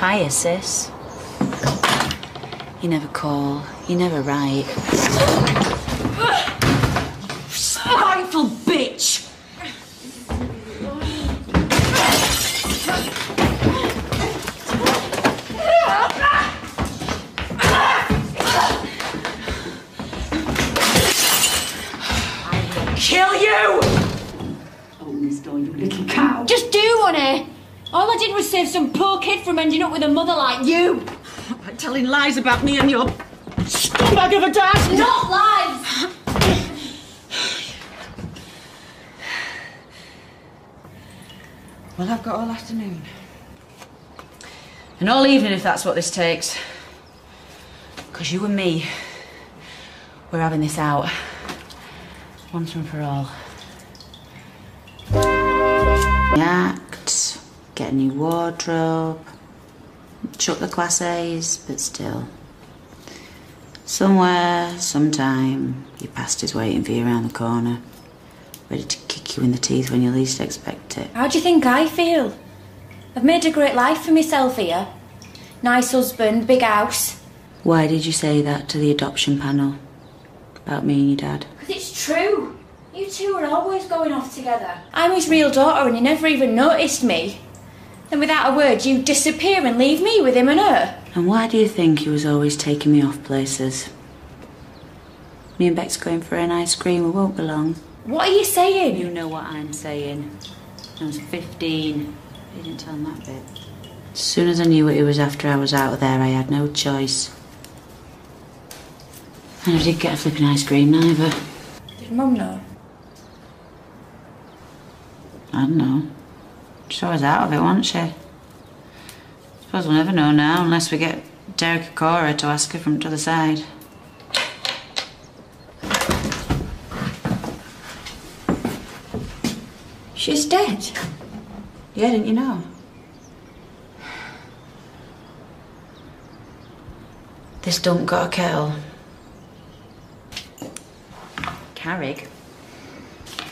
Hiya, sis. You never call. You never write. Some poor kid from ending up with a mother like you. By telling lies about me and your scumbag of a dad. Not lies. Well, I've got all afternoon. And all evening if that's what this takes. Because you and me, we're having this out. Once and for all. Act, get a new wardrobe, chuck the class A's, but still. Somewhere, sometime, your pasta's waiting for you around the corner, ready to kick you in the teeth when you least expect it. How do you think I feel? I've made a great life for myself here. Nice husband, big house. Why did you say that to the adoption panel? About me and your dad? Because it's true. You two are always going off together. I'm his real daughter and he never even noticed me. Then without a word, you disappear and leave me with him and her. And why do you think he was always taking me off places? Me and Beck's going for an ice cream, we won't be long. What are you saying? You know what I'm saying. I was 15. You didn't tell him that bit. As soon as I knew what he was after I was out of there, I had no choice. And I did get a flipping ice cream neither. Did Mum know? I don't know. She was out of it, wasn't she? Suppose we'll never know now unless we get Derek Acorah to ask her from the other side. She's dead. Yeah, didn't you know? This dump got a kettle. Carrig?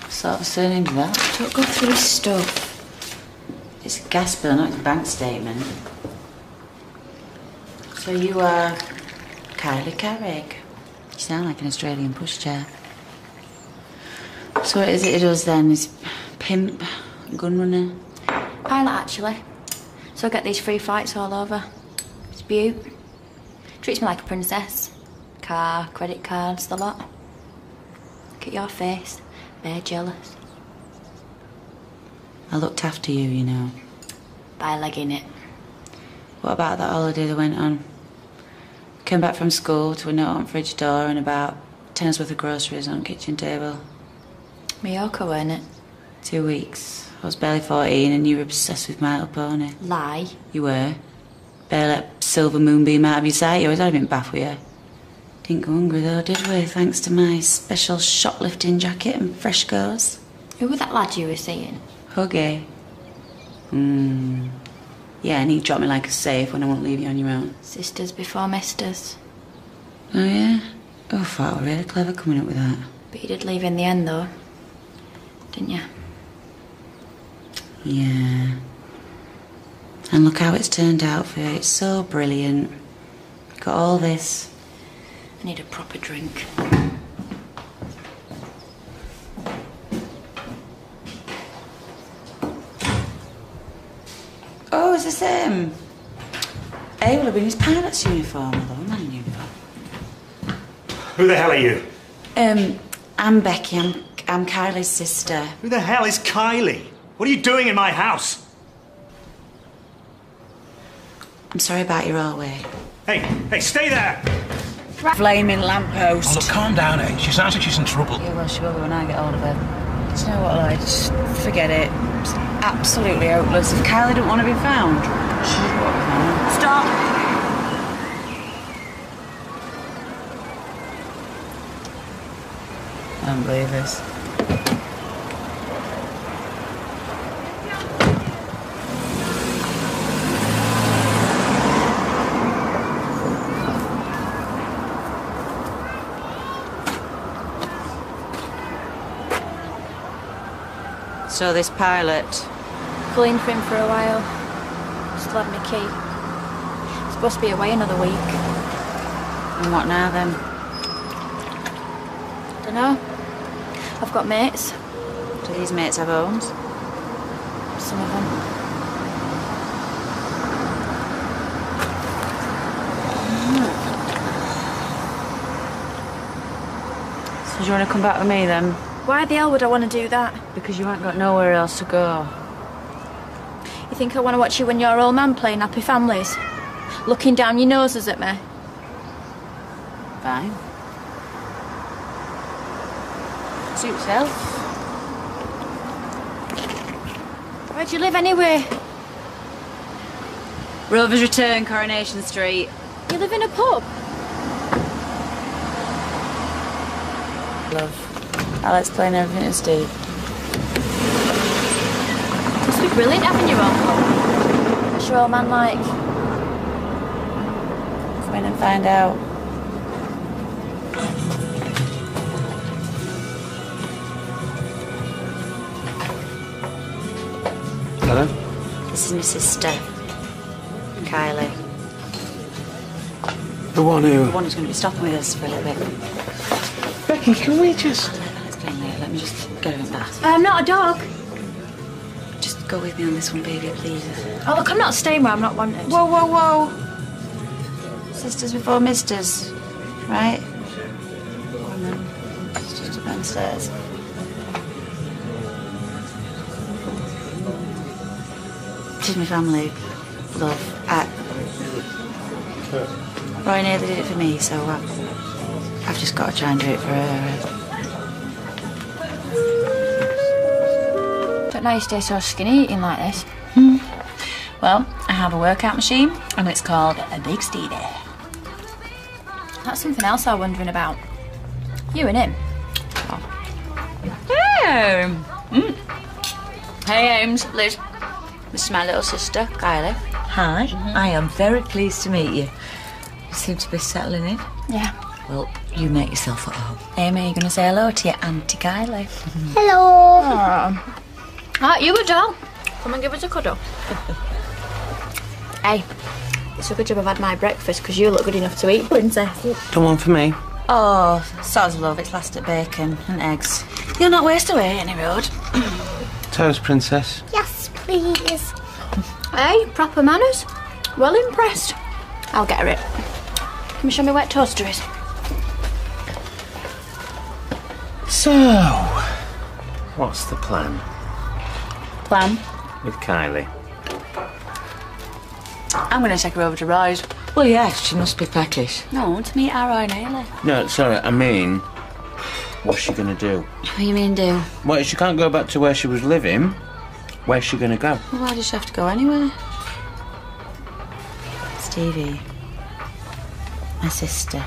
Sort of surname's that? Don't go through stuff. It's a gas bill, not a bank statement. So you are Kylie Carrick. You sound like an Australian pushchair. So what is it it does then? Is pimp, gunrunner? Pilot, actually. So I get these free flights all over. It's beaut. Treats me like a princess. Car, credit cards, the lot. Look at your face. Bare jealous. I looked after you, you know. By legging it. What about that holiday that went on? Came back from school to a note on fridge door and about ten's worth of groceries on kitchen table. Mallorca, weren't it? Two weeks. I was barely 14 and you were obsessed with My Little Pony. Lie. You were. Barely let silver moonbeam out of your sight. You always had a bit bath with you. Didn't go hungry though, did we? Thanks to my special shoplifting jacket and fresh goes. Who was that lad you were seeing? Huggy. Hmm. Yeah, and he dropped me like a safe when I won't leave you on your own. Sisters before misters. Oh, yeah? Oh, I thought I were really clever coming up with that. But you did leave in the end, though. Didn't you? Yeah. And look how it's turned out for you. It's so brilliant. Got all this. I need a proper drink. Oh, is this him? A will have been his pilot's uniform, although I'm not in uniform. Who the hell are you? Um, I'm Becky. I'm, I'm Kylie's sister. Who the hell is Kylie? What are you doing in my house? I'm sorry about your hallway. Hey, hey, stay there! Flaming lamppost. Oh, look, calm down, eh? She sounds like she's in trouble. Yeah, well, she will be when I get hold of her. Do you know what, like, just forget it. It's absolutely hopeless. If Kylie didn't want to be found, she would be found. Stop! I don't believe this. So this pilot, Clean for him for a while. Still had my key. Supposed to be away another week. And what now then? Dunno. I've got mates. Do these mates have homes? Some of them. So do you want to come back with me then? Why the hell would I want to do that? Because you ain't got nowhere else to go. You think I want to watch you and your old man playing happy families? Looking down your noses at me? Fine. Suit yourself. Where do you live anyway? Rover's Return, Coronation Street. You live in a pub? Love. I'll explain everything to Steve. Must be brilliant having your own pub. What's your old man like? Come in and find out. Hello? This is my sister, Kylie. The one who... The one who's going to be stopping with us for a little bit. Becky, can we just... I'm not a dog. Just go with me on this one, baby, please. Oh, look, I'm not staying where I'm not wanted. Whoa, whoa, whoa. Sisters before misters, right? And then it's just up downstairs. This is my family, love. I, Roy nearly did it for me, so I, I've just got to try and do it for her. Don't stay so skinny eating like this. Well, I have a workout machine, and it's called a Big Steedy. That's something else I was wondering about. You and him. Hey! Mm. Hey, Ames, Liz. This is my little sister, Kylie. Hi, I am very pleased to meet you. You seem to be settling in. Yeah. Well, you make yourself at home. Amy, you gonna say hello to your Auntie Kylie? Hello. Ah, you a doll? Come and give us a cuddle. hey, it's a good job I've had my breakfast because you look good enough to eat, princess. Come on for me. Oh, soz love, it's last at bacon and eggs. You'll not waste away any road. Toast, princess. Yes, please. Hey, proper manners. Well impressed. I'll get her it. Can you show me where toaster is? So, what's the plan Plan? with Kylie? I'm going to take her over to Roy's. Well, yes, she must be peckish. No, to meet Arrow and Ailey. No, sorry, I mean, what's she gonna do? What do you mean do? Well, if she can't go back to where she was living, where's she gonna go? Well, why does she have to go anywhere? Stevie. My sister.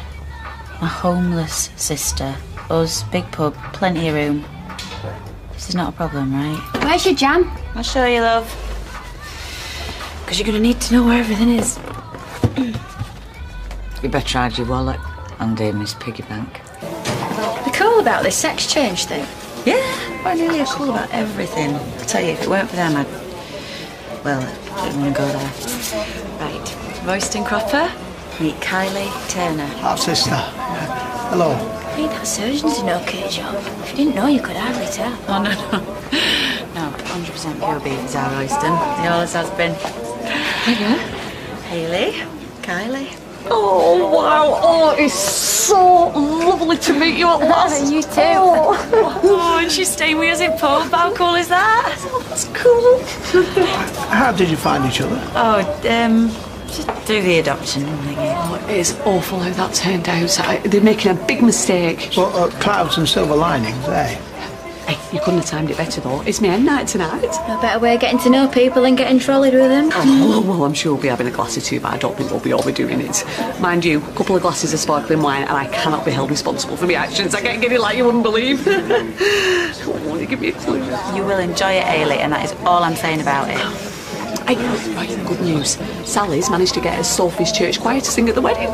My homeless sister. Us, big pub, plenty of room. This is not a problem, right? Where's your jam? I'll show you, love. Because you're going to need to know where everything is. You better hide your wallet and Amy's piggy bank. Be cool about this sex change thing. Yeah, I nearly are cool about everything. I'll tell you, if it weren't for them, I'd. Well, I didn't want to go there. Right, Royston cropper. Meet Kylie Turner. Half sister. Hello. Hey, that surgeon's an okay job. If you didn't know, you could hardly tell. Oh, no, no. No, 100% pure beef is our roasting. He always has been. Hiya. Hayley. Kylie. Oh, wow. Oh, it's so lovely to meet you at last. you too. Oh, and she's staying with us in pub. How cool is that? That's cool. How did you find each other? Oh, um, just do the adoption thingy. Oh, it is awful how that turned out. I, they're making a big mistake. Well, uh, clouds and silver linings, eh? Hey, you couldn't have timed it better though. It's my end night tonight. No better way of getting to know people than getting trolleyed with them. Oh, well, I'm sure we'll be having a glass or two, but I don't think we'll be overdoing it. Mind you, a couple of glasses of sparkling wine, and I cannot be held responsible for my actions. I get giddy like you wouldn't believe. oh, you give me a clue. You will enjoy it, Ailey, and that is all I'm saying about it. Hey, right, good news. Sally's managed to get us Sophie's church choir to sing at the wedding.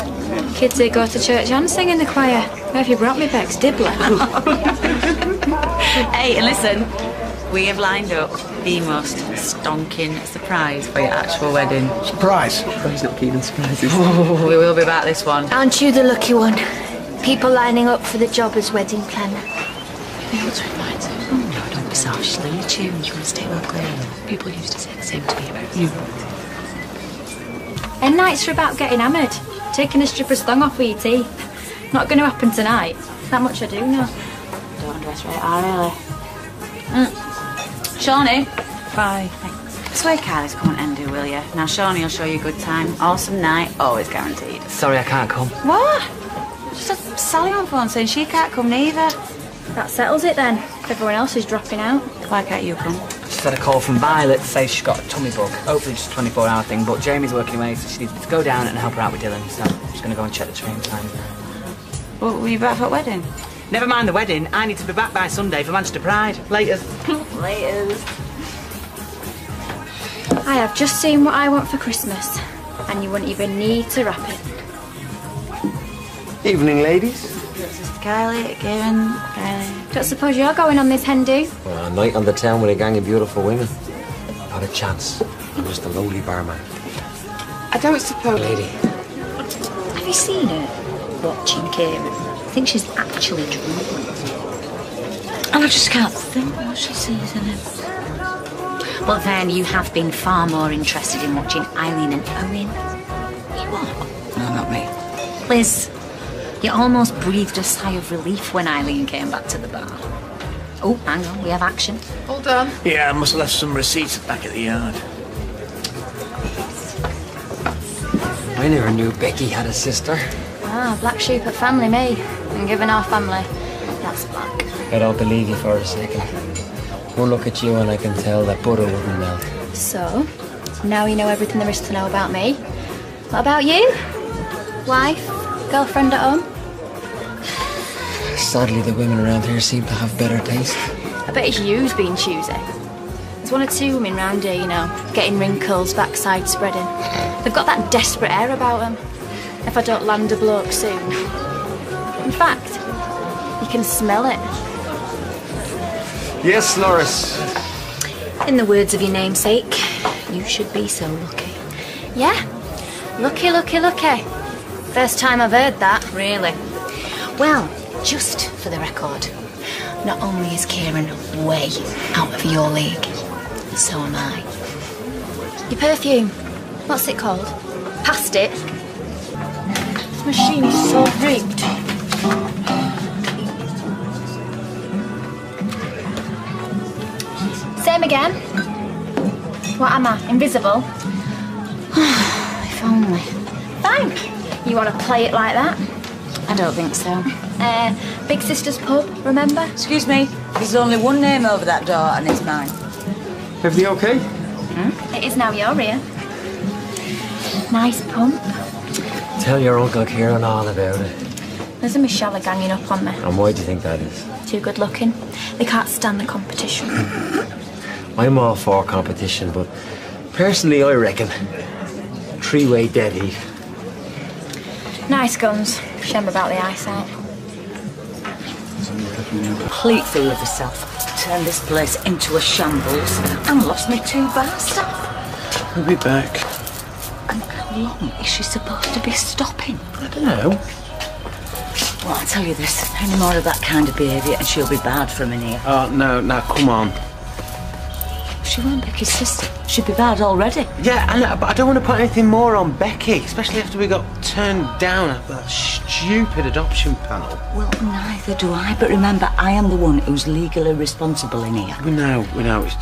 Kids that go to church and sing in the choir. Where have you brought me, Bex? Dibley. Hey, and listen, we have lined up the most stonking surprise for your actual wedding. Surprise. He's not keen on surprises. Oh, we will be back this one. Aren't you the lucky one? People lining up for the job as wedding planner. No, don't be selfish. Leave your tune. You want to stay well. People used to say the same to me about you. And nights are about getting hammered. Taking a stripper's thong off with your teeth. Not going to happen tonight. That much I do know. Don't underestimate her, really. Mm. Shawnee. Bye. Thanks. Swear Kylie's coming and do, will you? Now, Shawnee will show you a good time. Awesome night. Always guaranteed. Sorry, I can't come. What? Just had Sally on phone saying she can't come neither. That settles it then. Everyone else is dropping out. Why can't you come? Just had a call from Violet to say she's got a tummy bug. Hopefully just a 24 hour thing, but Jamie's working away, so she needs me to go down and help her out with Dylan. So I'm just going to go and check the train time. Well, were you back for a wedding? Never mind the wedding, I need to be back by Sunday for Manchester Pride. Later. Later. I have just seen what I want for Christmas. And you wouldn't even need to wrap it. Evening, ladies. Sister Kylie, Kieran, Kylie. Don't suppose you're going on this hen do? Well, a night on the town with a gang of beautiful women. Not a chance. I'm just a lowly barman. I don't suppose. Lady. Have you seen her watching Kieran? I think she's actually drunk. And I just can't think what she sees in him. Well, then you have been far more interested in watching Eileen and Owen. You are? No, not me. Liz, you almost breathed a sigh of relief when Eileen came back to the bar. Oh, hang on, we have action. Hold on. Yeah, I must have left some receipts back at the yard. I never knew Becky had a sister. Ah, black sheep at family, me. And given our family, that's black. I don't believe you for a second. One look at you and I can tell that butter wouldn't melt. So, now you know everything there is to know about me. What about you? Wife? Girlfriend at home? Sadly, the women around here seem to have better taste. I bet it's you's been choosy. There's one or two women round here, you know, getting wrinkles, backside spreading. They've got that desperate air about them. If I don't land a bloke soon. In fact, you can smell it. Yes, Norris. In the words of your namesake, you should be so lucky. Yeah? Lucky, lucky, lucky. First time I've heard that. Really? Well, just for the record, not only is Kieran way out of your league, so am I. Your perfume. What's it called? Past it. This machine is so rigged. Same again. What am I? Invisible? If only. Fine. You want to play it like that? I don't think so. Uh, Big Sister's pub, remember? Excuse me. There's only one name over that door, and it's mine. Everything okay? It is now you're here. Nice pump. Tell your old Uncle Kieran all about it. There's a Michelle are ganging up on me. And why do you think that is? Too good looking. They can't stand the competition. I'm all for competition, but personally, I reckon three-way dead heat. Nice guns. Shame about the eyesight. Complete fool of herself. Turned this place into a shambles and lost me two bar staff. We'll be back. And how long is she supposed to be stopping? I don't know. Well, I'll tell you this. Any more of that kind of behaviour and she'll be bad from in here. Oh, uh, no, no, come on. She weren't Becky's sister. She'd be bad already. Yeah, I know, but I don't want to put anything more on Becky, especially after we got turned down at that stupid adoption panel. Well, neither do I. But remember, I am the one who's legally responsible in here. We know, we know. It's...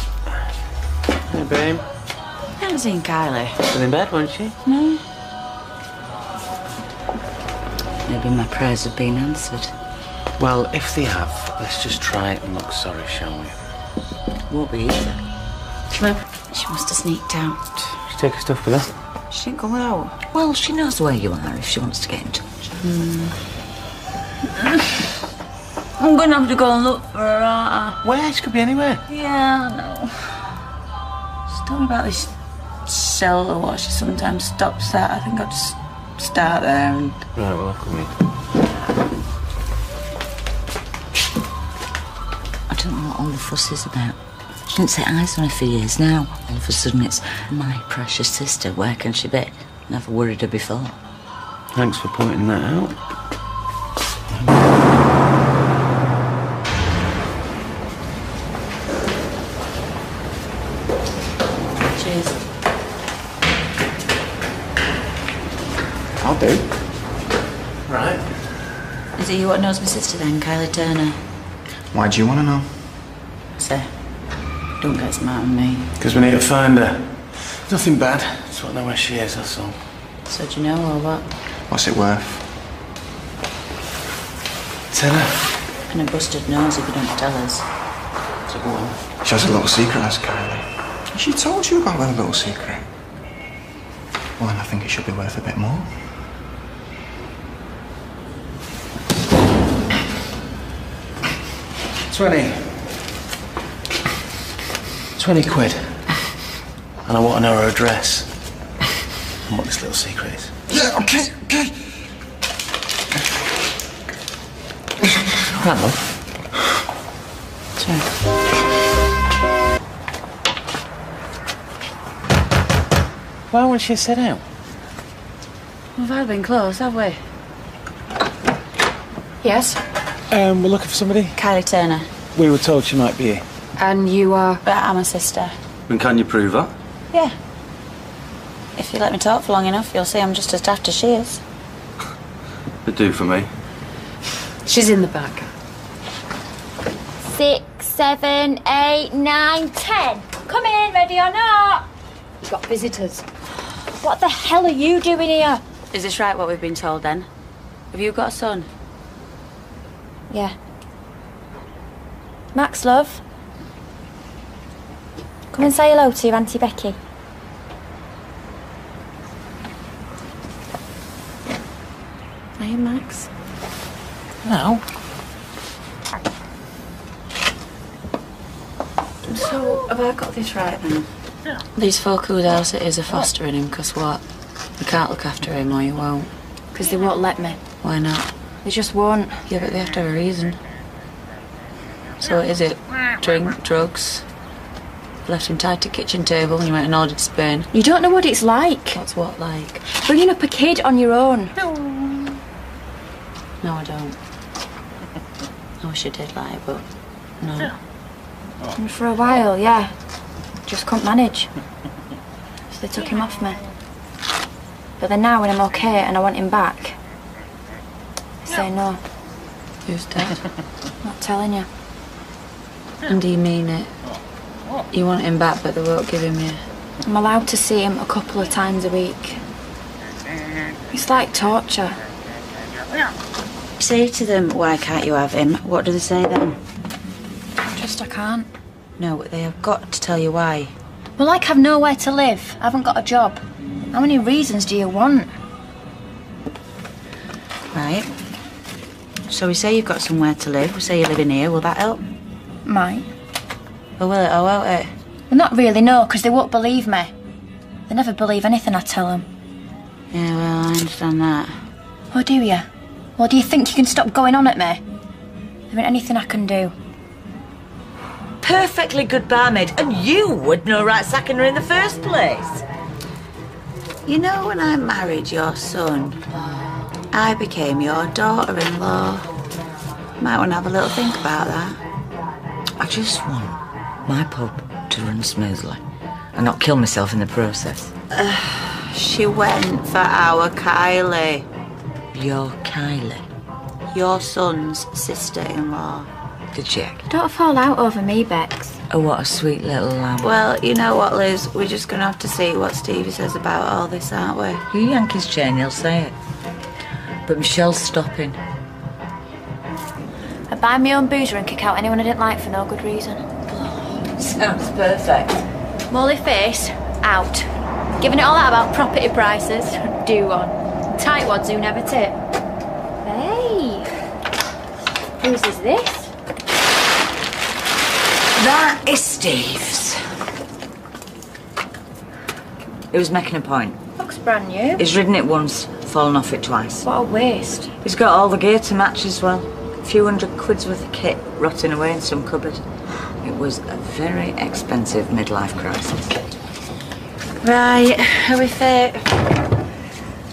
Hey, babe. I haven't seen Kylie. Still in bed, wasn't she? No. Maybe my prayers have been answered. Well, if they have, let's just try it and look sorry, shall we? Won't be easy. She must have sneaked out. She take her stuff with her. She didn't go out. Well, she knows where you are if she wants to get in touch. Hmm. I'm gonna have to go and look for her, aren't I? Where? She could be anywhere. Yeah, I know. She's told me about this cell or what she sometimes stops at. I think I'll just start there and Right, well, I'll come in. I don't know what all the fuss is about. Didn't set eyes on her for years now. All of a sudden it's my precious sister. Where can she be? Never worried her before. Thanks for pointing that out. Cheers. I'll do. Right. Is it you what knows my sister then, Kylie Turner? Why do you want to know? So, don't get smart on me. Because we need to find her. Nothing bad. Just want to know where she is, that's all. So do you know or what? What's it worth? Tell her. And a busted nose if you don't tell us. So go on. She has a little secret, has Kylie. She told you about her little secret. Well, then I think it should be worth a bit more. Twenty. Twenty quid. And I want to know her address. And what this little secret is. Yeah, okay, okay. Right, love. Why won't she sit down? We've had been close, have we? Yes. Um, we're looking for somebody. Kylie Turner. We were told she might be here. And you are. But I'm a sister. And can you prove that? Yeah. If you let me talk for long enough, you'll see I'm just as daft as she is. It'd do for me. She's in the back. Six, seven, eight, nine, ten. Come in, ready or not? You've got visitors. What the hell are you doing here? Is this right, what we've been told then? Have you got a son? Yeah. Max, love. Come and say hello to your Auntie Becky. Hey, Max. No. So, have I got this right then? Yeah. These folk whose house it is are fostering him, because what? You can't look after him or you won't. Because they won't let me. Why not? They just won't. Yeah, but they have to have a reason. So what is it? Drink, drugs? Left him tied to kitchen table and you went and ordered Spain. You don't know what it's like. What's what like? Bringing up a kid on your own. No, I don't. I wish I did like, but no. And for a while, yeah. Just couldn't manage. So they took him off me. But then now when I'm okay and I want him back, they say no. Who's dead? Not telling you. and do you mean it? You want him back, but they won't give him you. I'm allowed to see him a couple of times a week. It's like torture. Say to them, why can't you have him? What do they say then? Just I can't. No, they have got to tell you why. Well, like I've nowhere to live. I haven't got a job. How many reasons do you want? Right. So we say you've got somewhere to live. We say you're living here. Will that help? Might. Or will it, or won't it? Well, not really, no, because they won't believe me. They never believe anything I tell them. Yeah, well, I understand that. Oh, do you? Well, do you think you can stop going on at me? There ain't anything I can do. Perfectly good barmaid, and you would know right sacking her in the first place. You know, when I married your son, I became your daughter-in-law. Might want to have a little think about that. I just want my pub to run smoothly and not kill myself in the process. she went for our Kylie. Your Kylie? Your son's sister-in-law. Did she? Don't fall out over me, Bex. Oh, what a sweet little lamb. Well, you know what, Liz? We're just going to have to see what Stevie says about all this, aren't we? You yank his chain, he'll say it. But Michelle's stopping. I buy my own boozer and kick out anyone I didn't like for no good reason. Sounds perfect. Molly Face, out. Giving it all out about property prices. Do one. Tightwads who never tip. Hey! Whose is this? That is Steve's. It was making a point. Looks brand new. He's ridden it once, fallen off it twice. What a waste. He's got all the gear to match as well. A few hundred quid's worth of kit rotting away in some cupboard. It was a very expensive midlife crisis. Right, are we fit?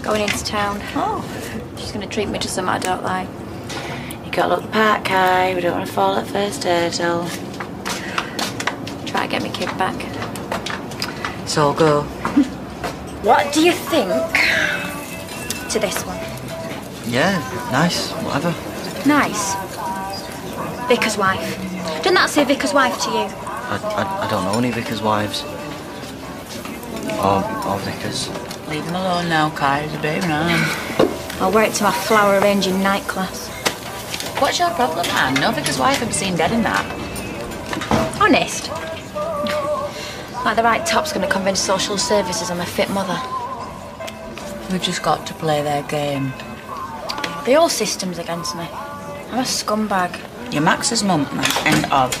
Going into town. Oh. She's gonna treat me to something I don't like. You gotta look the part, Kai. We don't want to fall at first hurdle. Try to get me kid back. So go. What do you think to this one? Yeah, nice, whatever. Nice. Vicar's wife. Didn't that say Vicar's wife to you? I, I, I don't know any vicar's wives. Or, or vicars. Leave him alone now, Kai. He's a baby now. I'll wear it to my flower arranging night class. What's your problem, man? No vicar's wife ever seen dead in that. Honest. Like the right top's gonna convince social services I'm a fit mother. We've just got to play their game. The whole system's against me. I'm a scumbag. You're Max's mum, man. End of.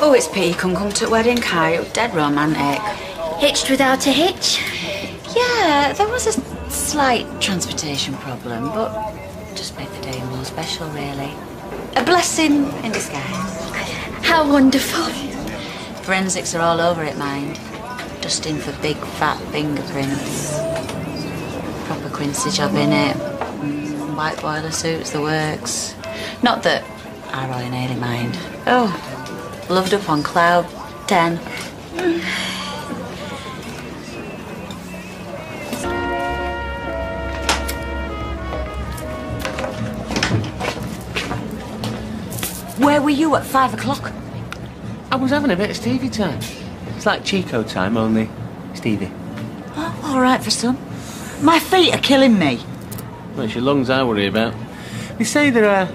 Oh, it's pity you couldn't come to the wedding, Kai. Dead romantic. Hitched without a hitch? Yeah, there was a slight transportation problem, but just made the day more special, really. A blessing in disguise. How wonderful. Forensics are all over it, mind. Dusting for big fat fingerprints. Proper Quincy job in it. White boiler suits, the works. Not that I really nearly mind. Oh, loved up on cloud ten. Where were you at five o'clock? I was having a bit of Stevie time. It's like Chico time, only Stevie. Oh, all right for some. My feet are killing me. Well, it's your lungs I worry about. They say there are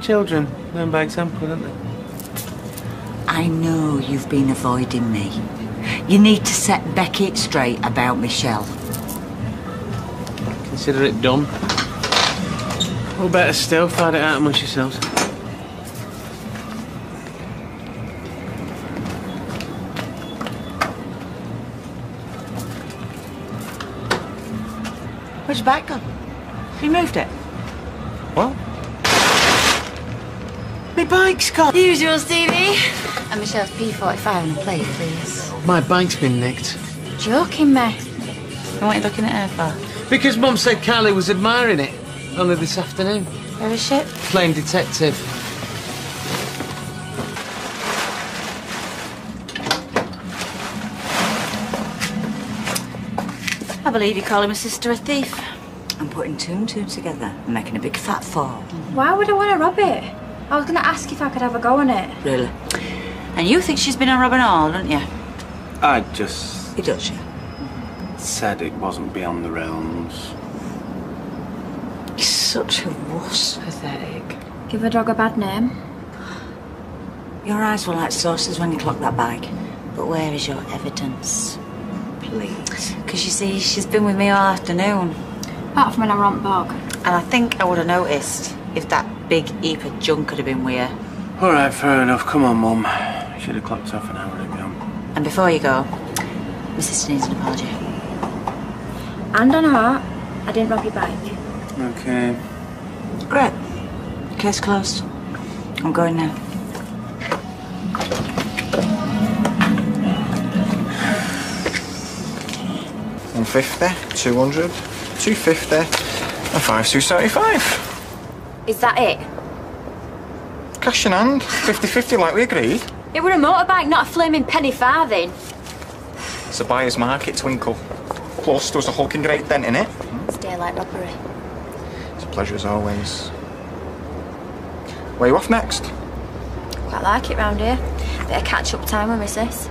children learn by example, don't they? I know you've been avoiding me. You need to set Beckett straight about Michelle. Consider it done. Or better still, find it out amongst yourselves. Where's your bike gone? You moved it. What? My bike's gone. Usual, Stevie. And Michelle's P45 on the plate, please. My bike's been nicked. Joking me. And what are you looking at her for? Because Mum said Kylie was admiring it. Only this afternoon. Where is she? Playing detective. I believe you call him a sister a thief. I'm putting two and two together and making a big fat fall. Why would I want to rob it? I was going to ask if I could have a go on it. Really? And you think she's been on Robin Hall, don't you? I just He does, yeah. said it wasn't beyond the realms. He's such a wuss. Pathetic. Give a dog a bad name. Your eyes were like saucers when you clocked that bag. But where is your evidence? Please. Because you see, she's been with me all afternoon. Apart from when I romp bog. And I think I would have noticed if that big heap of junk had have been with her. All right, fair enough. Come on, Mum. Should have clocked off an hour ago. And before you go, my sister needs an apology. And on heart, I didn't rob your bike. Okay. Great. Case closed. I'm going now. One fifty, two hundred, two fifty, and five two seventy-five. Is that it? Cash in hand, 50-50 like we agreed. It were a motorbike, not a flaming penny farthing. It's a buyer's market, Twinkle. Plus, there was a hulking great dent in it. It's daylight robbery. It's a pleasure as always. Where you off next? Quite like it round here. Bit of catch-up time with missus.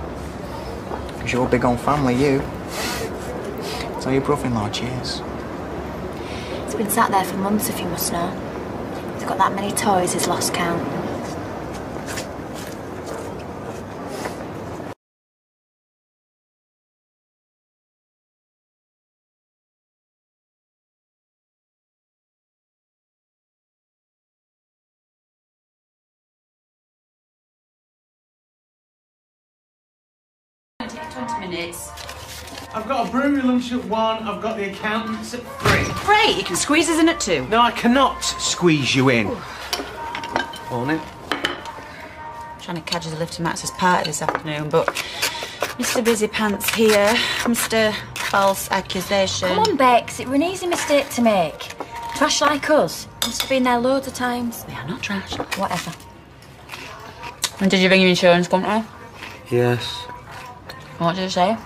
Because you're big on family, you. Tell your brother-in-law cheers. Been sat there for months, if you must know. He's got that many toys, he's lost count. Twenty minutes. I've got a brewery lunch at one. I've got the accountants at three. Great, you can squeeze us in at two. No, I cannot squeeze you in. Morning. Trying to cadge the lift to Max's party this afternoon, but Mr. Busy Pants here, Mr. False Accusation. Come on, Bex. It were an easy mistake to make. Trash like us. Must have been there loads of times. They are not trash. Whatever. And did you ring your insurance company? Yes. What did you say?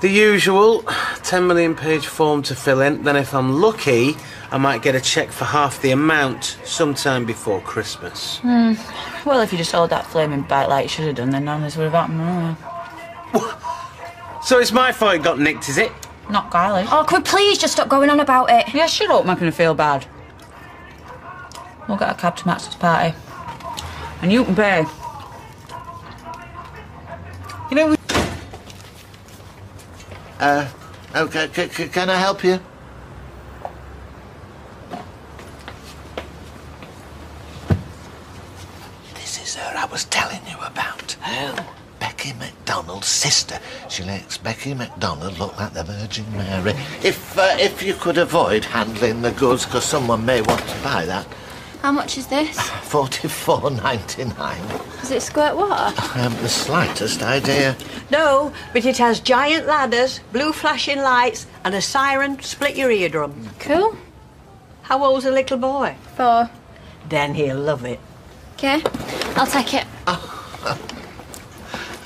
The usual 10 million page form to fill in. Then, if I'm lucky, I might get a cheque for half the amount sometime before Christmas. Hmm. Well, if you just hold that flaming bite like you should have done, then none of this would have happened. So it's my fault it got nicked, is it? Not Kylie. Oh, could we please just stop going on about it? Yeah, shut up, making her feel bad. We'll get a cab to Max's party. And you can pay. You know, Uh, okay, can I help you? This is her I was telling you about. Oh. Becky McDonald's sister. She makes Becky McDonald look like the Virgin Mary. If uh, if you could avoid handling the goods, because someone may want to buy that. How much is this? Forty-four ninety-nine. Is it squirt water? I haven't the slightest idea. No, but it has giant ladders, blue flashing lights, and a siren to split your eardrum. Cool. How old's the little boy? Four. Then he'll love it. Okay. I'll take it.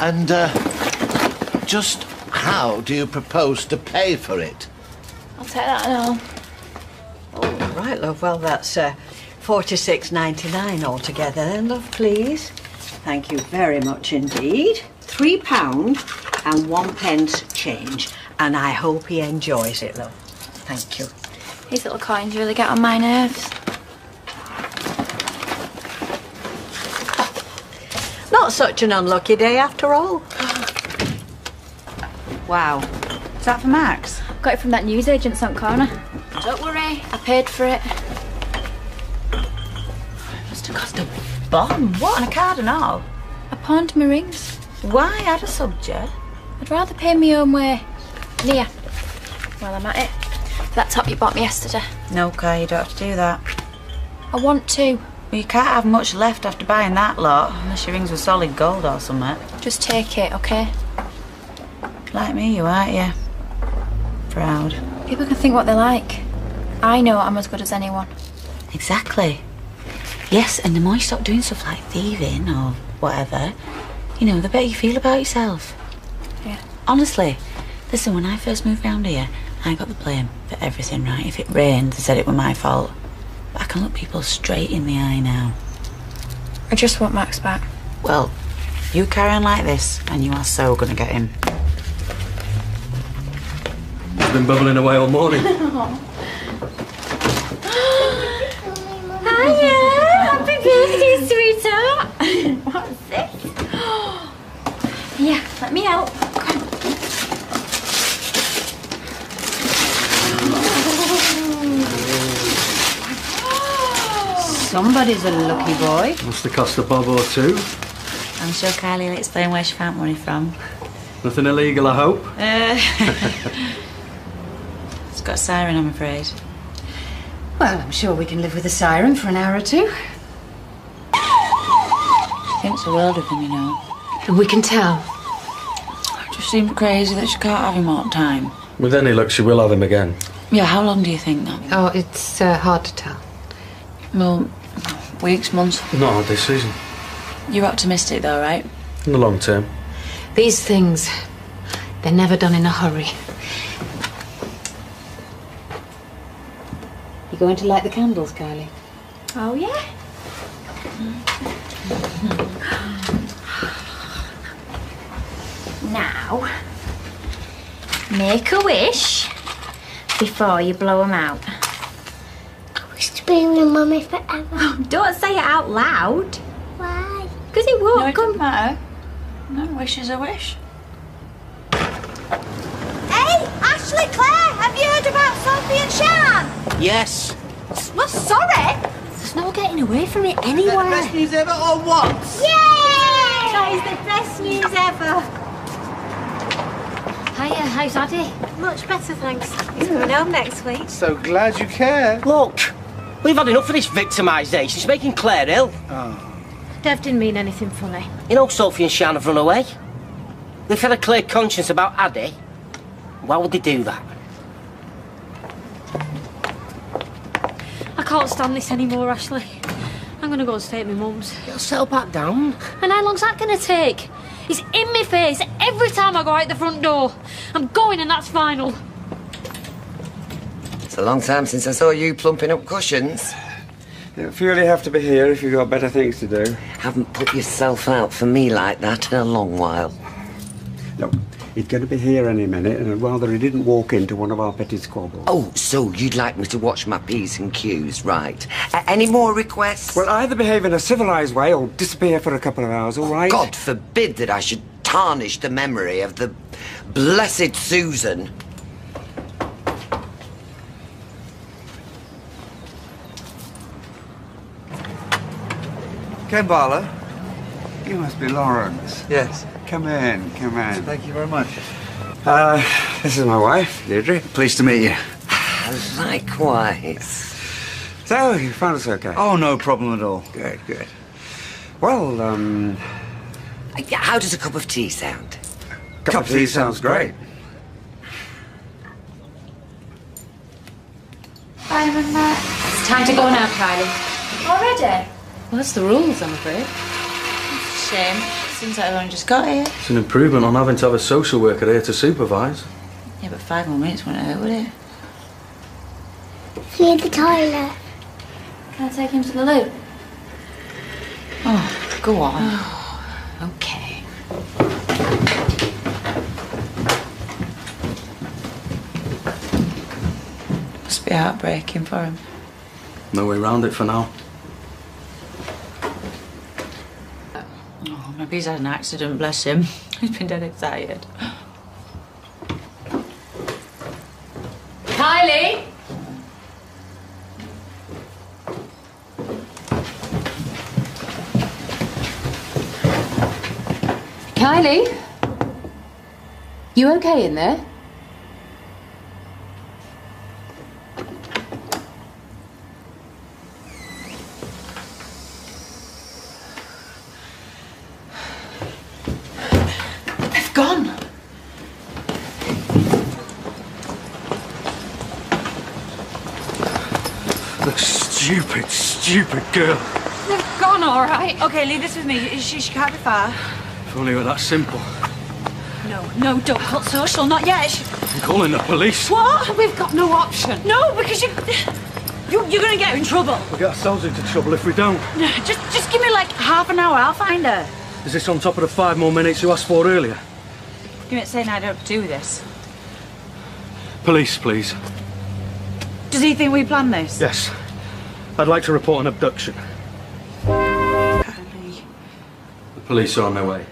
And uh, just how do you propose to pay for it? I'll take that now. Oh, right, love. Well, that's uh, forty-six ninety-nine altogether, then, love. Please. Thank you very much indeed. Three pound and one pence change, and I hope he enjoys it, love. Thank you. These little coins really get on my nerves. Not such an unlucky day after all. Wow. Is that for Max? Got it from that newsagent on corner. Don't worry, I paid for it. Must have cost a bomb. What, and a card and all? I pawned my rings. Why add a subject? I'd rather pay my own way. Nia, while I'm at it, that top you bought me yesterday. No, Kai, you don't have to do that. I want to. Well, you can't have much left after buying that lot, unless your rings were solid gold or something. Just take it, okay? Like me, you aren't you? Proud. People can think what they like. I know I'm as good as anyone. Exactly. Yes, and the more you stop doing stuff like thieving or whatever, you know, the better you feel about yourself. Yeah. Honestly, listen, when I first moved round here, I got the blame for everything, right? If it rained, they said it was my fault. But I can look people straight in the eye now. I just want Max back. Well, you carry on like this, and you are so gonna get him. He's been bubbling away all morning. Hiya! Happy birthday, sweetheart! What's this? Yeah, let me help. Somebody's a lucky boy. Must have cost a bob or two. I'm sure Kylie will explain where she found money from. Nothing illegal, I hope. Uh, it's got a siren, I'm afraid. Well, I'm sure we can live with a siren for an hour or two. She thinks the world of him, you know. And we can tell. It just seems crazy that she can't have him all the time. With any luck, she will have him again. Yeah, how long do you think that? Oh, it's uh, hard to tell. Well, weeks, months. Not this season. You're optimistic though, right? In the long term. These things, they're never done in a hurry. You going to light the candles, Kylie? Oh, yeah? Now, make a wish before you blow them out. I wish to be with Mummy forever. Oh, don't say it out loud. Why? Because it won't No, it come. doesn't matter. No wish is a wish. Hey, Ashley Claire, have you heard about Sophie and Sian? Yes. Well, sorry. There's no getting away from it anywhere. Best news ever or what? Yay! That is the best news ever. Hiya, how's Addy? Much better, thanks. He's coming home next week. So glad you care. Look, We've had enough of this victimisation. It's making Claire ill. Oh. Dev didn't mean anything funny. You know Sophie and Sian have run away. They've had a clear conscience about Addy. Why would they do that? I can't stand this anymore, Ashley. I'm gonna go and stay at my mum's. You'll settle back down. And how long's that gonna take? He's in my face every time I go out the front door. I'm going and that's final. It's a long time since I saw you plumping up cushions. You don't feel you have to be here if you've got better things to do. Haven't put yourself out for me like that in a long while. Look, he's going to be here any minute, and I'd rather he didn't walk into one of our petty squabbles. Oh, so you'd like me to watch my P's and Q's, right? A- any more requests? Well, either behave in a civilised way or disappear for a couple of hours, all right? God forbid that I should tarnish the memory of the blessed Susan. Ken Barlow, you must be Lawrence. Yes. Come in, come in. Thank you very much. Uh, this is my wife, Deirdre. Pleased to meet you. Likewise. So, you found us okay? Oh, no problem at all. Good, good. Well, um... How does a cup of tea sound? A cup, of tea sounds great. Bye, Mama. It's time to go now, Kylie. Already? Well, that's the rules, I'm afraid. Shame. Seems like I've only just got here. It's an improvement on having to have a social worker here to supervise. Yeah, but five more minutes wouldn't hurt, would it? Near the toilet. Can I take him to the loo? Oh, go on. okay. Must be heartbreaking for him. No way round it for now. He's had an accident, bless him. He's been dead excited. Kylie! Kylie? You okay in there? They've gone. The stupid, stupid girl. They've gone, all right. Okay, leave this with me. She, she can't be far. If only it were that simple. No, no, don't call social. Not yet. She... I'm calling the police. What? We've got no option. No, because you, you you're gonna get in trouble. We'll get ourselves into trouble if we don't. Just, just give me like half an hour. I'll find her. Is this on top of the five more minutes you asked for earlier? You ain't saying I don't do this. Police, please. Does he think we planned this? Yes. I'd like to report an abduction. The police are on their way.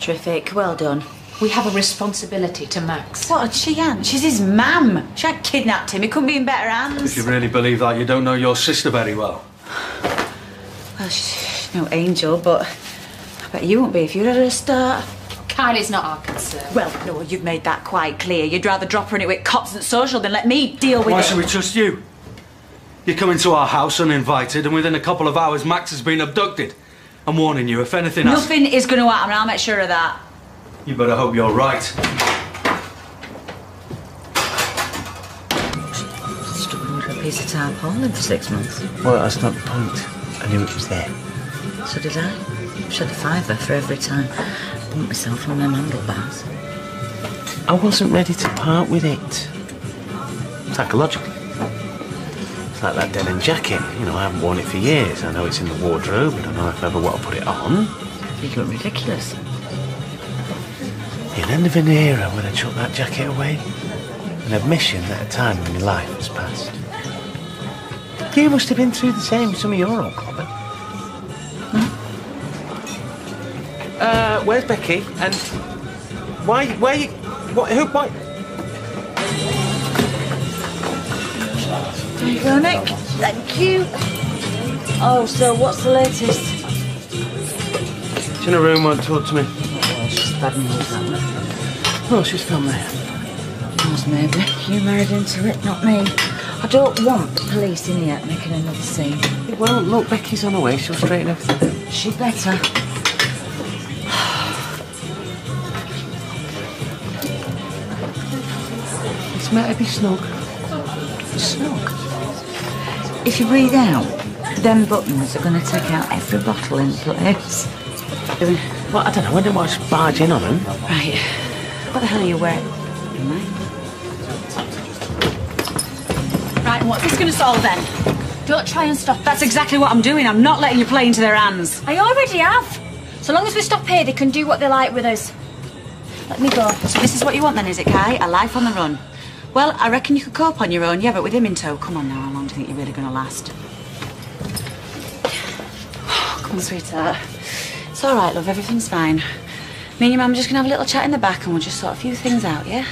Terrific. Well done. We have a responsibility to Max. What? She ain't. She's his mam. She had kidnapped him. He couldn't be in better hands. If you really believe that, you don't know your sister very well. Well, she's no angel, but I bet you won't be if you'd had her start. Kylie's not our concern. Well, no, you've made that quite clear. You'd rather drop her in it with cops and social than let me deal with Why it. should we trust you? You come into our house uninvited, and within a couple of hours, Max has been abducted. I'm warning you, if anything else. Nothing is going to happen. I'll make sure of that. You better hope you're right. Struggling with a piece of tarpaulin for six months. Well, that's not the point. I knew it was there. So did I. I've shed a fiver for every time I bumped myself on them handlebars. I wasn't ready to part with it. Psychologically. It's like that denim jacket. You know, I haven't worn it for years. I know it's in the wardrobe. I don't know if I ever want to put it on. You look ridiculous. The end of an era when I chucked that jacket away. An admission that a time in my life has passed. You must have been through the same with some of your old clobber. Uh, where's Becky? And why? Where you? What? Who? Why? There Nick. Thank you. Oh, so what's the latest? She's in a room. Won't talk to me. Oh, she's bad news, that one. Oh, she's family. Yours, maybe. You married into it, not me. I don't want the police in here making another scene. It won't. Look, Becky's on her way. She'll straighten everything out. She better. It's meant to be snug. Snug. If you breathe out, them buttons are going to take out every bottle in the place. Well, I don't know. I didn't want to barge in on them. Right. What the hell are you wearing? Right, what's this going to solve then? Don't try and stop That's exactly what I'm doing. I'm not letting you play into their hands. I already have. So long as we stop here, they can do what they like with us. Let me go. So this is what you want then, is it, Kai? A life on the run. Well, I reckon you could cope on your own, yeah, but with him in tow, come on now, how long do you think you're really going to last? come on, sweetheart. It's all right, love, everything's fine. Me and your mum are just going to have a little chat in the back and we'll just sort a few things out, yeah?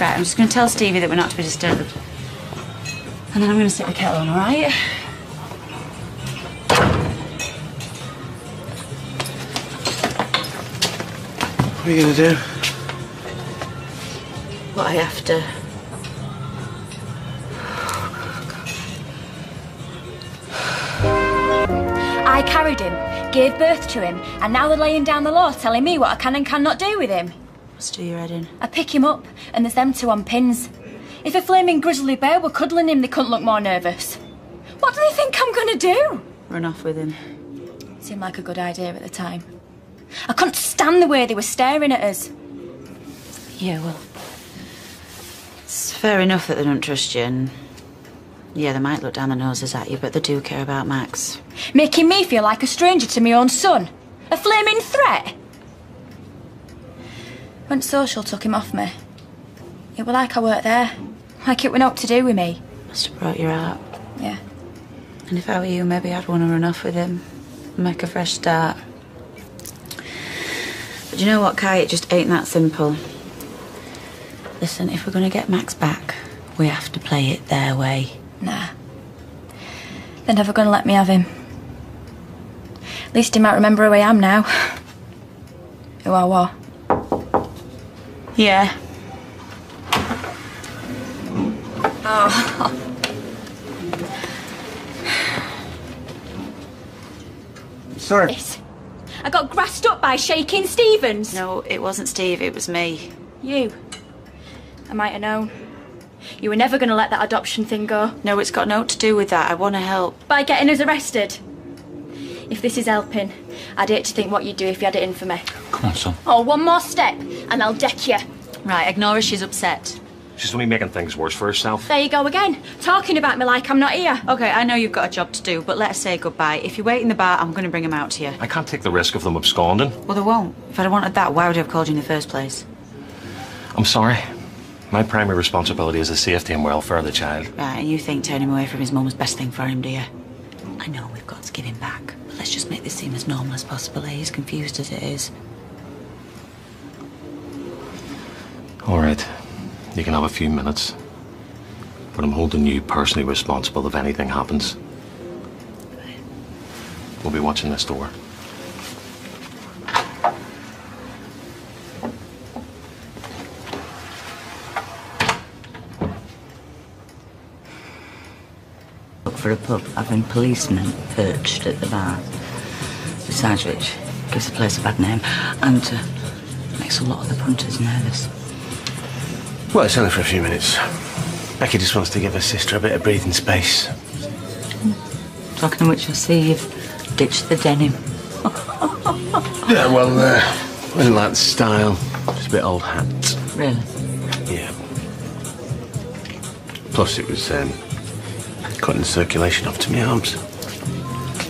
Right, I'm just going to tell Stevie that we're not to be disturbed. And then I'm going to stick the kettle on, all right? What are you going to do? What I have to. I carried him, gave birth to him, and now they're laying down the law telling me what I can and cannot do with him. Must do your head in. I pick him up, and there's them two on pins. If a flaming grizzly bear were cuddling him, they couldn't look more nervous. What do they think I'm gonna do? Run off with him. Seemed like a good idea at the time. I couldn't stand the way they were staring at us. Yeah, well. It's fair enough that they don't trust you, and. Yeah, they might look down their noses at you, but they do care about Max. Making me feel like a stranger to my own son. A flaming threat. When social took him off me, it were like I weren't there. Like it were naught to do with me. Must have brought you out. Yeah. And if I were you, maybe I'd want to run off with him. Make a fresh start. But you know what, Kai? It just ain't that simple. Listen, if we're going to get Max back, we have to play it their way. Nah. They're never gonna let me have him. At least he might remember who I am now. Who I was. Yeah. Oh. Sorry. I got grassed up by Shaking Stevens. No, it wasn't Steve, it was me. You. I might have known. You were never going to let that adoption thing go. No, it's got no to do with that. I want to help. By getting us arrested. If this is helping, I'd hate to think what you'd do if you had it in for me. Come on, son. Oh, one more step, and I'll deck you. Right, ignore her, she's upset. She's only making things worse for herself. There you go again, talking about me like I'm not here. Okay, I know you've got a job to do, but let us say goodbye. If you wait in the bar, I'm going to bring him out to you. I can't take the risk of them absconding. Well, they won't. If I'd have wanted that, why would I have called you in the first place? I'm sorry. My primary responsibility is the safety and welfare of the child. Right, and you think turning him away from his mum is best thing for him, do you? I know we've got to give him back, but let's just make this seem as normal as possible. eh? He's confused as it is. All right. You can have a few minutes. But I'm holding you personally responsible if anything happens. We'll be watching this door. For a pub having policemen perched at the bar. Besides which, gives the place a bad name and uh, makes a lot of the punters nervous. Well, it's only for a few minutes. Becky just wants to give her sister a bit of breathing space. Talking of which, I see you've ditched the denim. Yeah, well, uh, I didn't like the style. Just a bit old hat. Really? Yeah. Plus, it was um, cutting circulation off to my arms.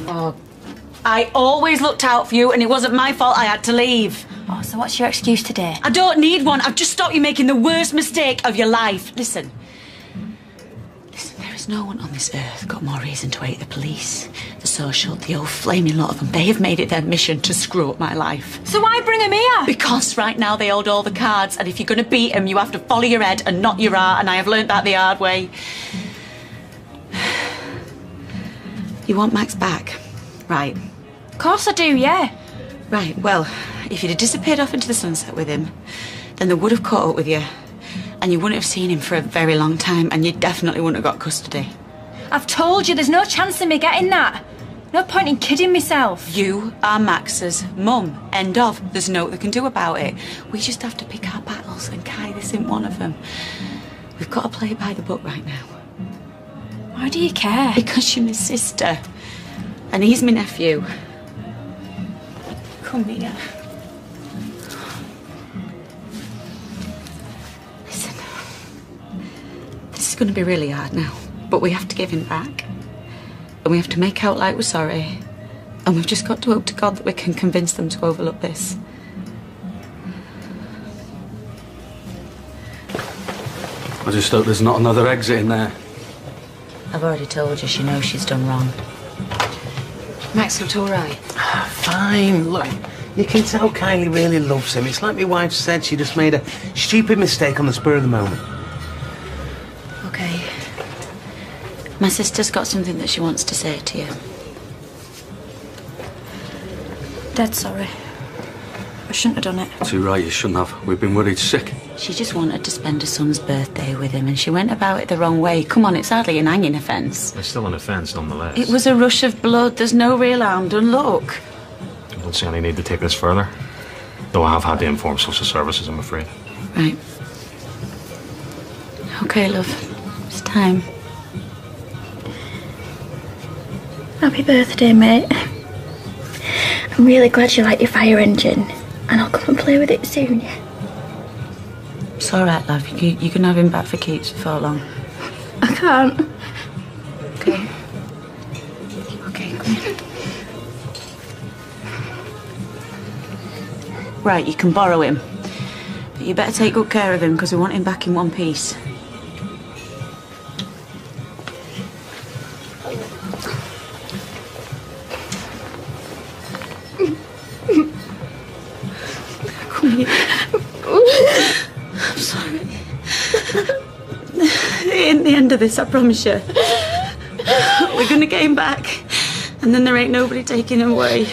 Oh, I always looked out for you, and it wasn't my fault I had to leave. Oh, so what's your excuse today? I don't need one. I've just stopped you making the worst mistake of your life. Listen. Listen, there is no one on this earth got more reason to hate the police, the social, the old flaming lot of them. They have made it their mission to screw up my life. So why bring him here? Because right now they hold all the cards, and if you're going to beat them, you have to follow your head and not your heart, and I have learnt that the hard way. You want Max back? Right. Of course I do, yeah. Right, well, if you'd have disappeared off into the sunset with him, then they would have caught up with you. And you wouldn't have seen him for a very long time, and you definitely wouldn't have got custody. I've told you there's no chance of me getting that. No point in kidding myself. You are Max's mum. End of. There's no they can do about it. We just have to pick our battles, and Kai this isn't one of them. We've got to play by the book right now. Why do you care? Because you're my sister. And he's my nephew. Come here. Listen. This is going to be really hard now. But we have to give him back. And we have to make out like we're sorry. And we've just got to hope to God that we can convince them to overlook this. I just hope there's not another exit in there. I've already told you she knows she's done wrong. Max looked all right. Ah, fine, look. You can tell Kylie really loves him. It's like my wife said, she just made a stupid mistake on the spur of the moment. Okay. My sister's got something that she wants to say to you. Dead sorry. I shouldn't have done it. Too right, you shouldn't have. We've been worried sick. She just wanted to spend her son's birthday with him and she went about it the wrong way. Come on, it's hardly an hanging offence. It's still an offence nonetheless. It was a rush of blood. There's no real harm done. Look. I don't see any need to take this further. Though I have had to inform social services, I'm afraid. Right. Okay, love. It's time. Happy birthday, mate. I'm really glad you like your fire engine, and I'll come and play with it soon. yeah? It's all right, love. You, you can have him back for keeps before long. I can't. Okay. Okay, come. Right, you can borrow him. But you better take good care of him because we want him back in one piece. This, I promise you. We're gonna get him back, and then there ain't nobody taking him away.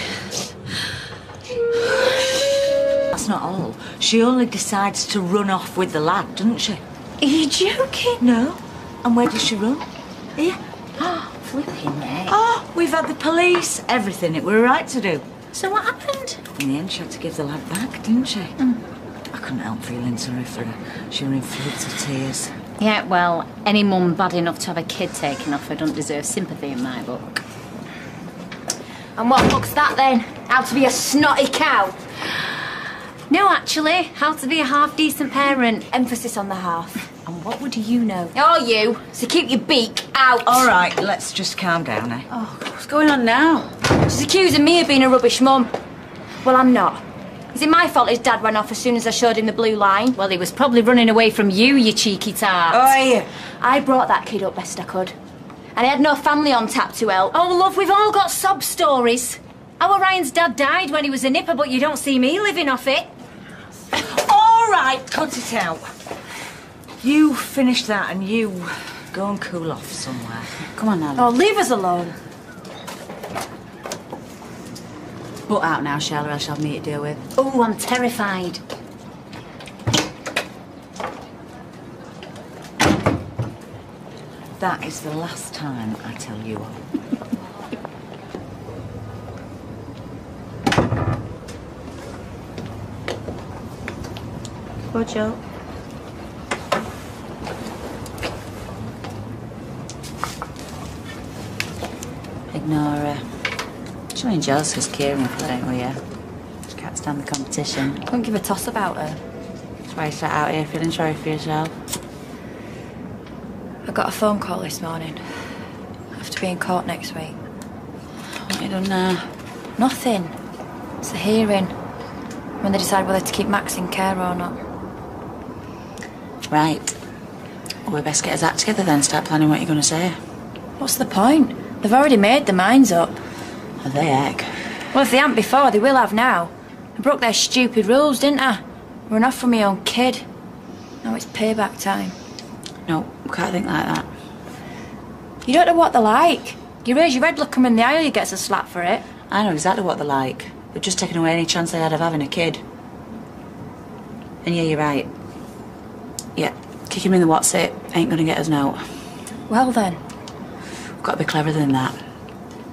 That's not all. She only decides to run off with the lad, doesn't she? Are you joking? No. And where does she run? Here. Oh, flipping heck. Oh, we've had the police, everything it were right to do. So what happened? In the end, she had to give the lad back, didn't she? Mm. I couldn't help feeling sorry for her. She were in floods of tears. Yeah, well, any mum bad enough to have a kid taken off her don't deserve sympathy in my book. And what book's that then? How to be a snotty cow? No, actually, how to be a half decent parent. Emphasis on the half. And what would you know? Oh, you. So keep your beak out. All right, let's just calm down, eh? Oh, what's going on now? She's accusing me of being a rubbish mum. Well, I'm not. Is it my fault his dad ran off as soon as I showed him the blue line? Well, he was probably running away from you, you cheeky tart. Oi! I brought that kid up best I could. And I had no family on tap to help. Oh, love, we've all got sob stories. Our Ryan's dad died when he was a nipper, but you don't see me living off it. All right, cut it out. You finish that and you go and cool off somewhere. Come on now. Oh, leave us alone. Butt out now, Shell, or else I'll have me to deal with. Oh, I'm terrified. That is the last time I tell you all. Go, Joe. Ignore her. Only jealous because Kieran playing with you. She can't stand the competition. I Don't give a toss about her. That's why you sat out here feeling sorry for yourself. I got a phone call this morning. After being to be in court next week. What you done now? Nothing. It's a hearing. When they decide whether to keep Max in care or not. Right. Well, we best get us act together then, start planning what you're going to say. What's the point? They've already made their minds up. Oh, Are they heck? Well, if they haven't before, they will have now. I broke their stupid rules, didn't I? Run off from my own kid. Now it's payback time. No, we can't think like that. You don't know what they're like. You raise your head, look 'em in the eye, you gets a slap for it. I know exactly what they're like. They've just taken away any chance they had of having a kid. And yeah, you're right. Yeah, Kick him in the what's it ain't gonna get us out. Well then. We've got to be cleverer than that.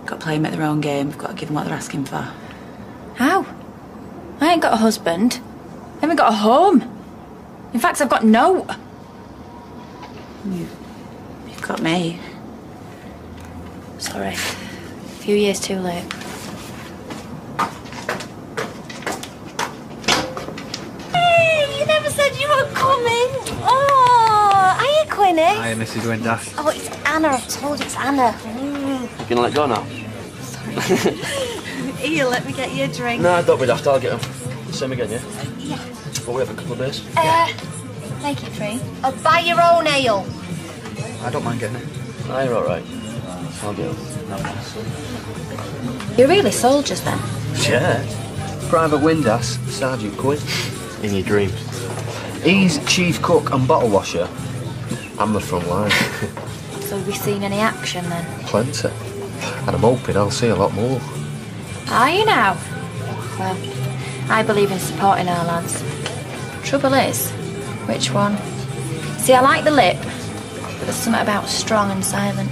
Got to play them at their own game. We've got to give them what they're asking for. How? I ain't got a husband. I haven't got a home. In fact, I've got no. You, you've got me. Sorry. A few years too late. Hey, you never said you were coming. Oh, are you Quinny? Hi, Mrs. Windass. Oh, it's Anna. I've told you it's Anna. Mm. You gonna let go now? Here, let me get you a drink. no, don't be daft. I'll get them. Same again, yeah? Yeah. Well, we have a couple of beers. Uh, make it free. Or buy your own ale. I don't mind getting it. No, you're all right. I'll get it. You're really soldiers then? Yeah. Private Windass, Sergeant Quinn. In your dreams. He's chief cook and bottle washer. I'm the front line. So have we seen any action then? Plenty. And I'm hoping I'll see a lot more. Are you now? Well, I believe in supporting our lads. Trouble is, which one? See, I like the lip, but there's something about strong and silent.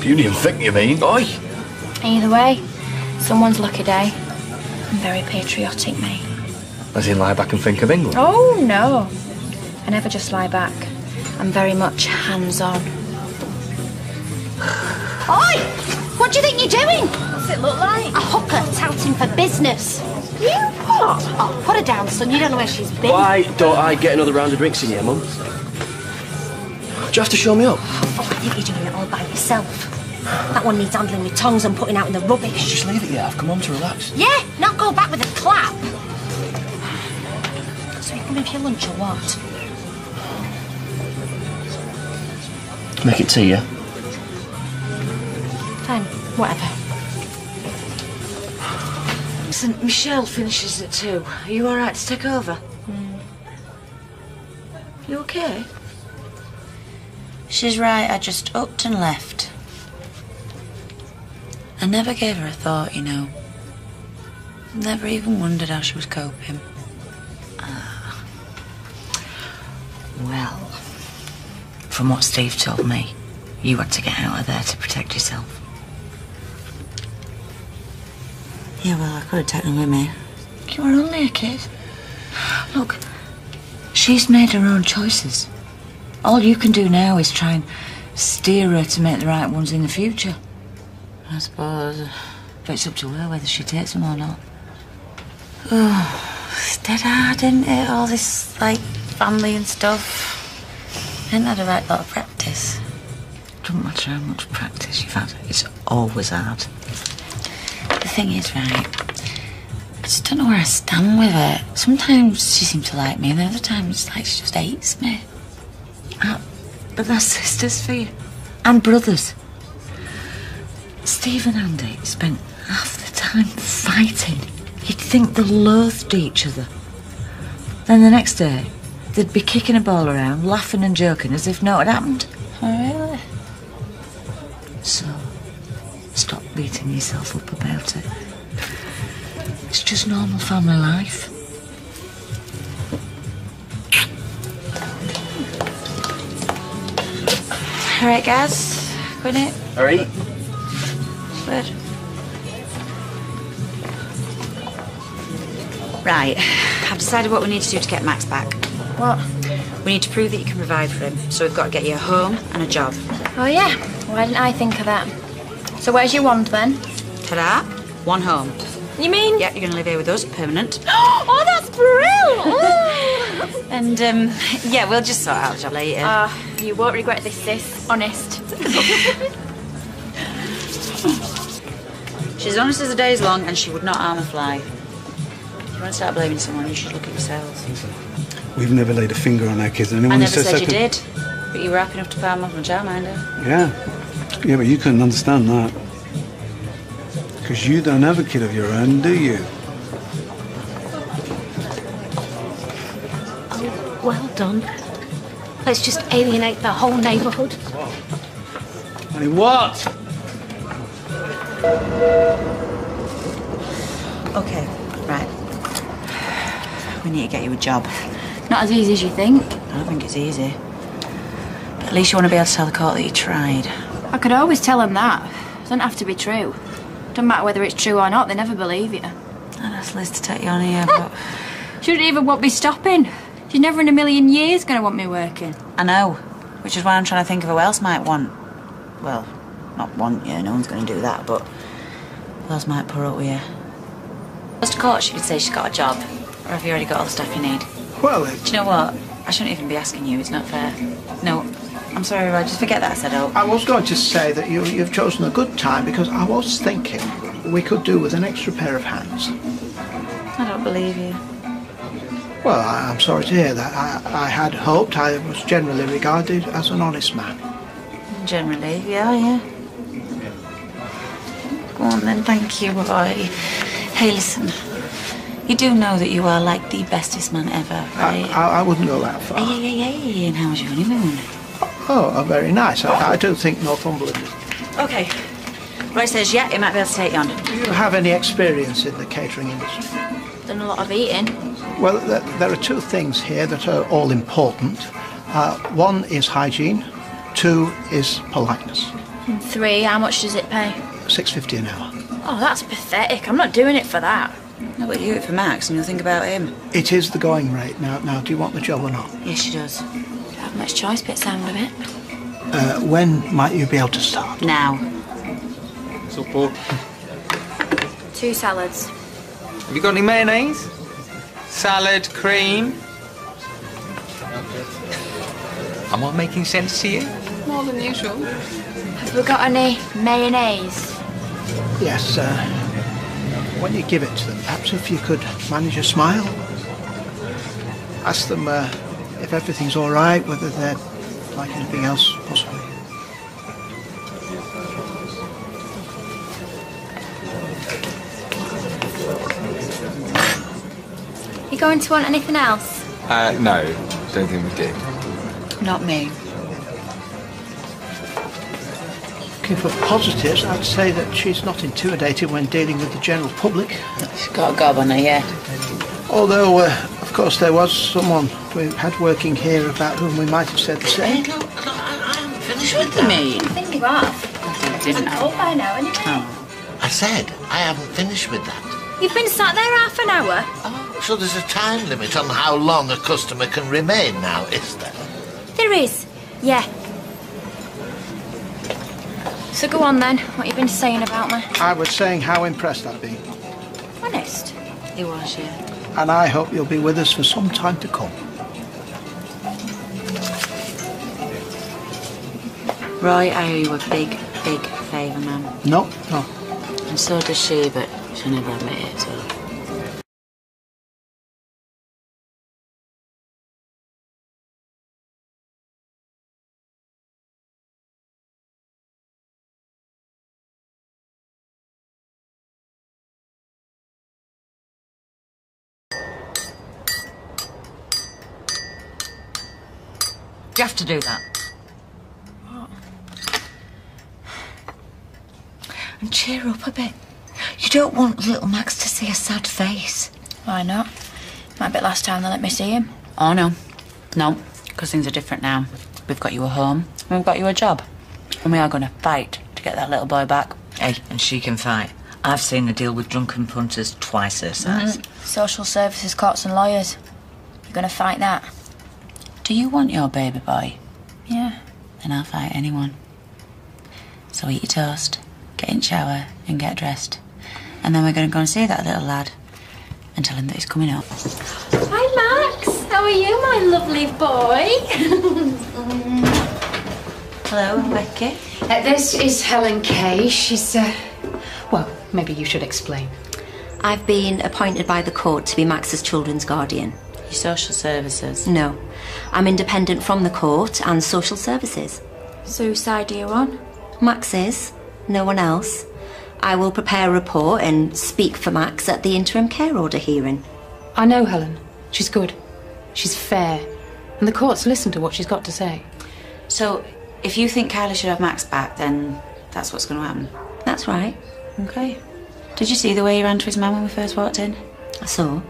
Puny and thick, you mean? Oi! Either way, someone's lucky day. I'm very patriotic, mate. As in, lie back and think of England. Oh, no. I never just lie back. I'm very much hands on. Oi! What do you think you're doing? What's it look like? A hooker touting for business. You what? Oh, put her down, son. You don't know where she's been. Why don't I get another round of drinks in here, Mum? Do you have to show me up? Oh, I think you're doing it all by yourself. That one needs handling with tongs and putting out in the rubbish. Just leave it here. I've come home to relax. Yeah, not go back with a clap. So you coming for your lunch or what? Make it tea, yeah? Fine, whatever. Listen, Michelle finishes at two. Are you all right to take over? You okay? She's right. I just upped and left. I never gave her a thought, you know. Never even wondered how she was coping. Ah. well, from what Steve told me, you had to get out of there to protect yourself. Yeah, well, I could have taken her with me. You were only a kid. Look, she's made her own choices. All you can do now is try and steer her to make the right ones in the future. I suppose. But it's up to her whether she takes them or not. Oh, it's dead hard, isn't it? All this, like, family and stuff. I ain't that a right lot of practice? Doesn't matter how much practice you've had, it's always hard. The thing is, right, I just don't know where I stand with it. Sometimes she seems to like me, and other times it's like she just hates me. Ah, but they're sisters for you. And brothers. Steve and Andy spent half the time fighting. You'd think they loathed each other. Then the next day, they'd be kicking a ball around, laughing and joking as if naught had happened. Oh, really? So, stop beating yourself up about it. It's just normal family life. All right, guys. Quit it. All right. Good. Right. I've decided what we need to do to get Max back. What? We need to prove that you can provide for him. So we've got to get you a home and a job. Oh, yeah. Why didn't I think of that? So where's your wand then? Ta-da! One home. You mean? Yeah, you're going to live here with us, permanent. oh, that's brilliant! And, um, yeah, we'll just sort out the job later. Ah, you won't regret this, sis. Honest. She's honest as the day's long, and she would not harm a fly. If you want to start blaming someone, you should look at yourselves. We've never laid a finger on our kids. Anyone I never says said you second- did, but you were happy enough to palm off my childminder. Yeah. Yeah, but you couldn't understand that. Because you don't have a kid of your own, do you? Oh, well done. Let's just alienate the whole neighbourhood. I mean, what? Okay, right. We need to get you a job. Not as easy as you think. I don't think it's easy. But at least you want to be able to tell the court that you tried. I could always tell them that. It doesn't have to be true. Doesn't matter whether it's true or not, they never believe you. I'd ask Liz to take you on here, but... She wouldn't even want me stopping. She's never in a million years going to want me working. I know, which is why I'm trying to think of who else might want. Well, not want you, no one's going to do that, but who else might put up with you? Goes to court, she could say she's got a job. Or have you already got all the stuff you need? Well, it, Do you know what? I shouldn't even be asking you, it's not fair. No, I'm sorry, just forget that I said oh. I was going to say that you, you've chosen a good time because I was thinking we could do with an extra pair of hands. I don't believe you. Well, I, I'm sorry to hear that. I, I had hoped I was generally regarded as an honest man. Generally, yeah, yeah. Go on then, thank you, Roy. Hey, listen. You do know that you are like the bestest man ever, right? I, I wouldn't go that far. Hey, hey, hey, hey, and how was your honeymoon? Oh, oh, very nice. I, I do think Northumberland. Okay. Roy says, yeah, he might be able to take you on. Do you have any experience in the catering industry? Done a lot of eating. Well, there, there are two things here that are all important. Uh, one is hygiene, two is politeness. And three, how much does it pay? Six fifty an hour. Oh, that's pathetic. I'm not doing it for that. No, but you do it for Max and you'll think about him. It is the going rate now. Now, do you want the job or not? Yes, she does. Don't have much choice, but sound of it. Uh, when might you be able to start? Now. So, Paul, Two salads. have you got any mayonnaise? Salad, cream? Am I making sense to you? More than usual. Have we got any mayonnaise? Yes. Uh, when you give it to them, perhaps if you could manage a smile. Ask them uh, if everything's all right, whether they'd like anything else, possibly. You going to want anything else? Uh, no, don't think we do. Not me. Looking for positives, I'd say that she's not intimidated when dealing with the general public. She's got a gob on her, yeah. Although, uh, of course, there was someone we had working here about whom we might have said the same. Finish with that. Me? think you have. Didn't I? Oh, by now, anyway. I said I haven't finished with that. You've been sat there half an hour. Oh, So there's a time limit on how long a customer can remain now, is there? There is. Yeah. So go on then. What you been saying about me? I was saying how impressed I've been, Honest. He was, yeah. and I hope you'll be with us for some time to come. Roy, I owe you a big, big favour, man. No, no. And so does she, but she'll never admit it, so. You have to do that. And cheer up a bit. You don't want little Max to see a sad face. Why not? Might be last time they let me see him. Oh, no. No, because things are different now. We've got you a home, and we've got you a job. And we are going to fight to get that little boy back. Hey, and she can fight. I've seen her deal with drunken punters twice her size. Mm-hmm. Social services, courts, and lawyers. You're gonna fight that? Do you want your baby boy? Yeah. Then I'll fight anyone. So eat your toast, get in the shower, and get dressed. And then we're going to go and see that little lad and tell him that he's coming up. Hi, Max. How are you, my lovely boy? Hello, I'm Becky. Uh, this is Helen Kay. She's, uh, well, maybe you should explain. I've been appointed by the court to be Max's children's guardian. Your social services? No. I'm independent from the court and social services. So whose side do you on? Max's, no one else. I will prepare a report and speak for Max at the interim care order hearing. I know Helen. She's good. She's fair. And the courts listen to what she's got to say. So, if you think Kylie should have Max back, then that's what's going to happen. That's right. Okay. Did you see the way he ran to his man when we first walked in? I saw.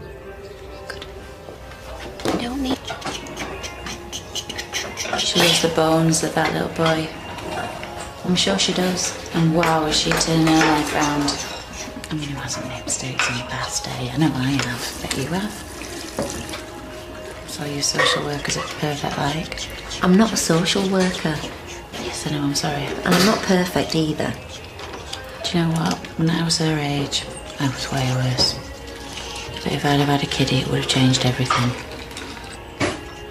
Don't need. She loves the bones of that little boy. I'm sure she does. And wow, is she turning her life round. I mean, who hasn't made mistakes in the past day? I know I have, but you have. So you social workers at Perfect Like? I'm not a social worker. Yes, I know, I'm sorry. And I'm not perfect either. Do you know what? When I was her age, I was way worse. But if I'd have had a kiddie, it would have changed everything.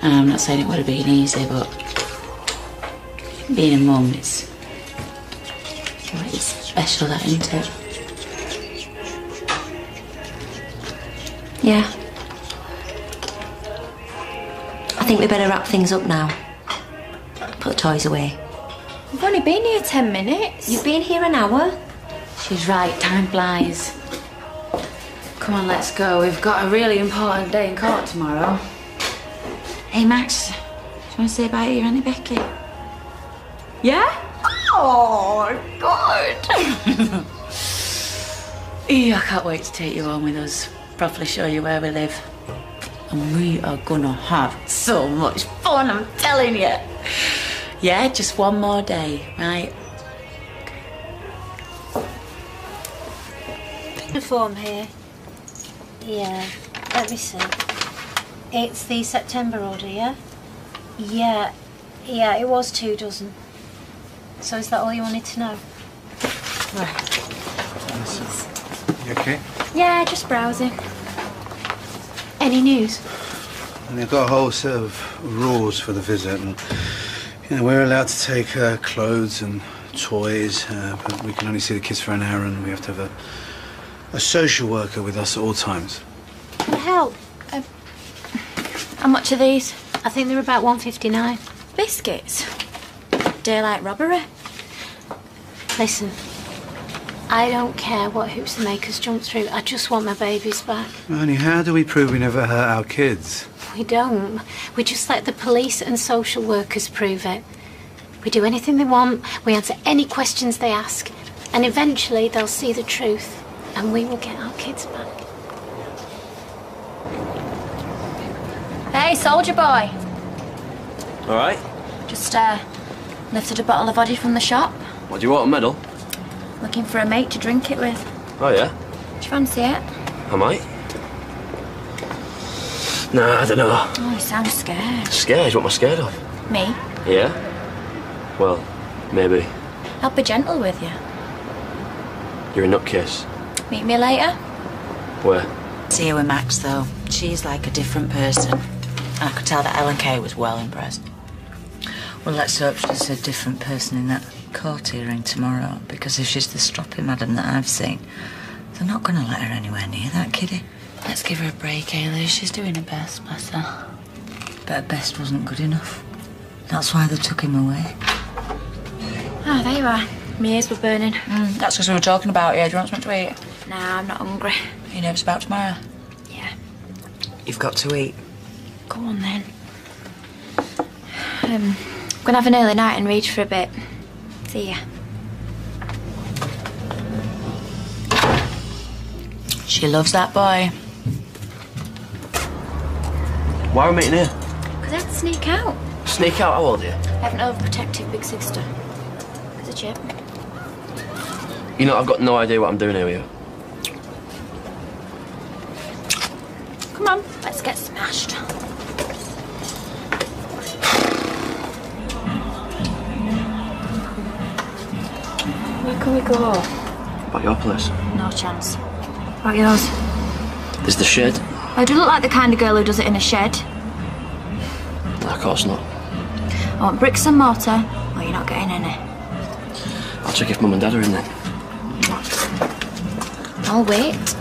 I'm not saying it would have been easy, but being a mum, it's, well, it's special, that, isn't it? Yeah. I think we better wrap things up now. Put the toys away. We've only been here ten minutes. You've been here an hour. She's right, time flies. Come on, let's go. We've got a really important day in court tomorrow. Hey, Max, do you want to say bye to your Auntie Becky? Yeah? Oh, good. yeah, I can't wait to take you home with us. Properly show you where we live. And we are gonna have so much fun, I'm telling you. Yeah, just one more day, right? The form here. Yeah, let me see. It's the September order, yeah? Yeah, yeah, it was two dozen. So is that all you wanted to know? Right. You okay? Yeah, just browsing. Any news? And they've got a whole set of rules for the visit, and you know we're allowed to take uh, clothes and toys, uh, but we can only see the kids for an hour, and we have to have a, a social worker with us at all times. The hell? Uh, How much are these? I think they're about 159. Biscuits? Daylight robbery? Listen, I don't care what hoops the makers jump through. I just want my babies back. Ronnie, how do we prove we never hurt our kids? We don't. We just let the police and social workers prove it. We do anything they want, we answer any questions they ask, and eventually they'll see the truth, and we will get our kids back. Hey, soldier boy. All right. Just uh, lifted a bottle of vodka from the shop. What do you want, a medal? Looking for a mate to drink it with. Oh, yeah? Do you fancy it? I might. Nah, I don't know. Oh, you sound scared. Scared? What am I scared of? Me? Yeah? Well, maybe. I'll be gentle with you. You're a nutcase. Meet me later? Where? See you with Max, though. She's like a different person. I could tell that Ellen Kay was well impressed. Well, let's hope she's a different person in that court hearing tomorrow, because if she's the stroppy madam that I've seen, they're not going to let her anywhere near that kiddie. Let's give her a break, Ailey. She's doing her best, bless her. But her best wasn't good enough. That's why they took him away. Ah, there you are. My ears were burning. Mm, that's because we were talking about you. Do you want something to eat? No, I'm not hungry. Are you nervous about tomorrow? Yeah. You've got to eat. Go on then. Um, I'm gonna have an early night and read for a bit. See ya. She loves that boy. Why are we meeting here? Because I had to sneak out. Sneak out? How old are you? I have an overprotective big sister. There's a chip. You know, I've got no idea what I'm doing here with you. Come on, let's get smashed. Where can we go? About your place. No chance. About yours? There's the shed. I do look like the kind of girl who does it in a shed. Nah, of course not. I want bricks and mortar, or you're not getting any. I'll check if Mum and Dad are in then. I'll wait.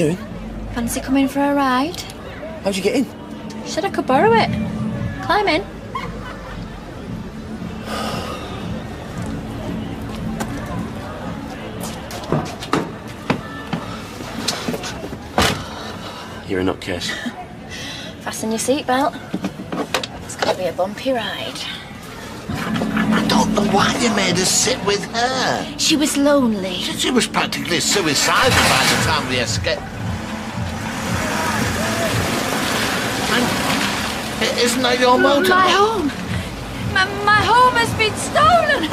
doing? Fancy coming for a ride? How'd you get in? Said I could borrow it. Climb in. You're a nutcase. Fasten your seatbelt. It's gonna be a bumpy ride. I don't know why you made us sit with her. She was lonely. She was practically suicidal by the time we escaped. Isn't that your motor? My home. My, my home has been stolen.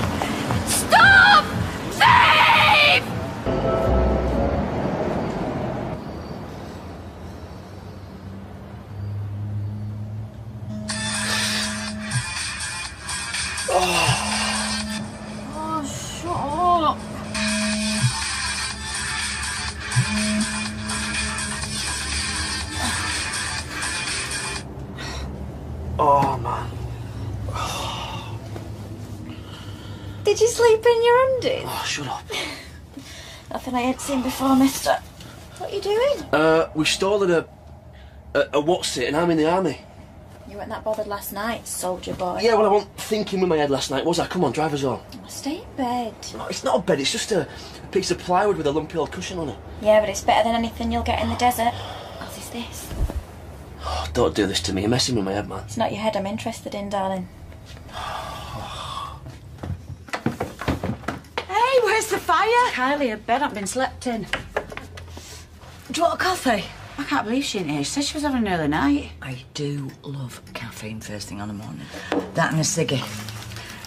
Seen before, mister. What are you doing? Uh, we stolen a, a, a what's it, and I'm in the army. You weren't that bothered last night, soldier boy. Yeah, well, I wasn't thinking with my head last night, was I? Come on, drive us home. Stay in bed. No, it's not a bed, it's just a, a piece of plywood with a lumpy old cushion on it. Yeah, but it's better than anything you'll get in the desert. What is this? Oh, don't do this to me, you're messing with my head, man. It's not your head I'm interested in, darling. Hey, where's the fire? Kylie, her bed hasn't been slept in. Do you want a coffee? I can't believe she ain't here. She said she was having an early night. I do love caffeine first thing on the morning. That and a ciggy.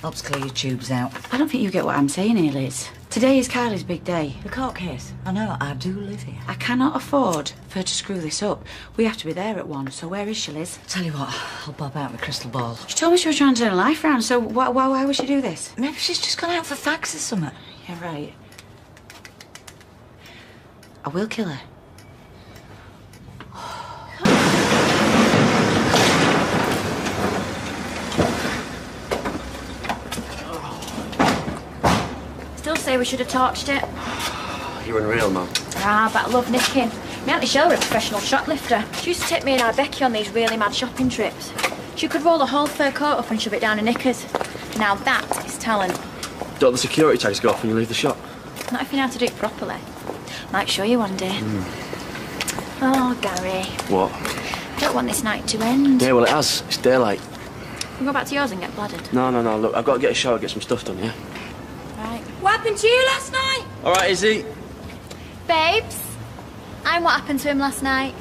Helps clear your tubes out. I don't think you get what I'm saying here, Liz. Today is Kylie's big day. The court case. I know, I do live here. I cannot afford for her to screw this up. We have to be there at one, so where is she, Liz? Tell you what, I'll bob out my crystal ball. She told me she was trying to turn her life round, so why, why, why would she do this? Maybe she's just gone out for fags or something. Yeah, right. I will kill her. Still say we should have torched it. You're unreal, man. Ah, but I love nicking. My Auntie Shell were a professional shoplifter. She used to take me and our Becky on these really mad shopping trips. She could roll a whole fur coat up and shove it down her knickers. Now that is talent. Don't the security tags go off when you leave the shop? Not if you know how to do it properly. Might show you one day. Hmm. Oh, Gary. What? I don't want this night to end. Yeah, well, it has. It's daylight. We'll go back to yours and get blooded. No, no, no, look, I've got to get a shower, get some stuff done, yeah? Right. What happened to you last night? All right, Izzy. Babes, I'm what happened to him last night.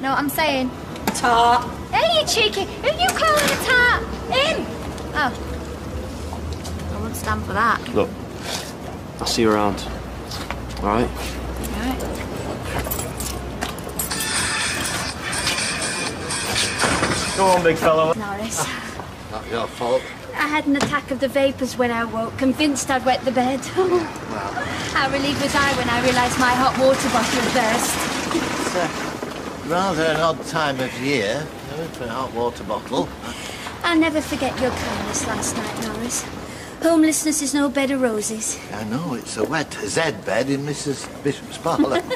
Know what I'm saying? Tart. Hey, you cheeky. Who you calling a tart? Him? Oh. I wouldn't stand for that. Look, I'll see you around. All right? Right. Go on, big fellow. Norris, Not your fault. I had an attack of the vapours when I woke, convinced I'd wet the bed. How relieved was I when I realised my hot water bottle had burst. It's uh, rather an odd time of year you know, for a hot water bottle. I'll never forget your kindness last night, Norris. Homelessness is no bed of roses. I know, it's a wet Z bed in Mrs. Bishop's parlour.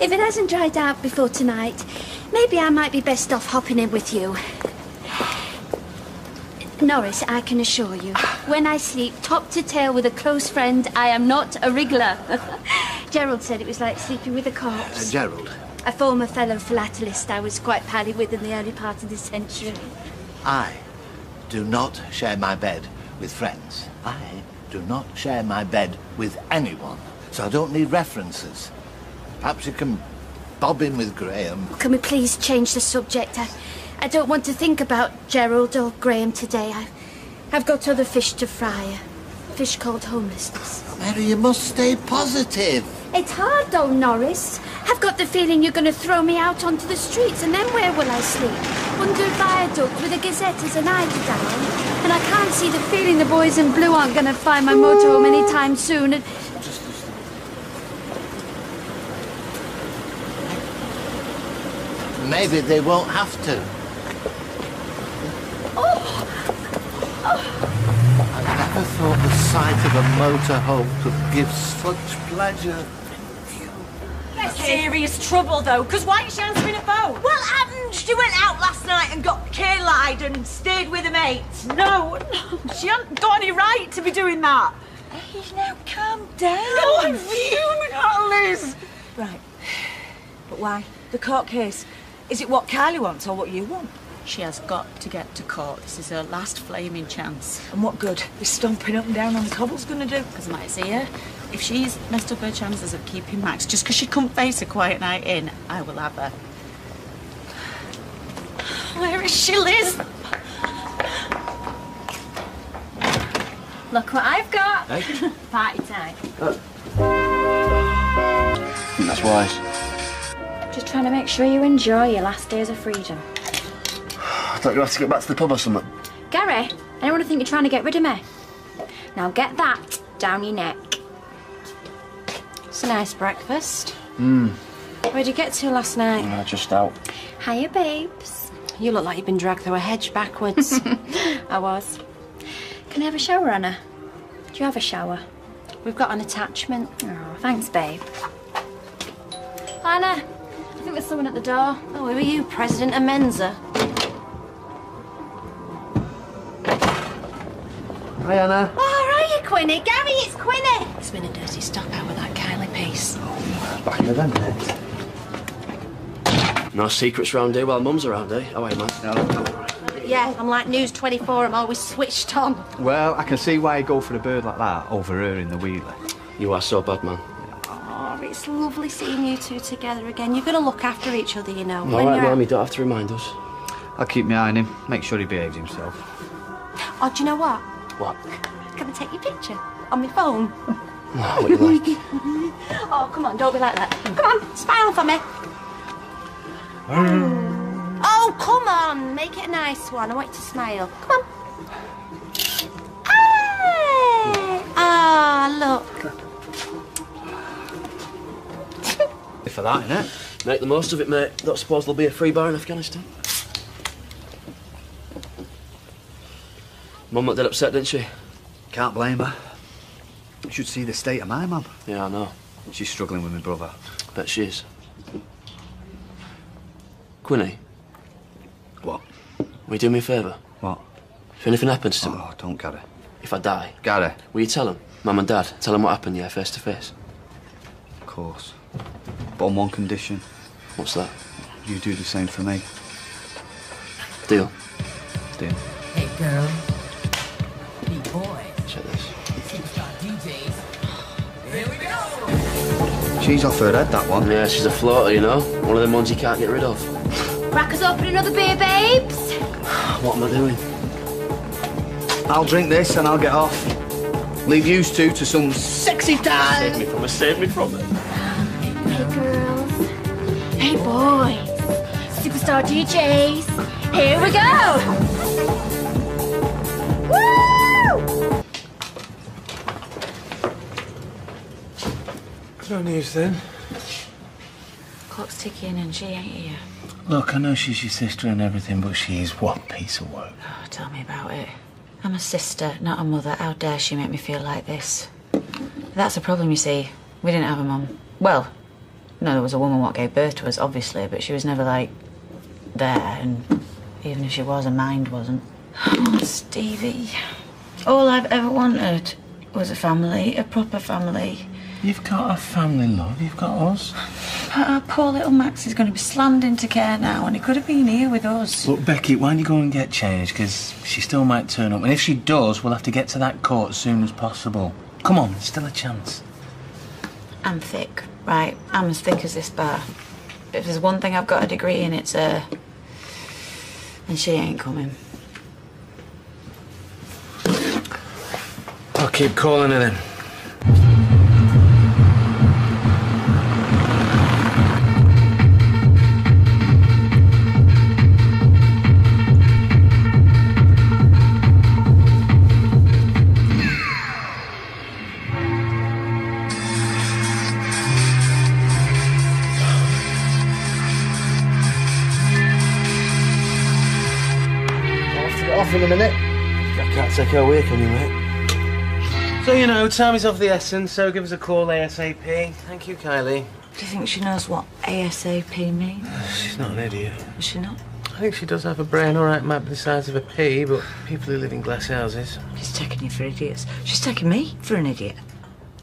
If it hasn't dried out before tonight, maybe I might be best off hopping in with you. Norris, I can assure you, when I sleep top to tail with a close friend, I am not a wriggler. Gerald said it was like sleeping with a Uh, corpse. Gerald, A former fellow philatelist I was quite pally with in the early part of this century. I do not share my bed with friends. I do not share my bed with anyone. So I don't need references. Perhaps you can bob in with Graham. Can we please change the subject? I, I don't want to think about Gerald or Graham today. I, I've got other fish to fry. Fish called homelessness. Mary, you must stay positive. It's hard though, Norris. I've got the feeling you're going to throw me out onto the streets, and then where will I sleep? Under a viaduct with a gazette as an eiderdown? And I can't see the feeling the boys in blue aren't going to find my motorhome anytime soon. And Maybe they won't have to. Oh! I never thought the sight of a motorhome could give such pleasure. Serious trouble though, because why ain't she answering a phone? Well, happened she went out last night and got K-lied and stayed with her mates. No, no, she hasn't got any right to be doing that. Hey, now calm down. No, I'm fuming at Liz. Right. But why? The court case. Is it what Kylie wants or what you want? She has got to get to court. This is her last flaming chance. And what good is stomping up and down on the cobbles going to do? Because I might see her. If she's messed up her chances of keeping Max just because she couldn't face a quiet night in, I will have her. Where is she, Liz? Look what I've got. Hey? Party time. Uh, that's wise. Just trying to make sure you enjoy your last days of freedom. I thought you had to get back to the pub or something. Gary, anyone think you're trying to get rid of me? Now get that down your neck. It's a nice breakfast. Hmm. Where'd you get to last night? Uh, just out. Hiya, babes. You look like you've been dragged through a hedge backwards. I was. Can I have a shower, Anna? Do you have a shower? We've got an attachment. Oh, thanks, babe. Anna, I think there's someone at the door. Oh, who are you, President of Hi, Anna. Oh, how are you, Quinny? Gary, it's Quinny. It's been a dirty stop out with that Kylie piece. Back in the van, mate. No secrets round here while Mum's around, eh? Oh, are you, man? Yeah, I'm like News 24. I'm always switched on. Well, I can see why you go for a bird like that over her in the wheeler. You are so bad, man. Oh, it's lovely seeing you two together again. You're going to look after each other, you know. All when right, you're Mum, you don't have to remind us. I'll keep my eye on him, make sure he behaves himself. Oh, do you know what? What? Can I take your picture on my phone? Oh, what you like? oh, come on, don't be like that. Come on, smile for me. Oh, come on, make it a nice one. I want you to smile. Come on. Hey! Ah, look. For that, innit? Make the most of it, mate. Don't suppose there'll be a free bar in Afghanistan. Mum looked dead upset, didn't she? Can't blame her. You should see the state of my mum. Yeah, I know. She's struggling with my brother. Bet she is. Quinny, What? will you do me a favour? What? If anything happens to me, Oh, don't, Gary. if I die, Gary. will you tell them? Mum and Dad, tell them what happened, yeah, face to face. Of course. But on one condition. What's that? You do the same for me. Deal. Deal. Hey, girl. She's off her head, that one. Yeah, she's a floater, you know? One of them ones you can't get rid of. Crack us open another beer, babes. What am I doing? I'll drink this and I'll get off. Leave you two to some sexy time. Save me from it, save me from it. Hey, girls. Hey, boys. Superstar DJs. Here we go. Woo! No news then. Clock's ticking and she ain't here. Look, I know she's your sister and everything, but she is one piece of work. Oh, tell me about it. I'm a sister, not a mother. How dare she make me feel like this? That's the problem, you see. We didn't have a mum. Well, no, there was a woman what gave birth to us, obviously, but she was never like there, and even if she was, her mind wasn't. Oh, Stevie. All I've ever wanted was a family, a proper family. You've got a family, love. You've got us. Our poor little Max is going to be slammed into care now, and he could have been here with us. Look, Becky, why don't you go and get changed? Because she still might turn up. And if she does, we'll have to get to that court as soon as possible. Come on, there's still a chance. I'm thick, right? I'm as thick as this bar. But if there's one thing I've got a degree in, it's her. And she ain't coming. I'll keep calling her then. Off in a minute. I can't take her away, can you, mate? So, you know, time is of the essence, so give us a call ASAP. Thank you, Kylie. Do you think she knows what ASAP means? She's not an idiot. Is she not? I think she does have a brain, all right, might be the size of a pea, but people who live in glass houses. She's taking you for idiots. She's taking me for an idiot.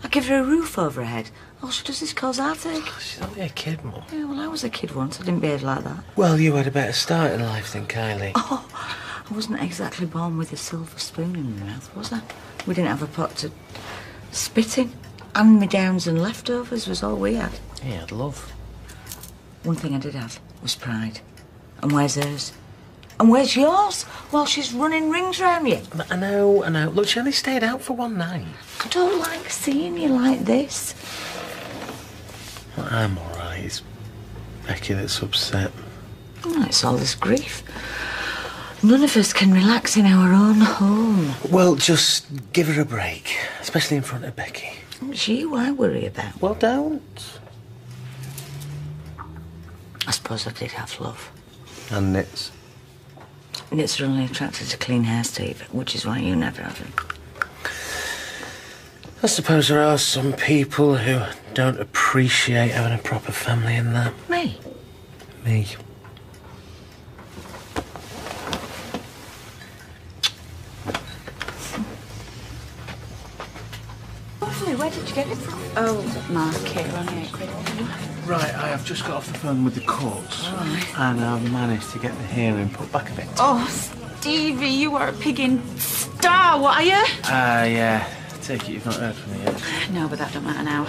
I give her a roof over her head. All she does is cause heartache. She's only a kid, Mum. Yeah, well, I was a kid once. I didn't behave like that. Well, you had a better start in life than Kylie. Oh, I wasn't exactly born with a silver spoon in my mouth, was I? We didn't have a pot to spit in. Hand me downs and leftovers was all we had. Yeah, I'd love. One thing I did have was pride. And where's hers? And where's yours? While she's running rings round you. I know, I know. Look, she only stayed out for one night. I don't like seeing you like this. Well, I'm all right. It's Becky that's upset. Oh, it's all this grief. None of us can relax in our own home. Well, just give her a break, especially in front of Becky. It's you I worry about. Well, don't. I suppose I did have love. And knits. Knits are only attracted to clean hair, Steve, which is why you never have them. I suppose there are some people who don't appreciate having a proper family in that. Me? Me. Lovely, where did you get it from? Oh, Mark, here, only eight. Right, I have just got off the phone with the courts. Right. And I've managed to get the hearing put back a bit. Oh, Stevie, you are a pigging star, what are you? Ah, yeah. Take it you've not heard from me yet. No, but that don't matter now.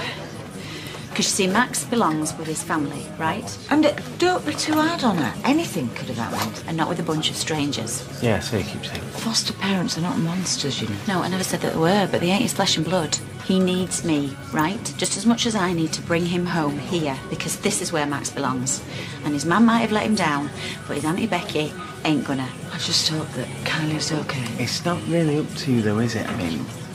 Because you see, Max belongs with his family, right? And uh, don't be too hard on her. Anything could have happened. And not with a bunch of strangers. Yeah, so you keep saying. Foster parents are not monsters, you know. No, I never said that they were, but they ain't his flesh and blood. He needs me, right? Just as much as I need to bring him home here, because this is where Max belongs. And his mum might have let him down, but his Auntie Becky ain't gonna. I just hope that Kylie's okay. It's not really up to you, though, is it? I mean, there's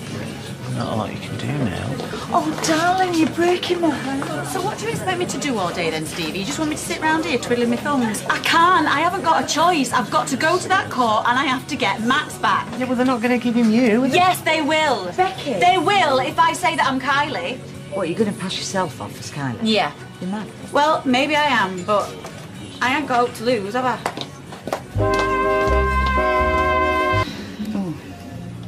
not a lot you can do now. Oh, darling, you're breaking my heart. So what do you expect me to do all day then, Stevie? You just want me to sit round here twiddling my thumbs? I can't. I haven't got a choice. I've got to go to that court and I have to get Max back. Yeah, well, they're not going to give him you. Yes, they will. Becky. They will if I say that I'm Kylie. What, you're going to pass yourself off as Kylie? Yeah. You're mad. Well, maybe I am, but I ain't got hope to lose, have I? Oh.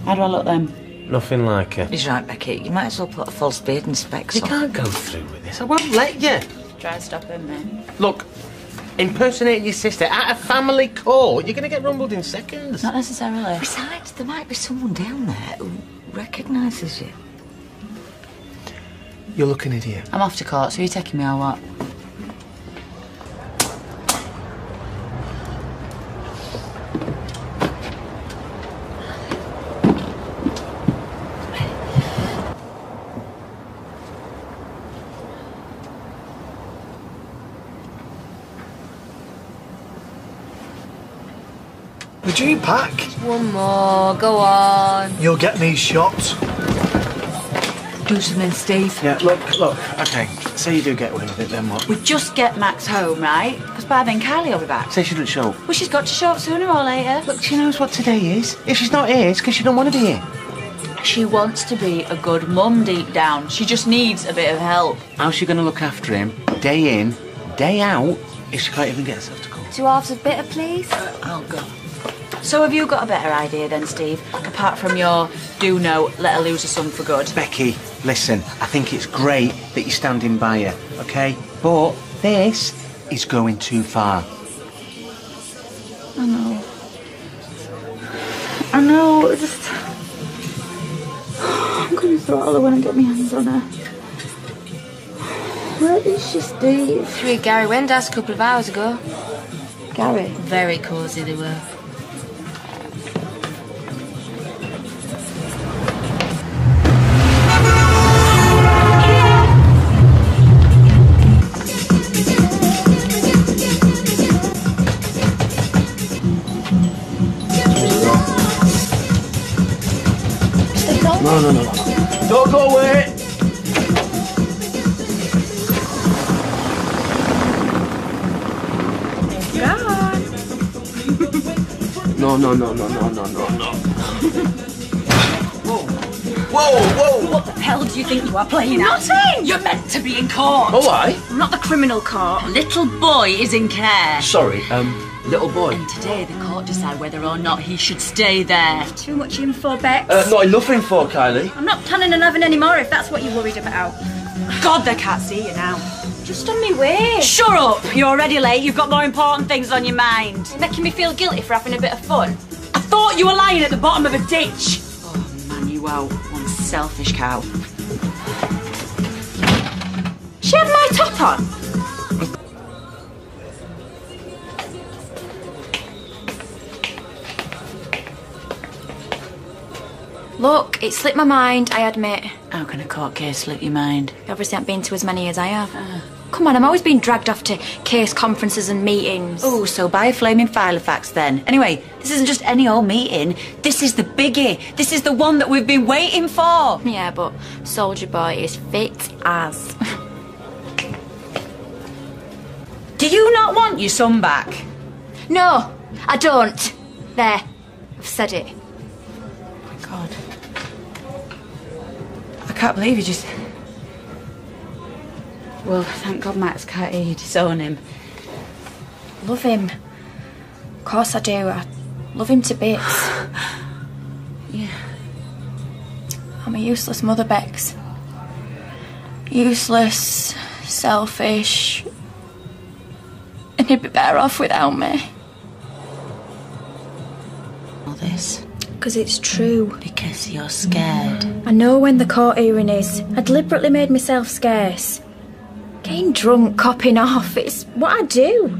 How do I look then? Nothing like it. He's right, Becky. You might as well put a false beard and specs You on. can't go through with this. I won't let you. Try to stop him then. Look, impersonating your sister at a family court, you're going to get rumbled in seconds. Not necessarily. Besides, there might be someone down there who recognises you. You'll look an idiot. I'm off to court, so you're taking me or what? The G pack. One more, go on. You'll get me shot. Do something, Steve. Yeah, look, look. Okay, say you do get away with it, then what? We just get Max home, right? Because by then Kylie will be back. Say she doesn't show up. Well, she's got to show up sooner or later. Look, she knows what today is. If she's not here, it's because she don't want to be here. She wants to be a good mum deep down. She just needs a bit of help. How's she going to look after him, day in, day out, if she can't even get herself to court? Two halves of bitter, please. Uh, I'll go. So have you got a better idea then, Steve? Apart from your do know, let her lose her son for good. Becky, listen, I think it's great that you're standing by her, okay? But this is going too far. I know. I know. I just. I'm gonna throttle her when I get my hands on her. Where is she, Steve? She with Gary Windass a couple of hours ago. Gary. Very cosy they were. No, no, no, no, no, no, no, no. Whoa, whoa! What the hell do you think you are playing at? Nothing! You're meant to be in court. Oh, I? Not the criminal court. Little boy is in care. Sorry, um, little boy. And today the court decide whether or not he should stay there. Too much info, Bex. Uh, not enough info, Kylie. I'm not planning on having any more if that's what you're worried about. God, they can't see you now. Just on my way. Shut up! You're already late. You've got more important things on your mind. You're making me feel guilty for having a bit of fun. I thought you were lying at the bottom of a ditch. Oh, man, you are one selfish cow. She had my top on. Look, it slipped my mind, I admit. How can a court case slip your mind? You obviously haven't been to as many as I have. Ah. Come on, I'm always being dragged off to case conferences and meetings. Oh, so buy a flaming file of facts then. Anyway, this isn't just any old meeting. This is the biggie. This is the one that we've been waiting for. Yeah, but Soldier Boy is fit as. Do you not want your son back? No, I don't. There, I've said it. Oh my god. I can't believe you just. Well, thank God Max can't hear you disown him. Love him. Of course I do. I love him to bits. Yeah. I'm a useless mother, Bex. Useless, selfish. And he'd be better off without me. All this Because it's true. because you're scared. I know when the court hearing is. I deliberately made myself scarce. Getting drunk, copping off, it's what I do.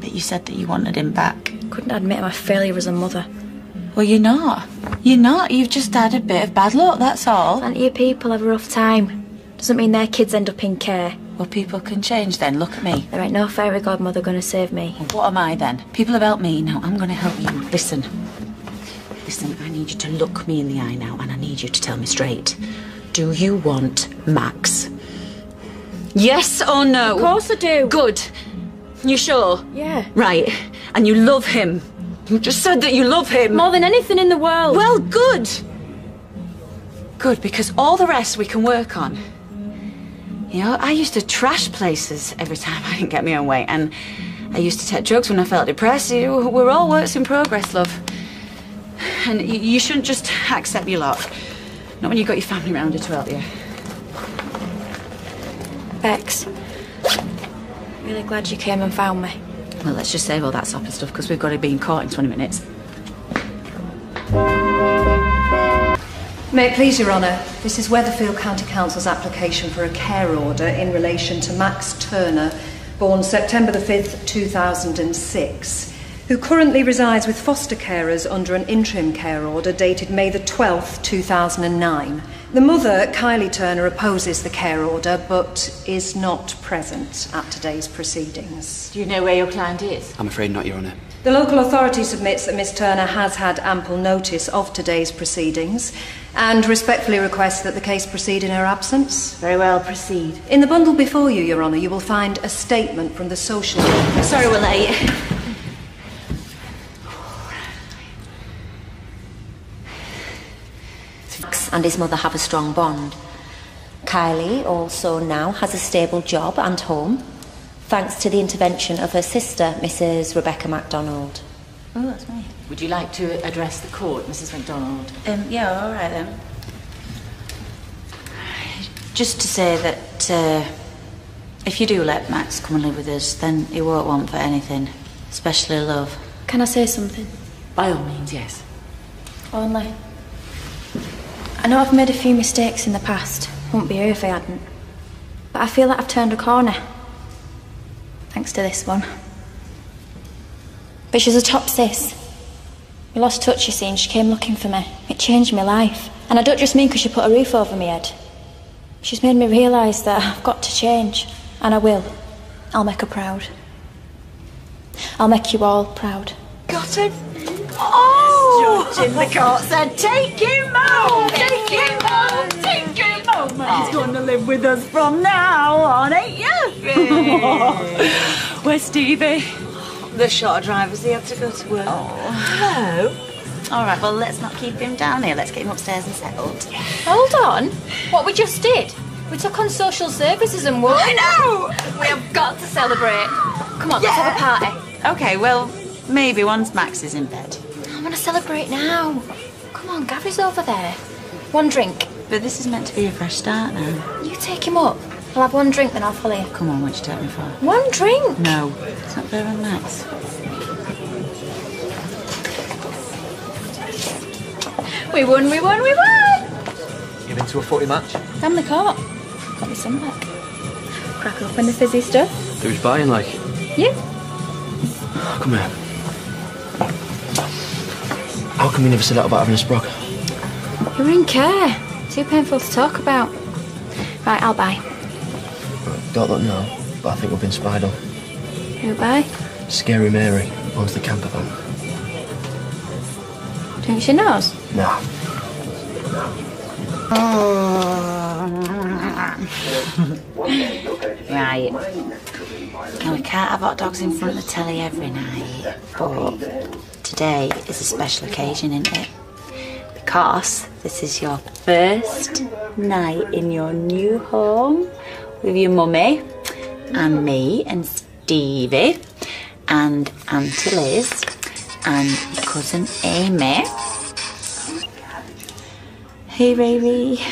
But you said that you wanted him back. Couldn't admit my failure as a mother. Well, you're not. You're not. You've just had a bit of bad luck, that's all. Plenty of people have a rough time. Doesn't mean their kids end up in care. Well, people can change then. Look at me. There ain't no fairy godmother gonna save me. Well, what am I then? People have helped me. Now I'm going to help you. Listen. Listen, I need you to look me in the eye now and I need you to tell me straight. Do you want Max? Yes or no? Of course I do. Good. You sure? Yeah. Right. And you love him. You just said that you love him. More than anything in the world. Well, good. Good, because all the rest we can work on. You know, I used to trash places every time I didn't get my own way, and I used to take drugs when I felt depressed. We're all works in progress, love. And you shouldn't just accept your lot. Not when you've got your family around you to help you. Bex. Really glad you came and found me. Well, let's just save all that soppy stuff because we've got to be in court in 20 minutes. May it please Your Honour, this is Weatherfield County Council's application for a care order in relation to Max Turner, born September the 5th, 2006, who currently resides with foster carers under an interim care order dated May the 12th, 2009. The mother, Kylie Turner, opposes the care order but is not present at today's proceedings. Do you know where your client is? I'm afraid not, Your Honour. The local authority submits that Miss Turner has had ample notice of today's proceedings and respectfully requests that the case proceed in her absence. Very well, proceed. In the bundle before you, Your Honour, you will find a statement from the social. Sorry we're late. Max and his mother have a strong bond. Kylie also now has a stable job and home, thanks to the intervention of her sister, Mrs. Rebecca McDonald. Oh, that's me. Would you like to address the court, Mrs. McDonald? Um, yeah, all right then. Just to say that uh, if you do let Max come and live with us, then he won't want for anything, especially love. Can I say something? By all means, yes. Only. I know I've made a few mistakes in the past. Wouldn't be here if I hadn't. But I feel like I've turned a corner. Thanks to this one. But she's a top sis. We lost touch, you see, and she came looking for me. It changed my life. And I don't just mean because she put a roof over my head. She's made me realise that I've got to change. And I will. I'll make her proud. I'll make you all proud. Got him? Oh! Judge in the court said, take him home, take him home, take him home. Oh. He's going to live with us from now on, ain't you? Where's Stevie? The short drivers, he had to go to work. Oh, hello. All right, well, let's not keep him down here. Let's get him upstairs and settled. Hold on. What we just did? We took on social services and what? I know! We have got to celebrate. Come on, let's have a party. Okay, well, maybe once Max is in bed. I want to celebrate now. Come on, Gary's over there. One drink. But this is meant to be a fresh start now. You take him up. I'll have one drink, then I'll follow you. Come on, what you take me for? One drink? No, it's not fair on Max. We won, we won, we won! You been to a footy match? Family court. Got me some back. Crack open the fizzy stuff. Who's buying, like? You? Come here. How come we never said that about having a sprog? You're in care. Too painful to talk about. Right, I'll buy. Don't look now, but I think we've been spied on. Who buy? Scary Mary owns the camper van. Do you think she knows? Nah. Oh. Right. Now, we can't have hot dogs in front of the telly every night, but today is a special occasion, isn't it? Because this is your first night in your new home with your mummy and me and Stevie and Auntie Liz and cousin Amy. Hey, baby.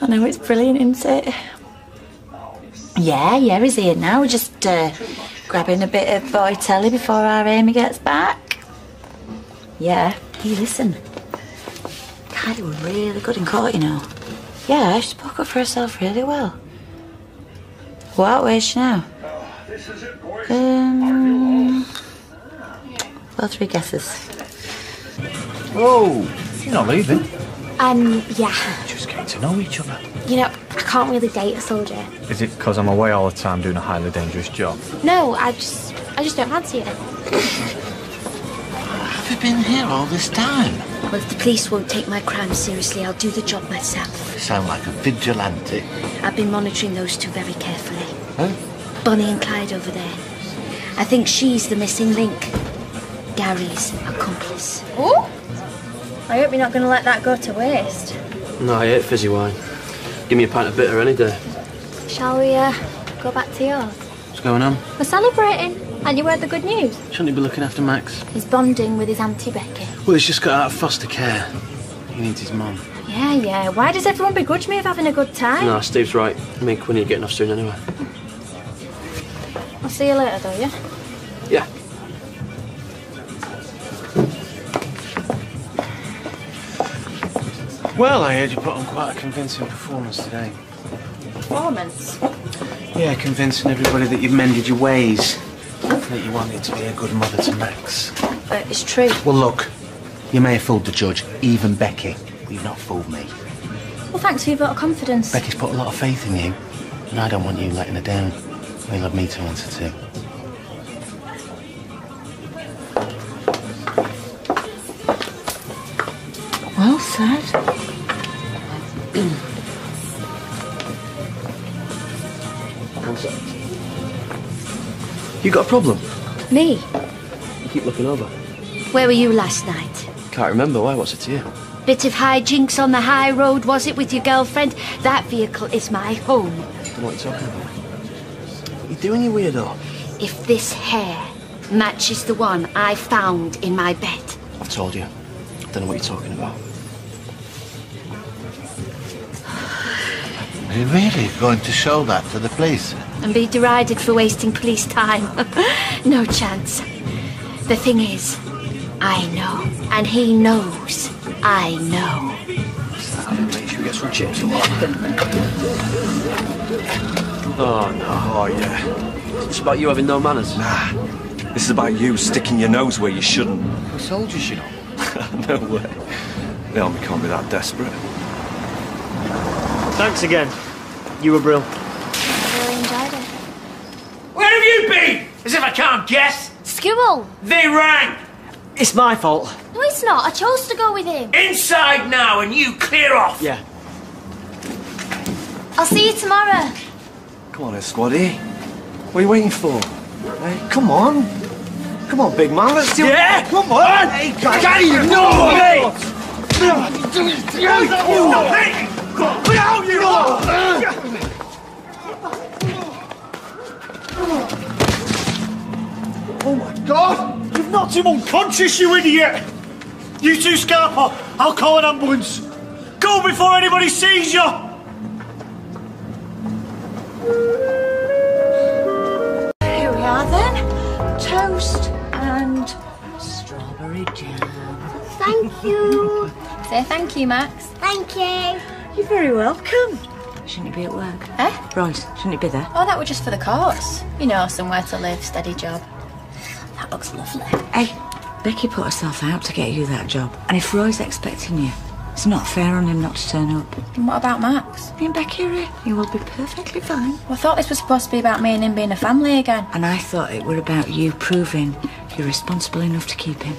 I know it's brilliant, isn't it? Yeah, yeah, he's here now. We're just uh, grabbing a bit of boy telly before our Amy gets back. Yeah, hey, listen. Kylie was really good in court, you know. Yeah, she spoke up for herself really well. What? Where's she now? Um, well, three guesses. Oh, you're not leaving. Um, yeah. Just getting to know each other. You know, I can't really date a soldier. Is it because I'm away all the time doing a highly dangerous job? No, I just, I just don't fancy it. Have you been here all this time? Well, if the police won't take my crime seriously, I'll do the job myself. You sound like a vigilante. I've been monitoring those two very carefully. Huh? Bonnie and Clyde over there. I think she's the missing link. Gary's accomplice. Oh? I hope you're not going to let that go to waste. No, I hate fizzy wine. Give me a pint of bitter any day. Shall we, uh, go back to yours? What's going on? We're celebrating. And you heard the good news? Shouldn't he be looking after Max? He's bonding with his Auntie Becky. Well, he's just got out of foster care. He needs his mum. Yeah, yeah. Why does everyone begrudge me of having a good time? No, Steve's right. Me and Quinny are getting off soon anyway. I'll see you later, though, yeah? Yeah. Well, I heard you put on quite a convincing performance today. Performance. Yeah, convincing everybody that you've mended your ways. That you wanted to be a good mother to Max. Uh, it's true. Well, look, you may have fooled the judge, even Becky, but you've not fooled me. Well, thanks for your vote of confidence. Becky's put a lot of faith in you, and I don't want you letting her down. You'll have me to answer to. Well said. You got a problem? Me? You keep looking over. Where were you last night? Can't remember. Why? What's it to you? Bit of hijinks on the high road, was it, with your girlfriend? That vehicle is my home. what you're talking about. What are you doing, you weirdo? If this hair matches the one I found in my bed, I've told you. I don't know what you're talking about. Are you really going to show that to the police? and be derided for wasting police time. no chance. The thing is, I know, and he knows I know. Should we get some chips? Oh, no. Oh, yeah. It's about you having no manners. Nah. This is about you sticking your nose where you shouldn't. We're soldiers, you know. no way. The army can't be that desperate. Thanks again. You were brill. Really enjoyed it. Where have you been? As if I can't guess. School! They rang. It's my fault. No, it's not. I chose to go with him. Inside now and you clear off. Yeah. I'll see you tomorrow. Come on, then, Squaddy. What are you waiting for? Hey, come on. Come on, big man. Let's do it. Yeah? Come on. Hey, guys. Daddy, you Come know on. me. Stop it. Put out you! Oh my God! You've knocked him unconscious, you idiot! You two scarper, I'll call an ambulance. Go before anybody sees you! Here we are then. Toast and strawberry jam. Thank you. Say thank you, Max. Thank you. You're very welcome. Shouldn't you be at work? Eh? Roy's, shouldn't you be there? Oh, that were just for the courts. You know, somewhere to live, steady job. That looks lovely. Hey, Becky put herself out to get you that job. And if Roy's expecting you, it's not fair on him not to turn up. And what about Max? Me and Becky are here. You will be perfectly fine. Well, I thought this was supposed to be about me and him being a family again. And I thought it were about you proving you're responsible enough to keep him.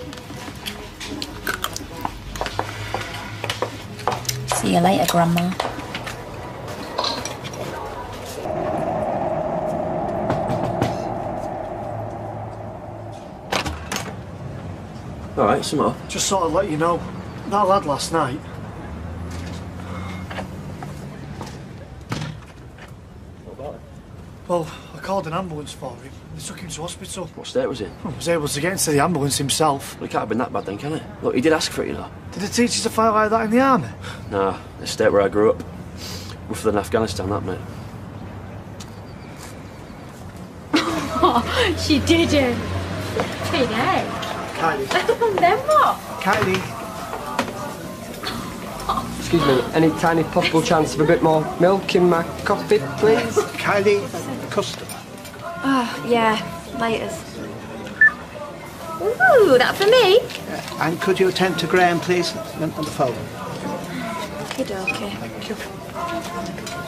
See you later, Grandma. All right, some more. Just sort of let you know, that lad last night. Well, I called an ambulance for him. They took him to hospital. What state was he? I was able to get into the ambulance himself. Well, it can't have been that bad then, can it? Look, he did ask for it, you know. Did they teach you to fight like that in the army? Nah, the state where I grew up. Rougher than Afghanistan, that, mate. Oh, she didn't. Big egg. Kylie. then what? Kylie. Excuse me, any tiny possible chance of a bit more milk in my coffee, please? Kylie, custard. Oh, yeah. Laters. Ooh, that for me? And could you attend to Graham, please, on on the phone? Good, okay. Thank you.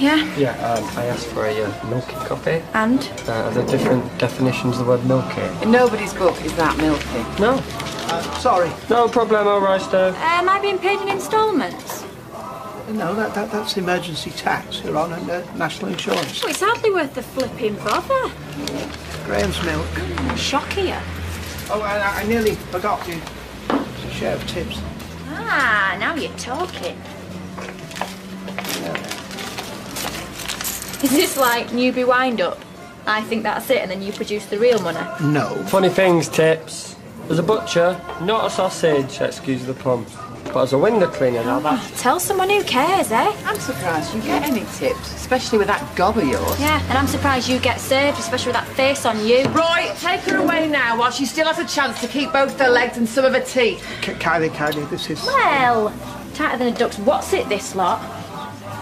Yeah? Yeah, um, I asked for a uh, milky coffee. And? Uh, are there different definitions of the word milky? In nobody's book is that milky. No. sorry. No problemo, Risto. Am I being paid in instalments? No, that, that, that's emergency tax you're on and uh, national insurance. Oh, it's hardly worth the flipping bother. Graham's milk. Shock here. Oh, I, I nearly forgot you. It's a share of tips. Ah, now you're talking. Is this like newbie wind up? I think that's it, and then you produce the real money. No. Funny things, Tips. As a butcher, not a sausage, excuse the pun. But as a window cleaner, now that's... Tell someone who cares, eh? I'm surprised you get any tips, especially with that gob of yours. Yeah, and I'm surprised you get served, especially with that face on you. Roy, take her away now while she still has a chance to keep both her legs and some of her teeth. K- Kylie, Kylie, this is. Well, tighter than a duck's what's it, this lot?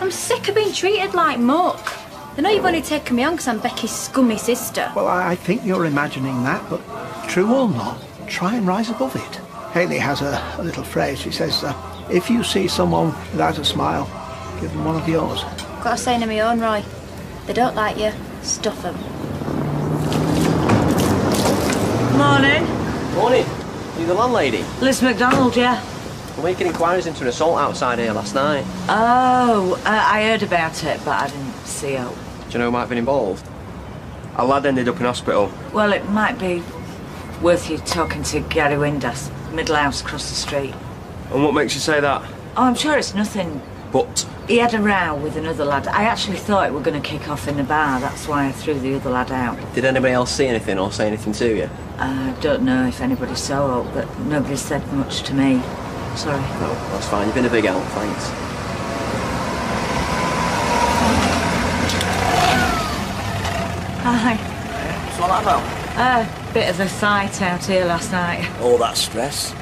I'm sick of being treated like muck. I know you've only taken me on because I'm Becky's scummy sister. Well, I, I think you're imagining that, but true or not, try and rise above it. Hayley has a, a little phrase. She says, uh, if you see someone without a smile, give them one of yours. Got a saying of my own, Roy. They don't like you, stuff them. Morning. Morning. You the landlady? Liz McDonald, yeah. We're making inquiries into an assault outside here last night. Oh, uh, I heard about it, but I didn't see it. Do you know who might have been involved? A lad ended up in hospital. Well, it might be worth you talking to Gary Windass, middle house across the street. And what makes you say that? Oh, I'm sure it's nothing. But He had a row with another lad. I actually thought it were going to kick off in the bar. That's why I threw the other lad out. did anybody else see anything or say anything to you? I don't know if anybody saw it, but nobody said much to me. Sorry. No, that's fine. You've been a big help, thanks. Hi. What's all that about? A bit of a fight out here last night. All that stress.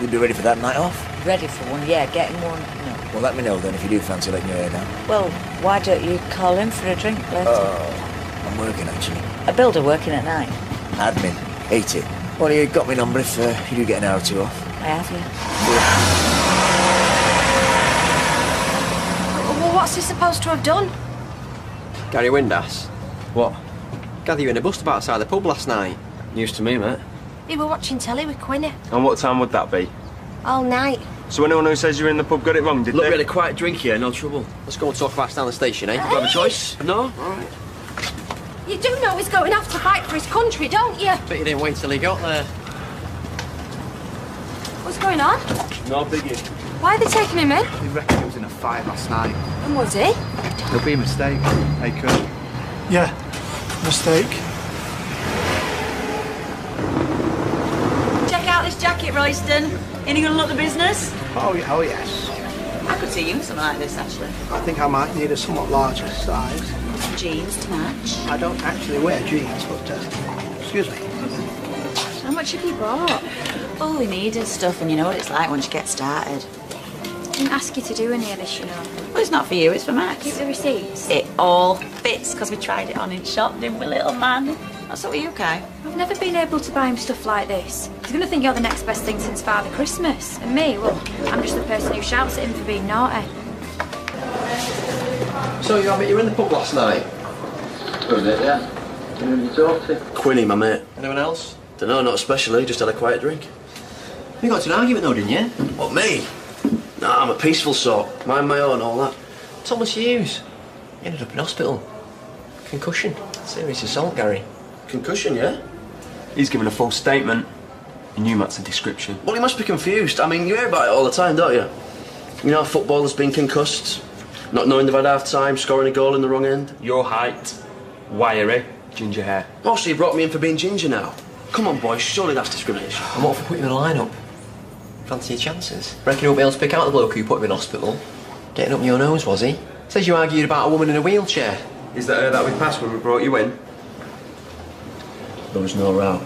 You'd be ready for that night off? Ready for one? Yeah, getting one. No. Well, let me know then if you do fancy letting your hair down. Well, why don't you call in for a drink later? Oh, I'm working actually. a builder working at night. Admin. Hate it. Well, you got my number if uh, you do get an hour or two off. I have you. Well, what's he supposed to have done? Gary Windass? What? Gather you in a bus stop outside the pub last night. News to me, mate. We were watching telly with Quinny And what time would that be? all night. So anyone who says you're in the pub got it wrong, did Look, they? Look really quiet drink here, no trouble. Let's go and talk about down the station, eh? Do you have a choice? No? Alright. You do know he's going off to fight for his country, don't you? Bet you didn't wait till he got there. What's going on? No biggie. Why are they taking him in? They reckon he was in a fight last night. And was he? There'll be a mistake. Hey, Kurt. Yeah, mistake. Check out this jacket Royston? You gonna look the business? Oh, oh yes. I could see you in something like this, actually. I think I might need a somewhat larger size. Jeans to match. I don't actually wear jeans, but uh, excuse me. How much have you bought? All we need is stuff, and you know what it's like once you get started. I didn't ask you to do any of this, you know. Well, it's not for you, it's for Max. Keep the receipts. It all fits because we tried it on in shop, didn't we, little man? That's what you, okay? I've never been able to buy him stuff like this. He's going to think you're the next best thing since Father Christmas. And me, well, I'm just the person who shouts at him for being naughty. So you, you were in the pub last night? Good bit, yeah. Who did you talk to? Quinny, my mate. Anyone else? Dunno, not especially. Just had a quiet drink. You got to an argument though, didn't you? What, me? Nah, I'm a peaceful sort. Mind my own, all that. Thomas Hughes. He ended up in hospital. Concussion. Serious assault, Gary. Concussion, yeah? He's given a false statement. And you match the description. Well, he must be confused. I mean, you hear about it all the time, don't you? You know, footballers being concussed, not knowing they've had half time, scoring a goal in the wrong end. Your height, wiry, eh? ginger hair. Oh, so you brought me in for being ginger now? Come on, boys, surely that's discrimination. I'm if for putting you in a lineup? Fancy your chances. Reckon you won't be able to pick out the bloke who put him in hospital? Getting up your nose, was he? Says you argued about a woman in a wheelchair. Is that her that we passed when we brought you in? There was no row.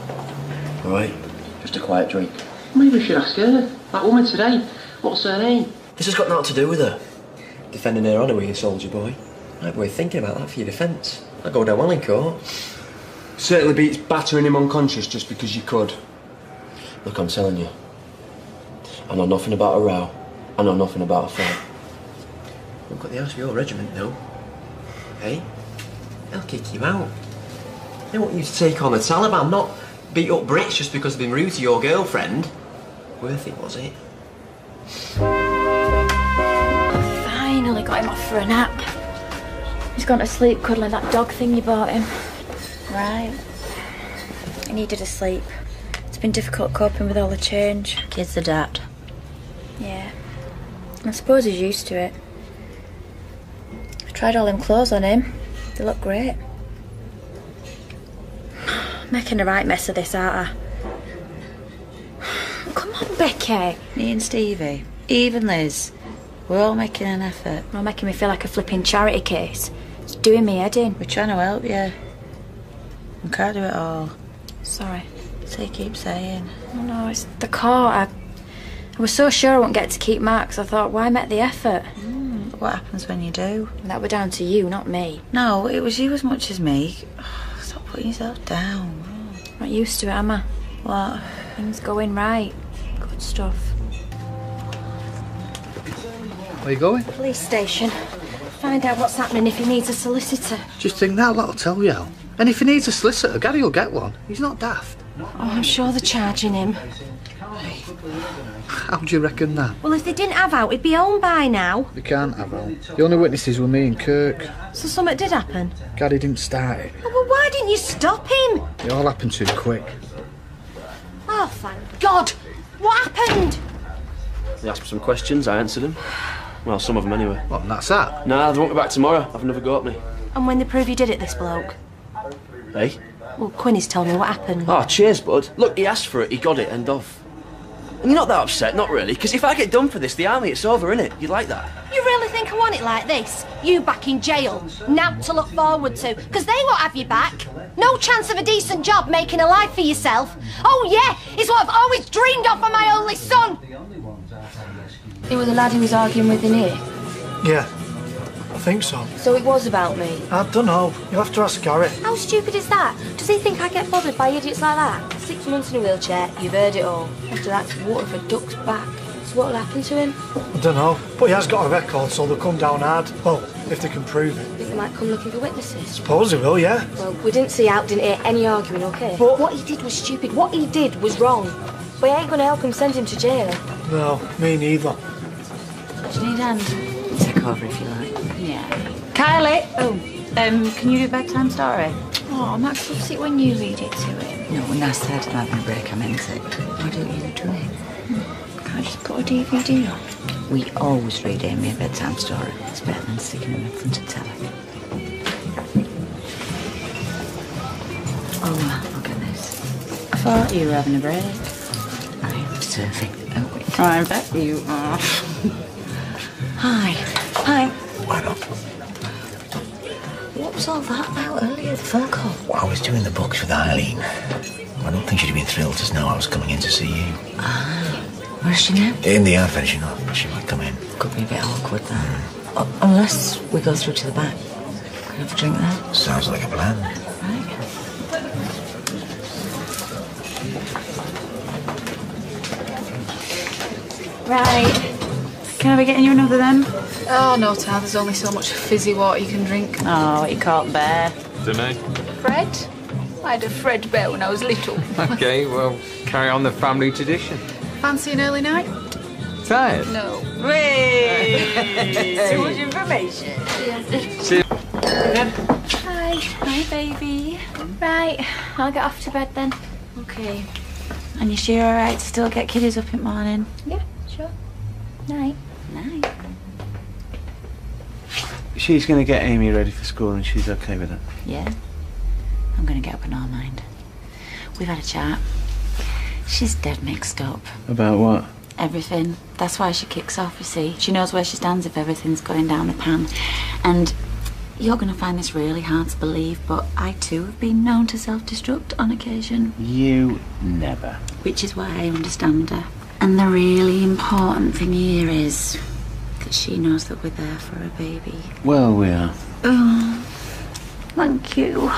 All right? Just a quiet drink. Maybe we should ask her. That woman today. What's her name? This has got nothing to do with her. Defending her honour with you, soldier boy. Might be worth thinking about that for your defence. I'd go down well in court. Certainly beats battering him unconscious just because you could. Look, I'm telling you. I know nothing about a row. I know nothing about a fight. We've got the house of your regiment, though. Hey? They'll kick you out. They want you to take on the Taliban, not beat up Brits just because they've been rude to your girlfriend. Worth it, was it? Finally got him off for a nap. He's gone to sleep cuddling that dog thing you bought him. Right. He needed a sleep. It's been difficult coping with all the change. Kids adapt. Yeah. I suppose he's used to it. I tried all them clothes on him. They look great. Making a right mess of this, aren't I? Come on, Becky. Me and Stevie, even Liz, we're all making an effort. You're making me feel like a flipping charity case. It's doing me head in. We're trying to help you. We can't do it all. Sorry. So you keep saying. Oh no, it's the car. I, I was so sure I wouldn't get to keep Max. I thought, why make the effort? Mm, what happens when you do? That were down to you, not me. No, it was you as much as me. Stop putting yourself down. Not used to it, am I? What? Things going right. Good stuff. Where are you going? Police station. Find out what's happening if he needs a solicitor. Just think that, that'll tell you. And if he needs a solicitor, Gary will get one. He's not daft. Oh, I'm sure they're charging him. How do you reckon that? Well, if they didn't have out, he'd be home by now. We can't have out. The only witnesses were me and Kirk. So something did happen. Gary didn't start it. Oh, well, why didn't you stop him? It all happened too quick. Oh, thank God. What happened? They asked me some questions, I answered them. Well, some of them anyway. What, and that's that? Nah, they won't be back tomorrow. I've another go at me. And when they prove you did it, this bloke? Hey? Well, Quinny's told me what happened. Oh, cheers, bud. Look, he asked for it, he got it, end of. And you're not that upset, not really, because if I get done for this, the army, it's over, innit? You like that? You really think I want it like this? You back in jail, now to look forward to, because they won't have you back. No chance of a decent job making a life for yourself. Oh yeah, it's what I've always dreamed of for my only son. It was the lad he was arguing with in here. Yeah, I think so. So it was about me. I don't know. You'll have to ask Gary. How stupid is that? Does he think I get bothered by idiots like that? Six months in a wheelchair, you've heard it all. After that, it's water for duck's back. So what'll happen to him? I don't know. But he has got a record, so they'll come down hard. Well, if they can prove it. Think they might come looking for witnesses? Suppose they will, yeah. Well, we didn't see out, didn't hear any arguing, okay? But what he did was stupid. What he did was wrong. We ain't gonna help him send him to jail. No, me neither. Do you need a hand? Take over if you like. Kylie! Oh, um, can you do a bedtime story? Oh, Max loves it when you read it to him. No, when I said I'm having a break, I meant it. Why don't you do it? Can't I just put a DVD on? We always read Amy a bedtime story. It's better than sticking them in front of telly. Oh, look at this. I thought you were having a break. Right. surfing. I bet you are. Hi. Hi. Why not? What was all that about earlier, the phone call? Well, I was doing the books with Eileen. I don't think she'd have been thrilled to know I was coming in to see you. Ah. Where's she now? In the yard finishing up, but she might come in. Could be a bit awkward then. Uh, unless we go through to the back. Could have a drink there. Sounds like a plan. Right. Right. Can I be getting you another then? Oh, no, Tal, there's only so much fizzy water you can drink. Oh, you can't bear. Dunno. Fred? I had a Fred Bear when I was little. Okay, well, carry on the family tradition. Fancy an early night? Tired? No. Too much information. See Hi. Hi, baby. Right, I'll get off to bed then. Okay. And you sure you're alright to still get kiddies up in the morning? Yeah, sure. Night. She's going to get Amy ready for school and she's okay with it. Yeah. I'm gonna get up in our mind. We've had a chat. She's dead mixed up. About what? Everything. That's why she kicks off, you see. She knows where she stands if everything's going down the pan. And you're gonna find this really hard to believe, but I too have been known to self destruct on occasion. You never. Which is why I understand her. And the really important thing here is that she knows that we're there for her baby. Well, we are. Oh, thank you.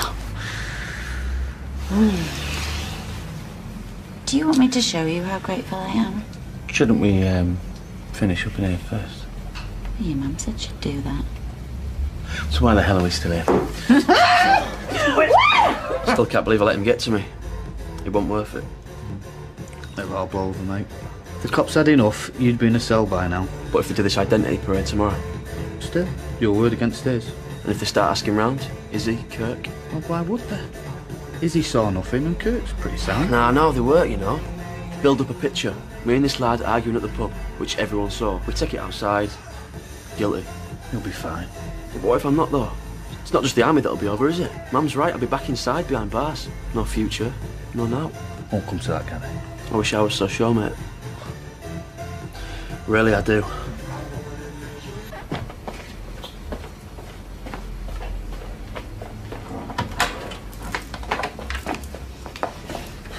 Do you want me to show you how grateful I am? Shouldn't we um, finish up in here first? Your mum said she'd do that. So why the hell are we still here? Still can't believe I let him get to me. It wasn't worth it. Never all blow over, mate. If the cops had enough, you'd be in a cell by now. But if they do this identity parade tomorrow? Still, your word against his. And if they start asking round, Izzy, Kirk? Well, why would they? Izzy saw nothing and Kirk's pretty sound. Nah, no, they were, you know. Build up a picture. Me and this lad arguing at the pub, which everyone saw. We take it outside. Guilty. You'll be fine. But what if I'm not, though? It's not just the army that'll be over, is it? Mum's right, I'll be back inside behind bars. No future, no now. Won't come to that, can it? I wish I was so sure, mate. Really, I do.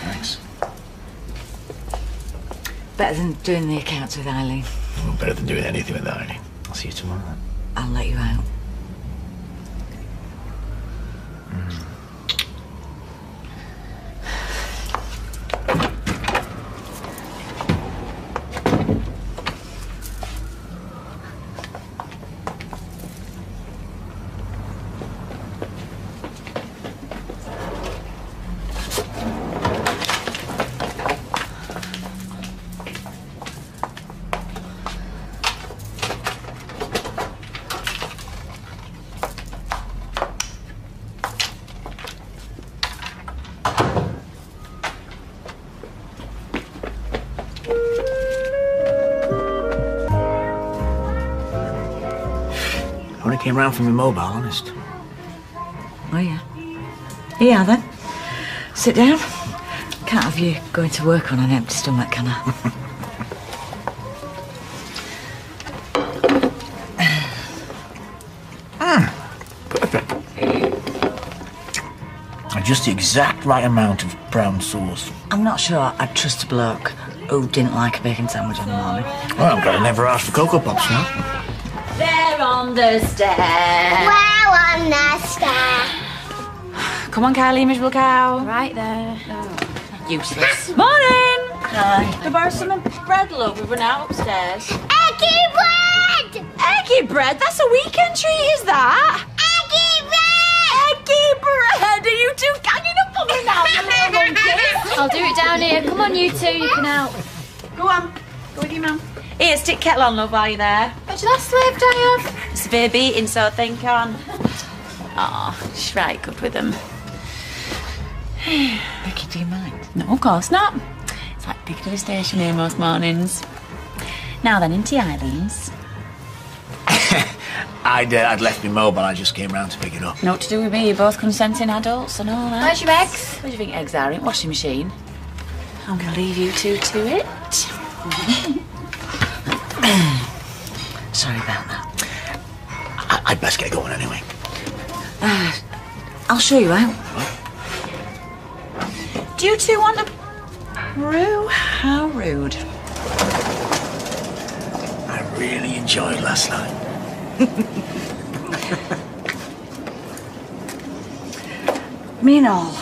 Thanks. Better than doing the accounts with Eileen. Well, better than doing anything with Eileen. I'll see you tomorrow. then. I'll let you out. I only came round from your mobile, honest. Oh, yeah. Yeah, then. Sit down. Can't have you going to work on an empty stomach, can I? Hmm. Perfect. Just the exact right amount of brown sauce. I'm not sure I'd trust a bloke who didn't like a bacon sandwich in the morning. Well, I'm glad I never asked for Cocoa Pops now. They're on the stair. Wow, on the stair. Come on, Kylie, miserable cow. Right there. Useless. Morning! Hi. Can I borrow some bread, love? We've run out upstairs. Eggy bread! Eggy bread? That's a weekend treat, is that? Eggy bread! Eggy bread! Are you two ganging up on me now, you little monkeys? I'll do it down here. Come on, you two, you can help. Go on. Go with your mum. Here, stick kettle on, love, while you're there. What's your last lift, Diane? Severe beating, so I think on. Oh, she's right good with them. Vicky, do you mind? No, of course not. It's like Piccadilly Station here most mornings. Now then, into Eileen's. I'd, uh, I'd left my mobile, I just came round to pick it up. Not to do with me, you're both consenting adults and all that. Where's your eggs? Where do you think eggs are? In washing machine? I'm going to leave you two to it. Sorry about that. I- I'd best get going anyway. Uh, I'll show you out. Do you two want a brew? How rude. I really enjoyed last night. Me and all.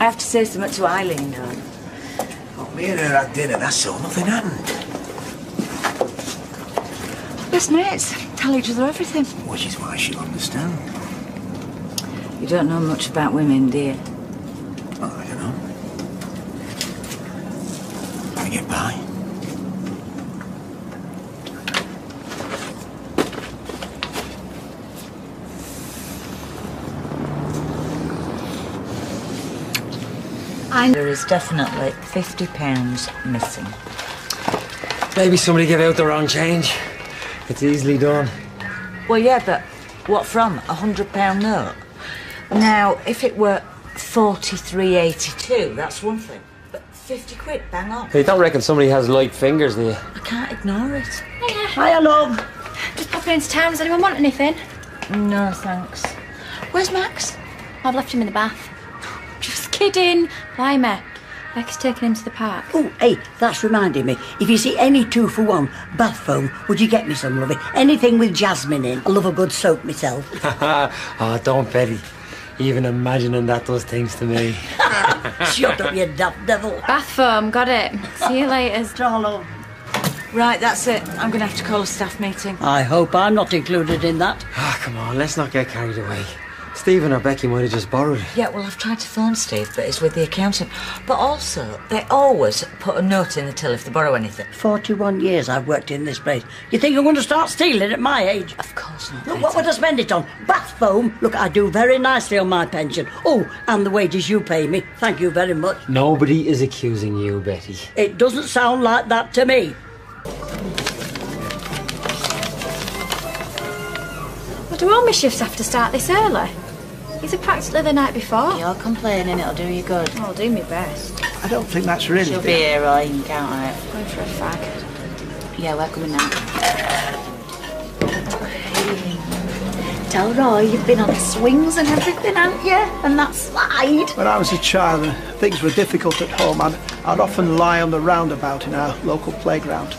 I have to say something to Eileen now. Oh, me and her had dinner, that's all. Nothing happened. Best mates. Tell each other everything. Which is why she'll understand. You don't know much about women, do you? Oh, I don't know. I get by. I there is definitely fifty pounds missing. Maybe somebody gave out the wrong change. It's easily done. Well, yeah, but what from? A hundred pound note. Now, if it were forty-three eighty-two, that's one thing. But fifty quid, bang on. Hey, you don't reckon somebody has light fingers, do you? I can't ignore it. Hiya, love. Just popping into town. Does anyone want anything? No, thanks. Where's Max? I've left him in the bath. Just kidding. Lie, me. Becky's taking him to the park. Oh, hey, that's reminding me. If you see any two for one bath foam, would you get me some, lovey? Anything with jasmine in. I love a good soak myself. oh, don't, Betty. Even imagining that does things to me. Shut up, you daft devil. Bath foam. Got it. See you later. Darling. Right, that's it. I'm going to have to call a staff meeting. I hope I'm not included in that. Ah, come on, let's not get carried away. Stephen or Becky might have just borrowed it. Yeah, well, I've tried to phone Steve, but it's with the accountant. But also, they always put a note in the till if they borrow anything. 41 years I've worked in this place. You think I'm going to start stealing at my age? Of course not. Look, what would I spend it on? Bath foam? Look, I do very nicely on my pension. Oh, and the wages you pay me. Thank you very much. Nobody is accusing you, Betty. It doesn't sound like that to me. Well, do all my shifts have to start this early? Is it practically the night before? You're complaining, it'll do you good. I'll do my best. I don't think that's really She'll be here, or you can count on it. Going for a fag. Yeah, we're coming now. Tell Roy you've been on the swings and everything, haven't you? And that slide. When I was a child things were difficult at home, I'd, I'd often lie on the roundabout in our local playground,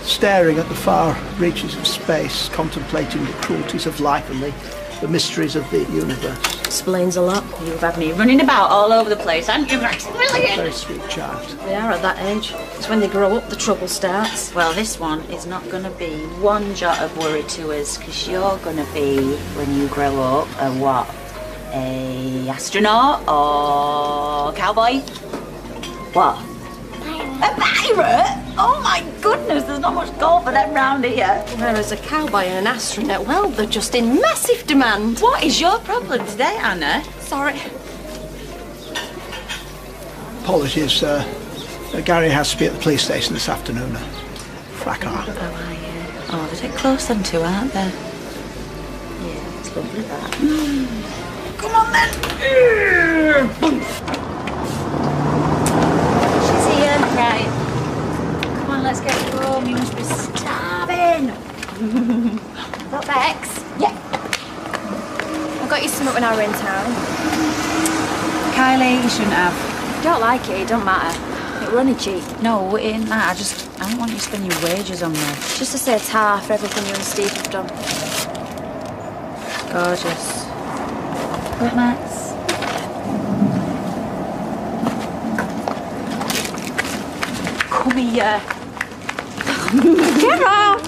staring at the far reaches of space, contemplating the cruelties of life and the, the mysteries of the universe. Explains a lot. You've had me running about all over the place, haven't you, Maximilian? Very sweet child. They are at that age. It's when they grow up the trouble starts. Well, this one is not going to be one jot of worry to us because you're going to be, when you grow up, a what? A astronaut or cowboy? What? A pirate? Oh my goodness, there's not much gold for them round here. Whereas a cowboy and an astronaut, well, they're just in massive demand. What is your problem today, Anna? Sorry. Apologies, uh, uh, Gary has to be at the police station this afternoon. Uh, fracas. Oh, are you? Oh, they're dead close them two, aren't they? Yeah, it's lovely that. Come on then. She's here. Right. Come on, let's get home. You must be starving. Got Bex? Yeah. I got you something when I were in town. Kylie, you shouldn't have. You don't like it, it don't matter. It were only cheap. No, it ain't that. I just, I don't want you to spend your wages on me. Just to say tar for everything you and Steve have done. Gorgeous. Good, Max. Come here. Get off!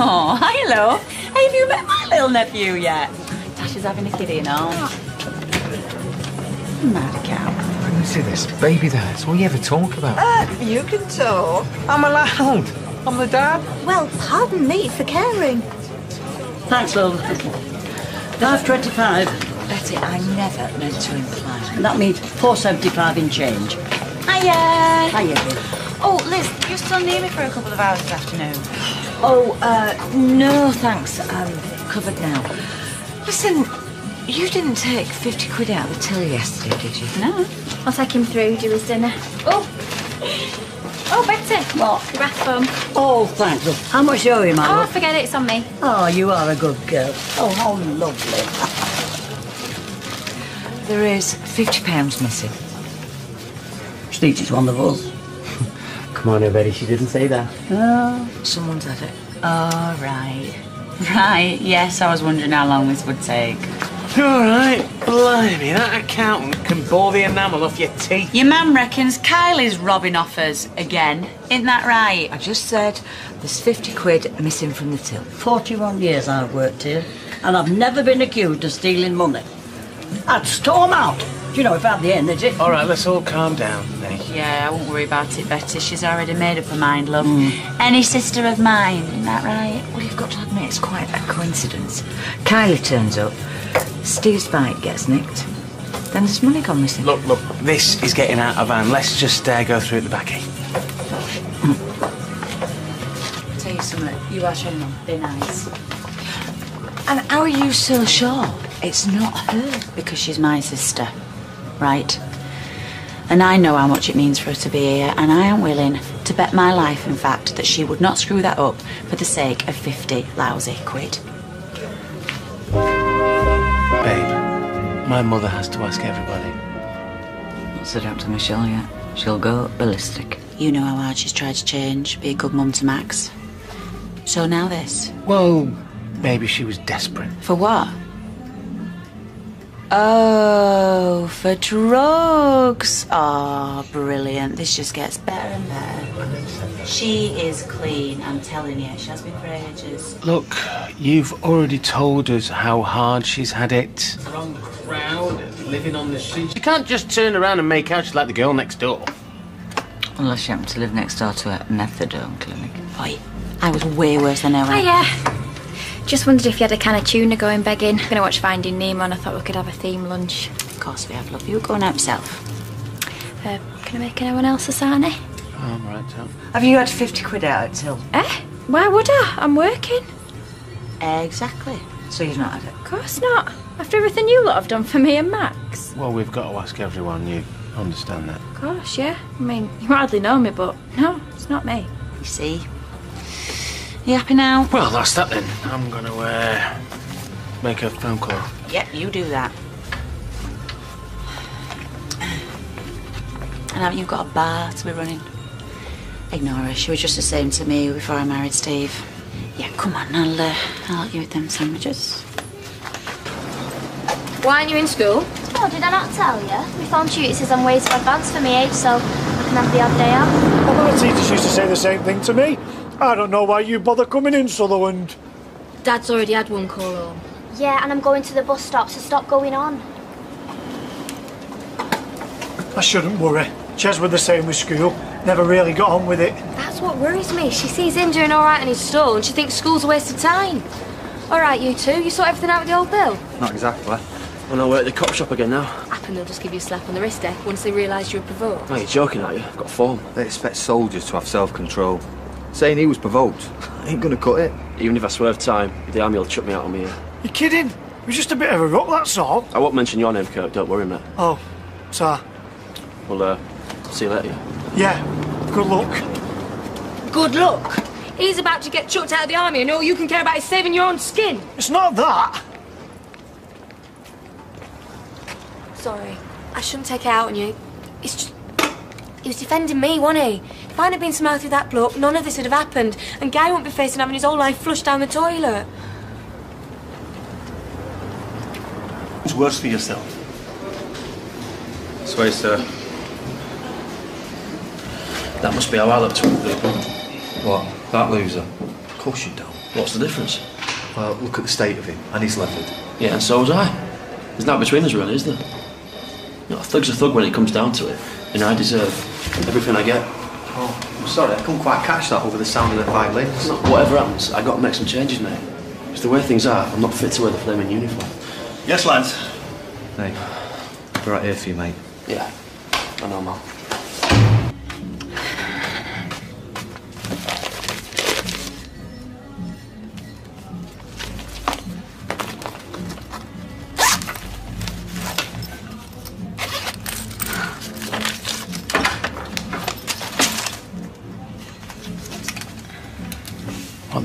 Oh, hello. Hey, have you met my little nephew yet? Dash is having a kiddie, you know. Mad cow. Let me see this. Baby there. It's all you ever talk about. Uh, you can talk. I'm allowed. I'm the dad. Well, pardon me for caring. Thanks, love. 525. Betty, I never meant to imply. And that means 475 in change. Hiya. Hiya. Oh, Liz, you're still near me for a couple of hours this afternoon. Oh, uh, no, thanks. I'm covered now. Listen, You didn't take 50 quid out of the till yesterday, did you? No. I'll take him through, do his dinner. Oh! Oh, Betty. What? Your bath bomb. Oh, thanks. love. How much you owe you, my Oh, love? forget it, it's on me. Oh, you are a good girl. Oh, how lovely. There is 50 pounds missing. She thinks it's one of us. Come on, everybody, she didn't say that. Oh, someone's had it. Oh, right. Right, yes, I was wondering how long this would take. All right, blimey, that accountant can bore the enamel off your teeth. Your mum reckons Kylie's robbing off us again. Isn't that right? I just said there's 50 quid missing from the till. 41 years I've worked here, and I've never been accused of stealing money. I'd storm out. Do you know about I had the energy? All right, let's all calm down, Penny. Yeah, I won't worry about it, Betty. She's already made up her mind, love. Any sister of mine, isn't that right? Well, you've got to admit it's quite a coincidence. Kylie turns up, Steve's bike gets nicked, then there's money gone missing. Look, look, this is getting out of hand. Let's just uh, go through at the back. eh? tell you something. You watch her mum. Be nice. And how are you so sure it's not her? Because she's my sister, right? And I know how much it means for her to be here, and I am willing to bet my life, in fact, that she would not screw that up for the sake of 50 lousy quid. Babe, my mother has to ask everybody. Not said out to Michelle yet. She'll go ballistic. You know how hard she's tried to change, be a good mum to Max. So now this. Well, maybe she was desperate. For what? Oh, for drugs. Oh, brilliant. This just gets better and better. She is clean, I'm telling you. She has been for ages. Look, you've already told us how hard she's had it. On the ground, living on the streets. You can't just turn around and make out she's like the girl next door. Unless you happen to live next door to a methadone clinic. Oi, I was way worse than ever. Oh, yeah. Just wondered if you had a can of tuna going begging. Gonna watch Finding Nemo and I thought we could have a theme lunch. Of course we have, love. You going out yourself? Uh, can I make anyone else a sarnie? Oh, right, Tom. Have you had 50 quid out till? Eh? Why would I? I'm working. Exactly. So you've not had it? Of course not. After everything you lot have done for me and Max. Well, we've got to ask everyone. You understand that? Of course, yeah. I mean, you hardly know me, but no, it's not me. You see? You happy now? Well, that's that then. I'm going to uh, make a phone call. Yep, you do that. And haven't you got a bar to be running? Ignore her. She was just the same to me before I married Steve. Yeah, come on, I'll, uh, I'll help you with them sandwiches. Why aren't you in school? Oh, did I not tell you? My phone tutor says I'm way too advanced for my age, so I can have the odd day off. Well, my teachers used to say the same thing to me. I don't know why you bother coming in, Sutherland. Dad's already had one call home. Yeah, and I'm going to the bus stop, so stop going on. I shouldn't worry. Ches were the same with school. Never really got on with it. That's what worries me. She sees him doing all right in his stall, and she thinks school's a waste of time. All right, you two, you sort everything out with the old Bill. Not exactly. When I work at the cop shop again now. Happen they'll just give you a slap on the wrist, eh? Once they realise you were provoked. No, you're joking, aren't you? I've got a form. They expect soldiers to have self-control. Saying he was provoked I ain't gonna cut it. Even if I swerve time, the army will chuck me out on me here. You kidding? It was just a bit of a ruck, that's all. I won't mention your name, Kirk. Don't worry, mate. Oh, sir. Well, uh, see you later. Yeah, good luck. Good luck. He's about to get chucked out of the army, and all you can care about is saving your own skin. It's not that. Sorry, I shouldn't take it out on you. It's just. He was defending me, wasn't he? If I hadn't been smart with that bloke, none of this would have happened, and Guy won't be facing having his whole life flushed down the toilet. It's worse for yourself. Sway, sir. That must be how I look to other people. What? That loser? Of course you don't. What's the difference? Well, look at the state of him, and he's leathered. Yeah, and so was I. There's not between us, really, is there? You know, a thug's a thug when it comes down to it, and I deserve everything I get. Oh, I'm sorry, I couldn't quite catch that over the sound of the violins. Look, whatever happens, I got to make some changes, mate. Because the way things are, I'm not fit to wear the flaming uniform. Yes, lads. Hey, we're right here for you, mate. Yeah, I know, man.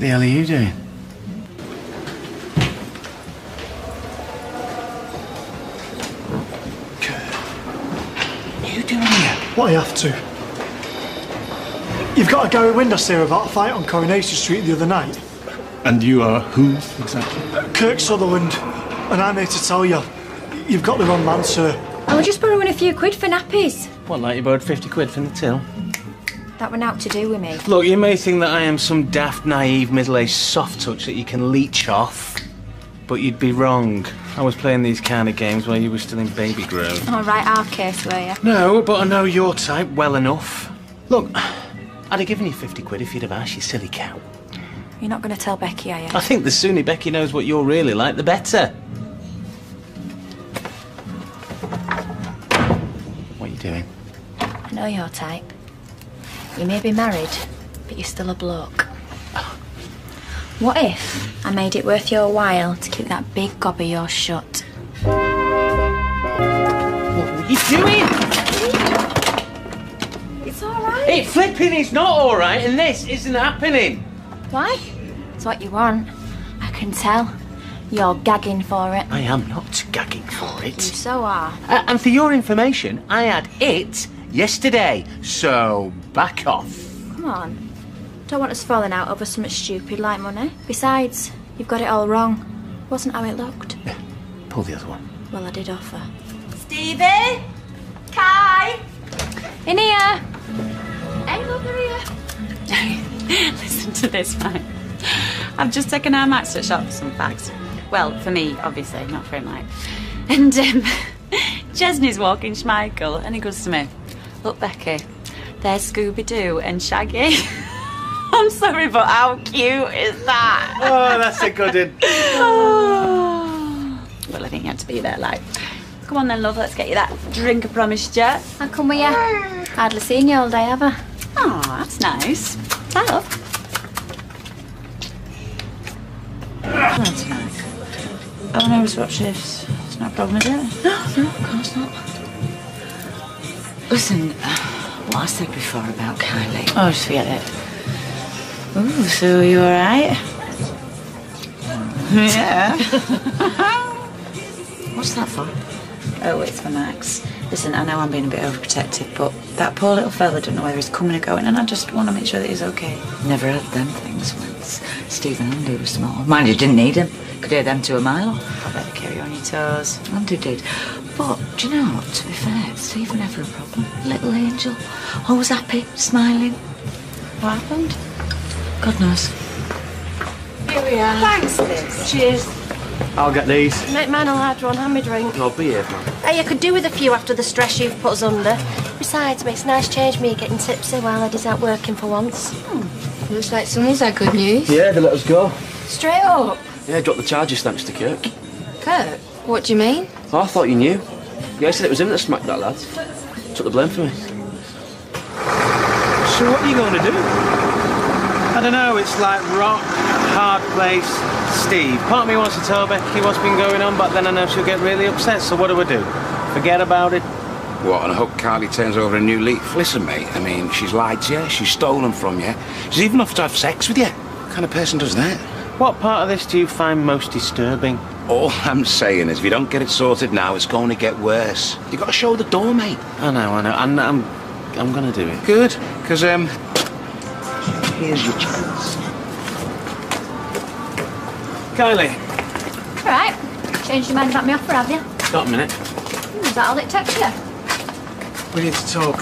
The hell are you doing? What are you doing here? What I have to. You've got a Gary Windass here about a fight on Coronation Street the other night. And you are who exactly? Kirk Sutherland, and I'm here to tell you, you've got the wrong man, sir. I was just borrowing a few quid for nappies. What, like you borrowed 50 quid from the till? That were out to do with me. Look, you may think that I am some daft, naive, middle-aged soft touch that you can leech off, but you'd be wrong. I was playing these kind of games while you were still in baby grown. All right, our case, were you? No, but I know your type well enough. Look, I'd have given you 50 quid if you'd have asked, you silly cow. You're not going to tell Becky, are you? I think the sooner Becky knows what you're really like, the better. What are you doing? I know your type. You may be married, but you're still a bloke. What if I made it worth your while to keep that big gob of yours shut? What are you doing? It's all right. It flipping is not all right, and this isn't happening. Why? It's what you want. I can tell. You're gagging for it. I am not gagging for it. You so are. Uh, and for your information, I had it yesterday, so back off. Come on. Don't want us falling out over something stupid like money. Besides, you've got it all wrong. Wasn't how it looked. Pull the other one. Well, I did offer. Stevie? Kai? In here. Hey, look, here. Listen to this, right? I've just taken our Max to the shop for some fags. Well, for me, obviously, not for him, like. And um, Chesney's walking Schmeichel, and he goes to me, Look, Becky, there's Scooby Doo and Shaggy. I'm sorry, but how cute is that? Oh, that's a good one. well, I think you had to be there, like. Come on then, love, let's get you that drink I promised you. I'll come with you. Hardly seen you all day, have I? Oh, that's nice. Love. That's nice. Oh no, swap shifts. It's not a problem, is it? No, no, of course not. Listen, what I said before about Kylie. Oh, just forget it. Ooh, so you alright? Yeah. What's that for? Oh, it's for Max. Listen, I know I'm being a bit overprotective, but that poor little fella don't know whether he's coming or going, and I just want to make sure that he's okay. Never had them things once. Stephen and Andy were small. Mind you, didn't need him. Could hear them to a mile off. I better carry on your toes. I'm too did. But, do you know, what to be fair, Steve was never a problem. Little angel. Always happy, smiling. What happened? God knows. Here we are. Thanks, Liz. Cheers. I'll get these. Make mine a large one, hand me drink. No, behave, man. Hey, I could do with a few after the stress you've put us under. Besides, makes a nice change me getting tipsy while Eddie's out working for once. Hmm. Looks like someone's had good news. Yeah, they let us go. Straight up. Yeah, dropped the charges thanks to Kirk. Kirk? what do you mean? Oh, I thought you knew. Yeah, he said it was him that smacked that lad. Took the blame for me. So what are you going to do? I don't know, it's like rock, hard place, Steve. Part of me wants to tell Becky what's been going on, but then I know she'll get really upset, so what do I do? Forget about it? What, and I hope Carly turns over a new leaf? Listen, mate, I mean, she's lied to you, she's stolen from you, she's even offered to have sex with you. What kind of person does that? What part of this do you find most disturbing? All I'm saying is, if you don't get it sorted now, it's going to get worse. You've got to show the door, mate. I know, I know, I'm, I'm, I'm gonna do it. Good, because, um, here's your chance. Kylie, All right. Changed your mind about me offer, have you? stop a minute. Hmm, Is that all it took you? We need to talk.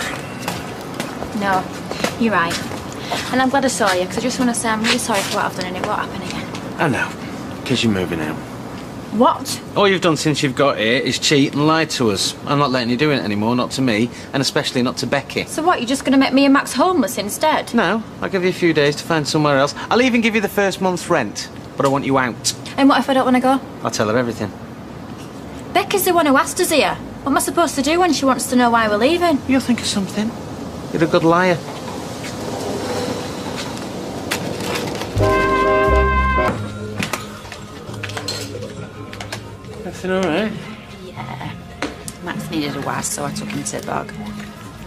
No, you're right. And I'm glad I saw you, because I just want to say I'm really sorry for what I've done and it won't happen again. I know, because you're moving out. What? All you've done since you've got here is cheat and lie to us. I'm not letting you do it anymore, not to me, and especially not to Becky. So what, you're just going to make me and Max homeless instead? No, I'll give you a few days to find somewhere else. I'll even give you the first month's rent, but I want you out. And what if I don't want to go? I'll tell her everything. Becky's the one who asked us here. What am I supposed to do when she wants to know why we're leaving? You'll think of something. You're a good liar. Everything all right? Yeah. Max needed a wash, so I took him to the bog.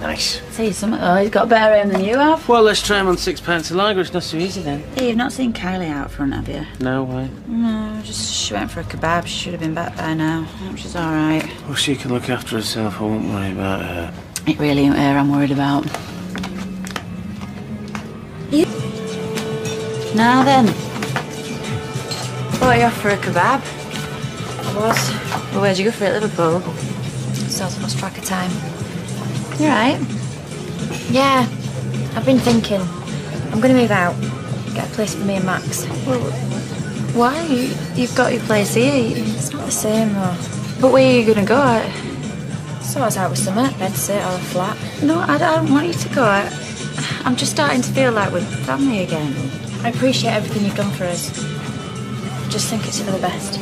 Nice. See, something oh, he's got better aim than you have. Well, let's try him on six pounds of lager. It's not so easy then. Hey, you've not seen Kylie out front, have you? No way. No, just she went for a kebab. She should have been back by now. I Hope she's all right. Well, she can look after herself. I won't worry about her. It really ain't her I'm worried about. You... Now then. What, you off for a kebab? I was. Well, where'd you go for it, Liverpool? So I've lost track of time. You're right? Yeah, I've been thinking. I'm going to move out. Get a place for me and Max. Well, why? You, you've got your place here. It's not the same though. But where are you going to go? I, So I was out with Summer, bed sit or a flat. no, I don't want you to go. I, I'm just starting to feel like we're family again. I appreciate everything you've done for us. I just think it's for the best.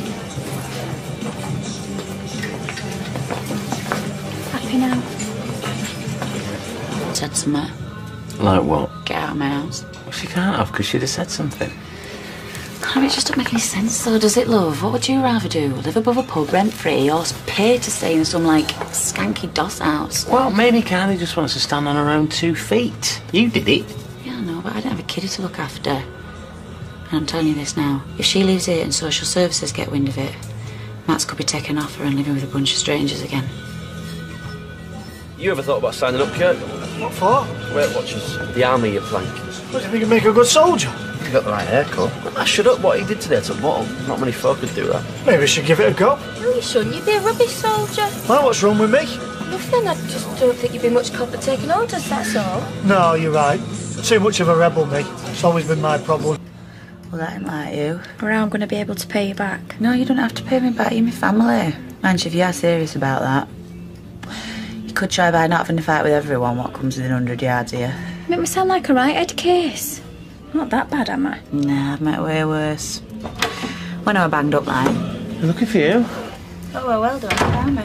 Happy now? Said something. Like what? Get out of my house. Well, she can't have because she'd have said something. God, it just don't make any sense though, does it, love? What would you rather do? Live above a pub rent free or pay to stay in some like skanky doss house? Well, maybe Kylie just wants to stand on her own two feet. You did it. Yeah, I know, but I don't have a kiddie to look after. And I'm telling you this now. If she leaves it and social services get wind of it, Max could be taken off her and living with a bunch of strangers again. You ever thought about signing up, Kirk? What for? Weight Watchers. The army, you plank. What, do you think you'd make a good soldier? You got the right haircut. I should up. What he did today to bottle. Not many folk could do that. Maybe we should give it a go. No, you shouldn't. You'd be a rubbish soldier. Well, what's wrong with me? Nothing. I just don't think you'd be much cop at taking orders, that's all. No, you're right. Too much of a rebel, me. It's always been my problem. Well, that ain't like you. Or how I'm going to be able to pay you back. No, you don't have to pay me back. You're my family. Mind you, if you are serious about that, you could try by not having to fight with everyone what comes within 100 yards of you. Make me sound like a right head case. Not that bad, am I? Nah, I've met way worse. When I was banged up like. They're looking for you. Oh, well, well done. Found me.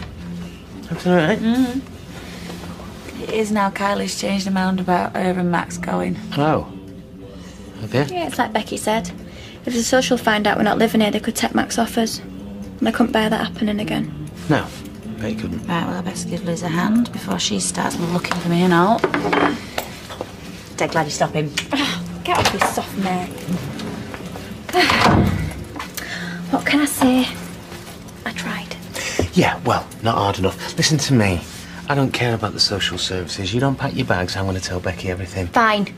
Everything all right? Mm -hmm. It is now Kylie's changed her mind about her and Max going. Oh. Have you? Yeah, it's like Becky said. If the social find out we're not living here, they could take Max off us. And I couldn't bear that happening again. No. Bet you couldn't. Right, well, I best give Liz a hand before she starts looking for me and all. Dead glad you stop him. Get off this soft neck. what can I say? I tried. Yeah, well, not hard enough. Listen to me. I don't care about the social services. You don't pack your bags. I'm going to tell Becky everything. Fine.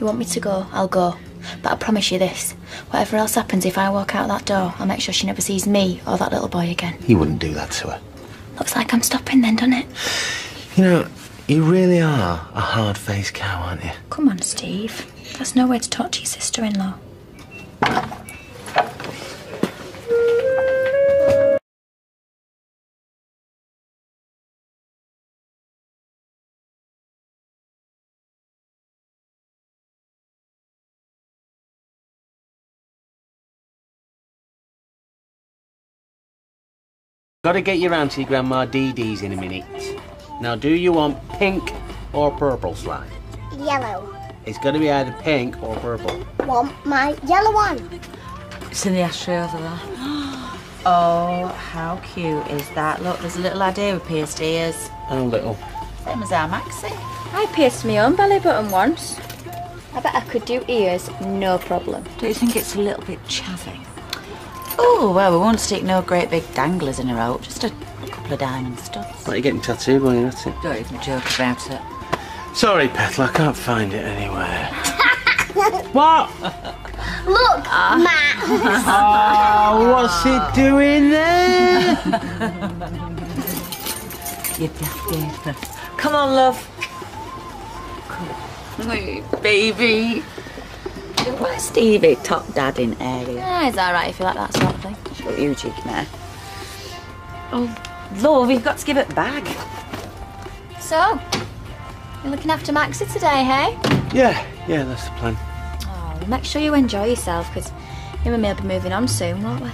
You want me to go? I'll go. But I promise you this. Whatever else happens, if I walk out that door, I'll make sure she never sees me or that little boy again. He wouldn't do that to her. Looks like I'm stopping then, doesn't it? You know, you really are a hard-faced cow, aren't you? Come on, Steve. That's no way to talk to your sister-in-law. Got to get you round to your grandma Dee Dee's in a minute. Now, do you want pink or purple slime? Yellow. It's going to be either pink or purple. Want my yellow one? It's in the ashtray over there. Oh, how cute is that? Look, there's a little lad here with pierced ears. How little? Same as our Maxi. I pierced my own belly button once. I bet I could do ears, no problem. Don't you think it's a little bit chazzy? Oh, well, we won't stick no great big danglers in her out. Just a couple of diamond studs. Like you're getting tattooed while you're at it. Don't even joke about it. Sorry, Petal, I can't find it anywhere. what? Look, ah. Max. Oh, what's it ah. doing there? you daft Come on, love. Come Hey, baby. Why Stevie top dad in area? Ah, it's alright if you like that sort of thing. Shut you, cheeky mare. Oh, love, you've got to give it back. So, you're looking after Maxie today, hey? Yeah, yeah, that's the plan. Oh, well, make sure you enjoy yourself, because him and me will be moving on soon, won't we?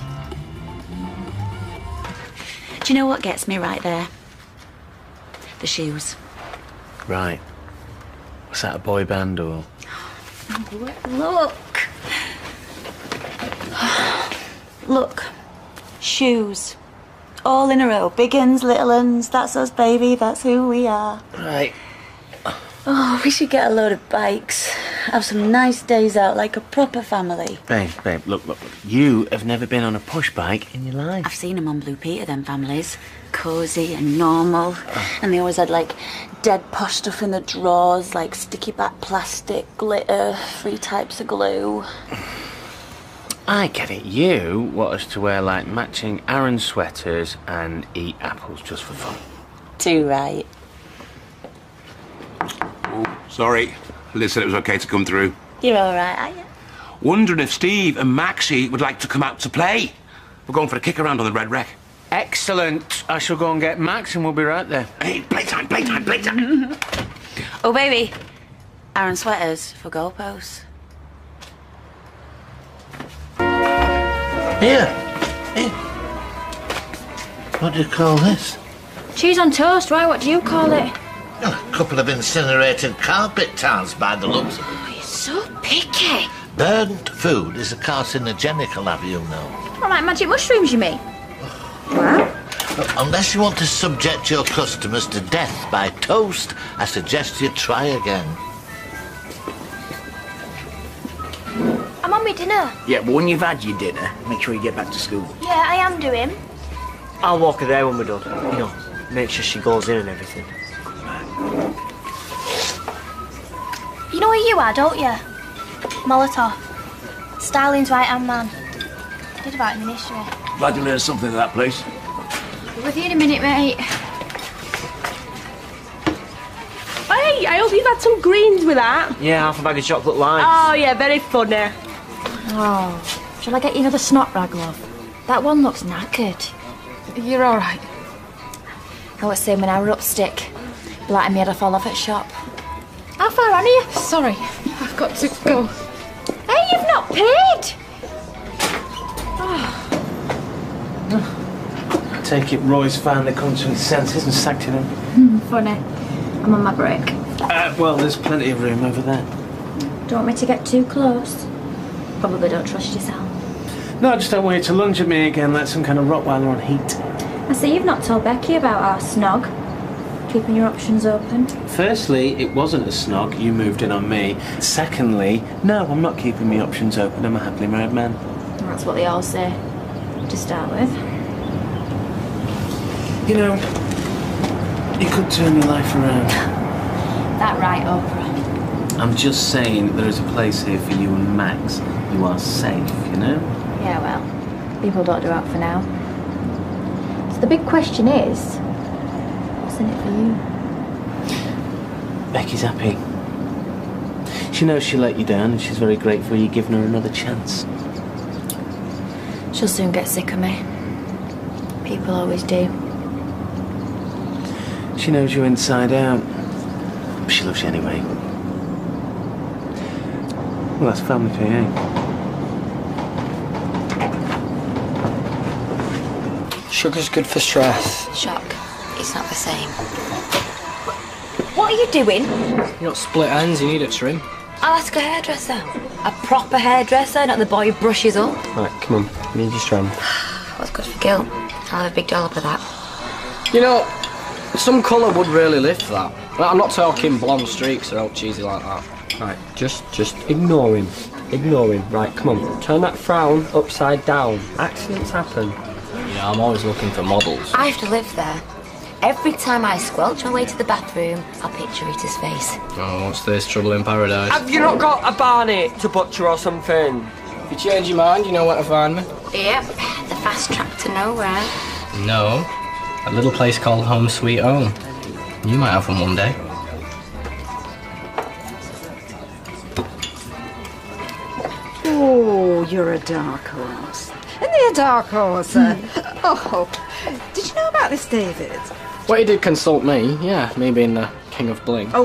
Do you know what gets me right there? The shoes. Right. Was that a boy band or? Look. Look. Shoes. All in a row. Big uns, little uns. That's us, baby. That's who we are. Right. Oh, we should get a load of bikes. Have some nice days out like a proper family. Babe, babe, look, look, look. You have never been on a push bike in your life. I've seen them on Blue Peter, them families. Cosy and normal. And they always had like dead posh stuff in the drawers, like sticky back plastic, glitter, three types of glue. I get it. You want us to wear like matching Aran sweaters and eat apples just for fun. Too right. Oh, sorry. Liz said it was okay to come through. You're all right, are you? Wondering if Steve and Maxie would like to come out to play. We're going for a kick around on the Red Rec. Excellent. I shall go and get Max and we'll be right there. Hey, playtime, playtime, playtime. Oh, baby. Aran sweaters for goalposts. Here. Here. What do you call this? Cheese on toast, right? What do you call it? A couple of incinerated carpet tiles by the looks of it. Oh, You're so picky. Burnt food is a carcinogenic, I'll have you know. What, like magic mushrooms, you mean? Look, unless you want to subject your customers to death by toast, I suggest you try again. I'm on my dinner. Yeah, but when you've had your dinner, make sure you get back to school. Yeah, I am doing. I'll walk her there when we're done. You know, make sure she goes in and everything. You know who you are, don't you? Molotov. Stalin's right hand man. Did about him in history. Glad you learned something at that place. Be with you in a minute, mate. Hey, I hope you've had some greens with that. Yeah, half a bag of chocolate limes. Oh, yeah, very funny. Oh, shall I get you another snot rag, love? That one looks knackered. You're all right. I was saying when I were up stick, blighting me had a fall off at shop. How far on are you? Sorry, I've got to go. Hey, you've not paid! Take it Roy's come to his senses and sacked him. Hmm, Funny. I'm on my break. Uh, well, there's plenty of room over there. Don't want me to get too close. Probably don't trust yourself. No, I just don't want you to lunge at me again like some kind of Rottweiler on heat. I see you've not told Becky about our snog. Keeping your options open. Firstly, it wasn't a snog, you moved in on me. Secondly, no, I'm not keeping my options open, I'm a happily married man. That's what they all say. To start with. You know, you could turn your life around. That right, Oprah. I'm just saying there is a place here for you and Max. You are safe, you know? Yeah, well, people don't do that for now. So the big question is, what's in it for you? Becky's happy. She knows she let you down and she's very grateful you're giving her another chance. She'll soon get sick of me. People always do. She knows you inside out. She loves you anyway. Well, that's family for you, eh? Sugar's good for stress. Shock. It's not the same. What are you doing? You got split ends, you need a trim. I'll ask a hairdresser. A proper hairdresser, not the boy who brushes up. Right, come on. I need your strand. What's good for guilt? I'll have a big dollop of that. You know, some colour would really lift that. I'm not talking blonde streaks or old cheesy like that. Right, just just ignore him. Ignore him. Right, come on. Turn that frown upside down. Accidents happen. Yeah, I'm always looking for models. I have to live there. Every time I squelch my way to the bathroom, I'll picture Rita's face. Oh, what's this? Trouble in paradise. Have you not got a Barney to butcher or something? If you change your mind, you know where to find me. Yep, the fast track to nowhere. No. A little place called Home Sweet Home. You might have one one day. Oh, you're a dark horse. Isn't he a dark horse? uh? Oh, did you know about this, David? Well, he did consult me, yeah, me being the king of bling. Oh,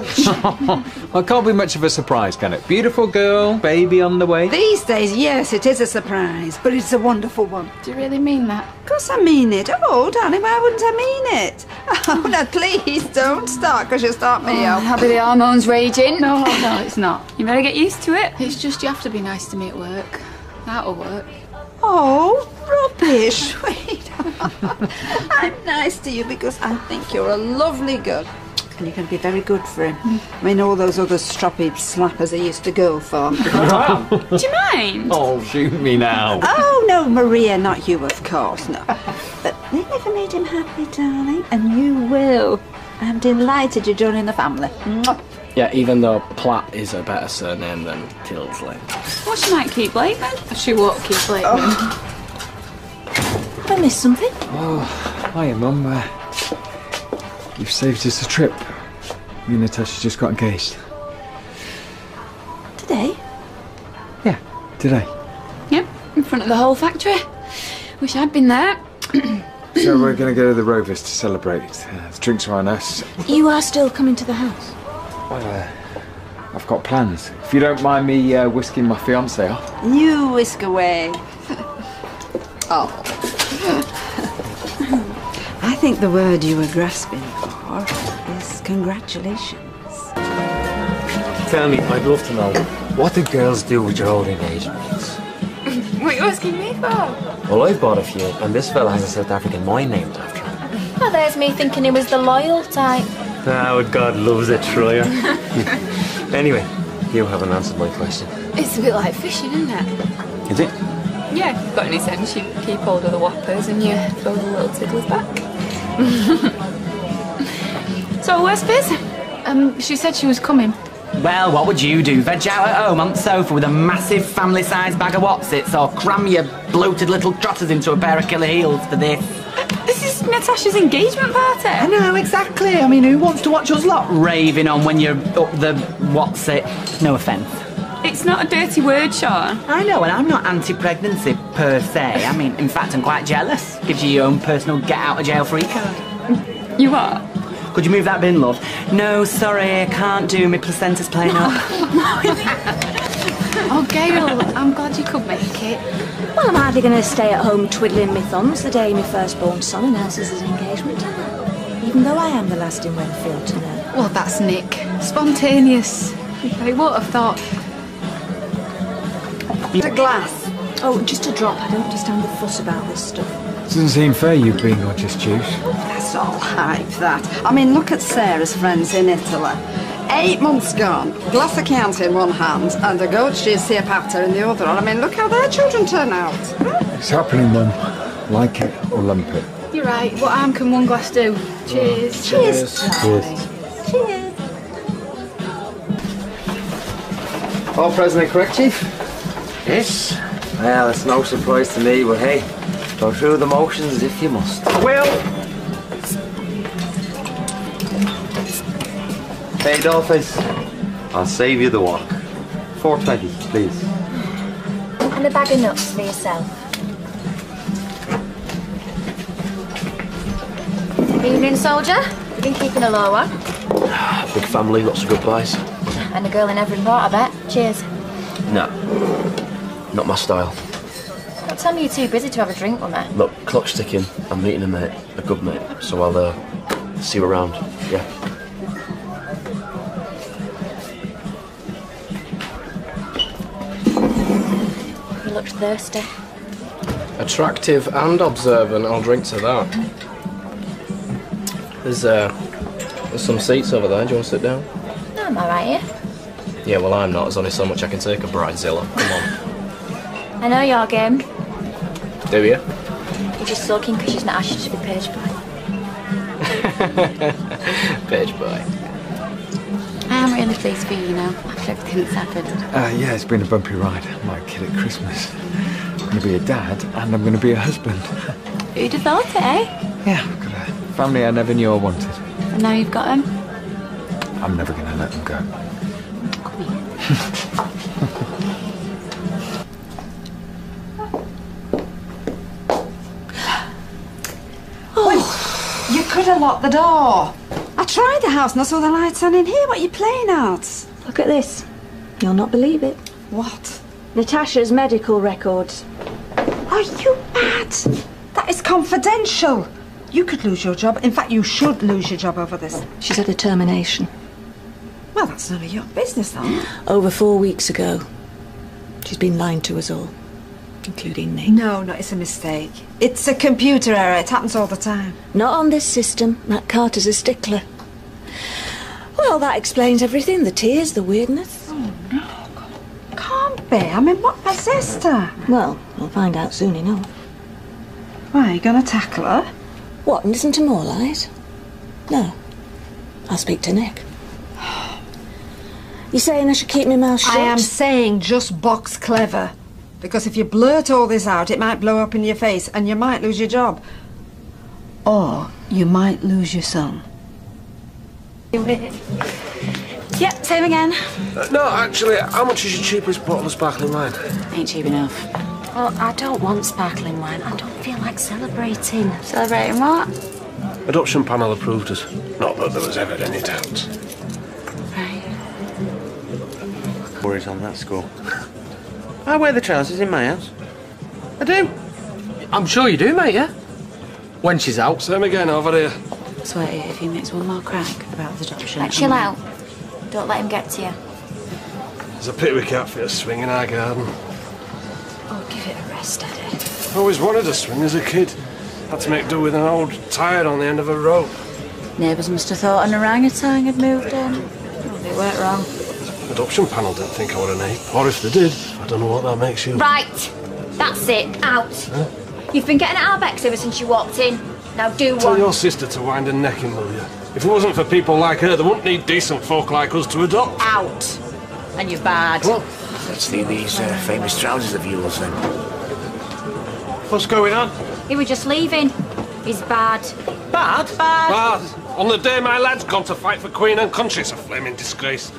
well, can't be much of a surprise, can it? Beautiful girl, baby on the way. these days, yes, it is a surprise, but it's a wonderful one. Do you really mean that? Of course I mean it. Oh, darling, why wouldn't I mean it? Oh, now please don't start, because you'll start me Oh, up. I'll be the hormones raging. No, no, it's not. You better get used to it. It's just you have to be nice to me at work. That'll work. Oh, rubbish, sweetheart. I'm nice to you because I think you're a lovely girl. and you're going to be very good for him. I mean, all those other stroppy slappers he used to go for. Do you mind? Oh, shoot me now. oh, no, Maria, not you, of course, no. But they never made him happy, darling, and you will. I'm delighted you're joining the family. Mwah. Yeah, even though Platt is a better surname than Tilsley. Well, she might keep Blakeman. She won't keep Blakeman. Have I missed something? Oh, hiya, Mum. Uh, you've saved us a trip. Me and Natasha just got engaged. Today? Yeah, today. Yep, in front of the whole factory. Wish I'd been there. So we're going to go to the Rovers to celebrate. Uh, the drinks are on us. You are still coming to the house? Well, uh, I've got plans. If you don't mind me uh, whisking my fiance off. You whisk away. oh. I think the word you were grasping for is congratulations. Tell me, I'd love to know, what do girls do with your old engagement rings? What are you asking me for? Well, I've bought a few, and this fella has a South African mine named after him. Oh, there's me thinking he was the loyal type. Ah, what God loves a Troyer. anyway, you haven't answered my question. It's a bit like fishing, isn't it? Is it? Yeah, if you've got any sense, you keep hold of the whoppers and you throw the little tigglers back. so, where's Fizz? Um, she said she was coming. Well, what would you do? Veg out at home on the sofa with a massive family-sized bag of Wotsits or cram your bloated little trotters into a pair of killer heels for this? Natasha's engagement party. I know, exactly. I mean, who wants to watch us lot raving on when you're up the what's it? No offence. It's not a dirty word, Sean. I know, and I'm not anti-pregnancy per se. I mean, in fact, I'm quite jealous. Gives you your own personal get-out-of-jail-free card. You are? Could you move that bin, love? No, sorry, I can't do. My placenta's playing up. Oh, Gail, I'm glad you could make it. Well, I'm hardly going to stay at home twiddling my thumbs the day my firstborn son announces his engagement. Even though I am the last in Weatherfield to know. Well, that's Nick. Spontaneous. I would have thought. A glass. Oh, just a drop. I don't understand the fuss about this stuff. Doesn't seem fair you being or just juice. That's all hype, that. I mean, look at Sarah's friends in Italy. Eight months gone, glass of account in one hand, and a goat cheese ciabatta in the other. And I mean, look how their children turn out. It's happening, Mum. Like it or lump it. You're right. What harm can one glass do? Oh, cheers. Cheers. Cheers. Cheers. All present and correct, Chief? Yes. Well, it's no surprise to me, but hey, go through the motions if you must. Well, Hey, Dollface, I'll save you the walk. 420, please. And a bag of nuts for yourself. Evening, soldier. You've been keeping a low one. Big family, lots of good pies. And a girl in every part, I bet. Cheers. No, not my style. Don't tell me you're too busy to have a drink with me. Look, clock's ticking. I'm meeting a mate, a good mate, so I'll uh, see you around. Yeah. Thirsty. attractive and observant, I'll drink to that. There's, uh, there's some seats over there. Do you want to sit down? No, I'm alright here. Yeah, well, I'm not. There's only so much I can take of Bridezilla. Come on. I know your game. Do you? You're just sulking because she's not asked you to be page boy. Page boy. I am really pleased for you now, after everything that's happened. Uh, yeah, it's been a bumpy ride. I'm like a kid at Christmas. I'm going to be a dad and I'm going to be a husband. Who'd have thought it, eh? Yeah, I've got a family I never knew I wanted. And now you've got them? I'm never going to let them go. Oh, you could have locked the door. I tried the house and I saw the lights on in here. What are you playing at? Look at this. You'll not believe it. What? Natasha's medical records. Are you mad? That is confidential. You could lose your job. In fact, you should lose your job over this. She's had a termination. Well, that's none of your business, then. Over four weeks ago. She's been lying to us all, including me. No, no, it's a mistake. It's a computer error. It happens all the time. Not on this system. Matt Carter's a stickler. Well, that explains everything the tears, the weirdness. Oh, no. Can't be. I mean, what possessed her? Well, we'll find out soon enough. Why, are you going to tackle her? What, and listen to more lies? No. I'll speak to Nick. You're saying I should keep my mouth shut? I am saying just box clever. Because if you blurt all this out, it might blow up in your face and you might lose your job. Or you might lose your son. Yep, same again. Uh, no, actually, how much is your cheapest bottle of sparkling wine? Ain't cheap enough. Well, I don't want sparkling wine. I don't feel like celebrating. Celebrating what? Adoption panel approved us. Not that there was ever any doubt. Worries on that score. I wear the trousers in my house. I do. I'm sure you do, mate, yeah? When she's out. Same again over here. Sweaty, if he makes one more crack about the adoption... Like, chill out. Don't let him get to you. There's a pity we can't fit a swing in our garden. Oh, give it a rest, Eddie. Always wanted a swing as a kid. Had to make do with an old tire on the end of a rope. Neighbours must have thought an orangutan had moved in. Oh, they weren't wrong. The Adoption panel didn't think I would an ape. Or if they did, I don't know what that makes you. Right. That's it. Out. You've been getting at our backs ever since you walked in. Now do Tell one. your sister to wind her neck in, will you? If it wasn't for people like her, they wouldn't need decent folk like us to adopt. Out. And you're bad. Well, Let's see these uh, famous trousers of yours then. What's going on? He was just leaving. He's bad. Bad? Bad. Bad. On the day my lad's gone to fight for Queen and country, it's a flaming disgrace.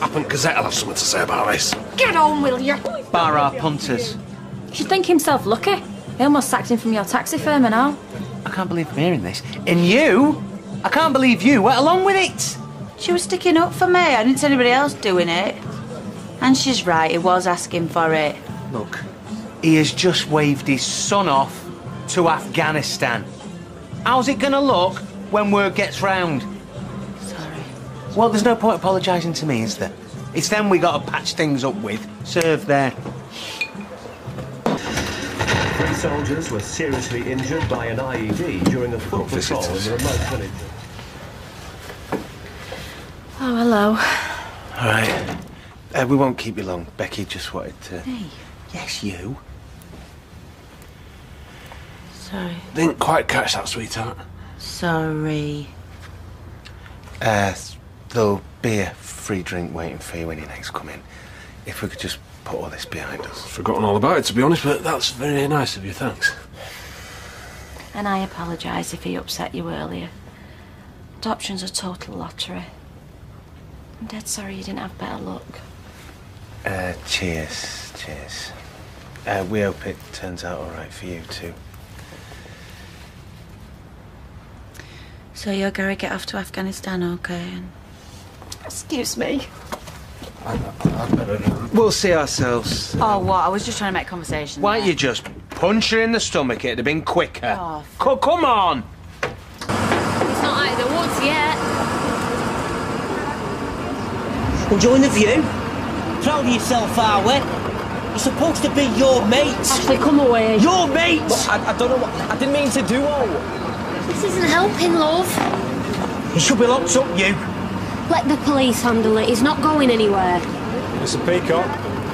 Appant Gazette will have something to say about this. Get on, will you? Bar our punters. He should think himself lucky. They almost sacked him from your taxi firm and all. I can't believe I'm hearing this. And you? I can't believe you went along with it. She was sticking up for me. I didn't see anybody else doing it. And she's right, he was asking for it. Look, he has just waved his son off to Afghanistan. How's it gonna look when word gets round? Sorry. Well, there's no point apologising to me, is there? It's them we got to patch things up with. Serve there. Three soldiers were seriously injured by an IED during a foot patrol in the remote village. Oh, hello. All right. Uh, we won't keep you long. Becky just wanted to... Hey. Yes, you. Sorry. Didn't quite catch that, sweetheart. Sorry. Uh, there'll be a free drink waiting for you when you next come in. If we could just put all this behind us. Forgotten all about it, to be honest, but that's very nice of you, thanks. And I apologise if he upset you earlier. Adoption's a total lottery. I'm dead sorry you didn't have better luck. Uh, cheers, cheers. Uh, we hope it turns out all right for you, too. So you're Gary get off to Afghanistan, okay? Excuse me. We'll see ourselves. Oh, what? I was just trying to make conversation. Why don't you just punch her in the stomach? It'd have been quicker. Oh, Co- come on! It's not out of the woods yet. Enjoying the view? Proud of yourself, are we? You're supposed to be your mate. Ashley, come away. Your mate! I, I don't know what. I didn't mean to do all. This isn't helping, love. You should be locked up, you. Let the police handle it. He's not going anywhere. Mr. Peacock,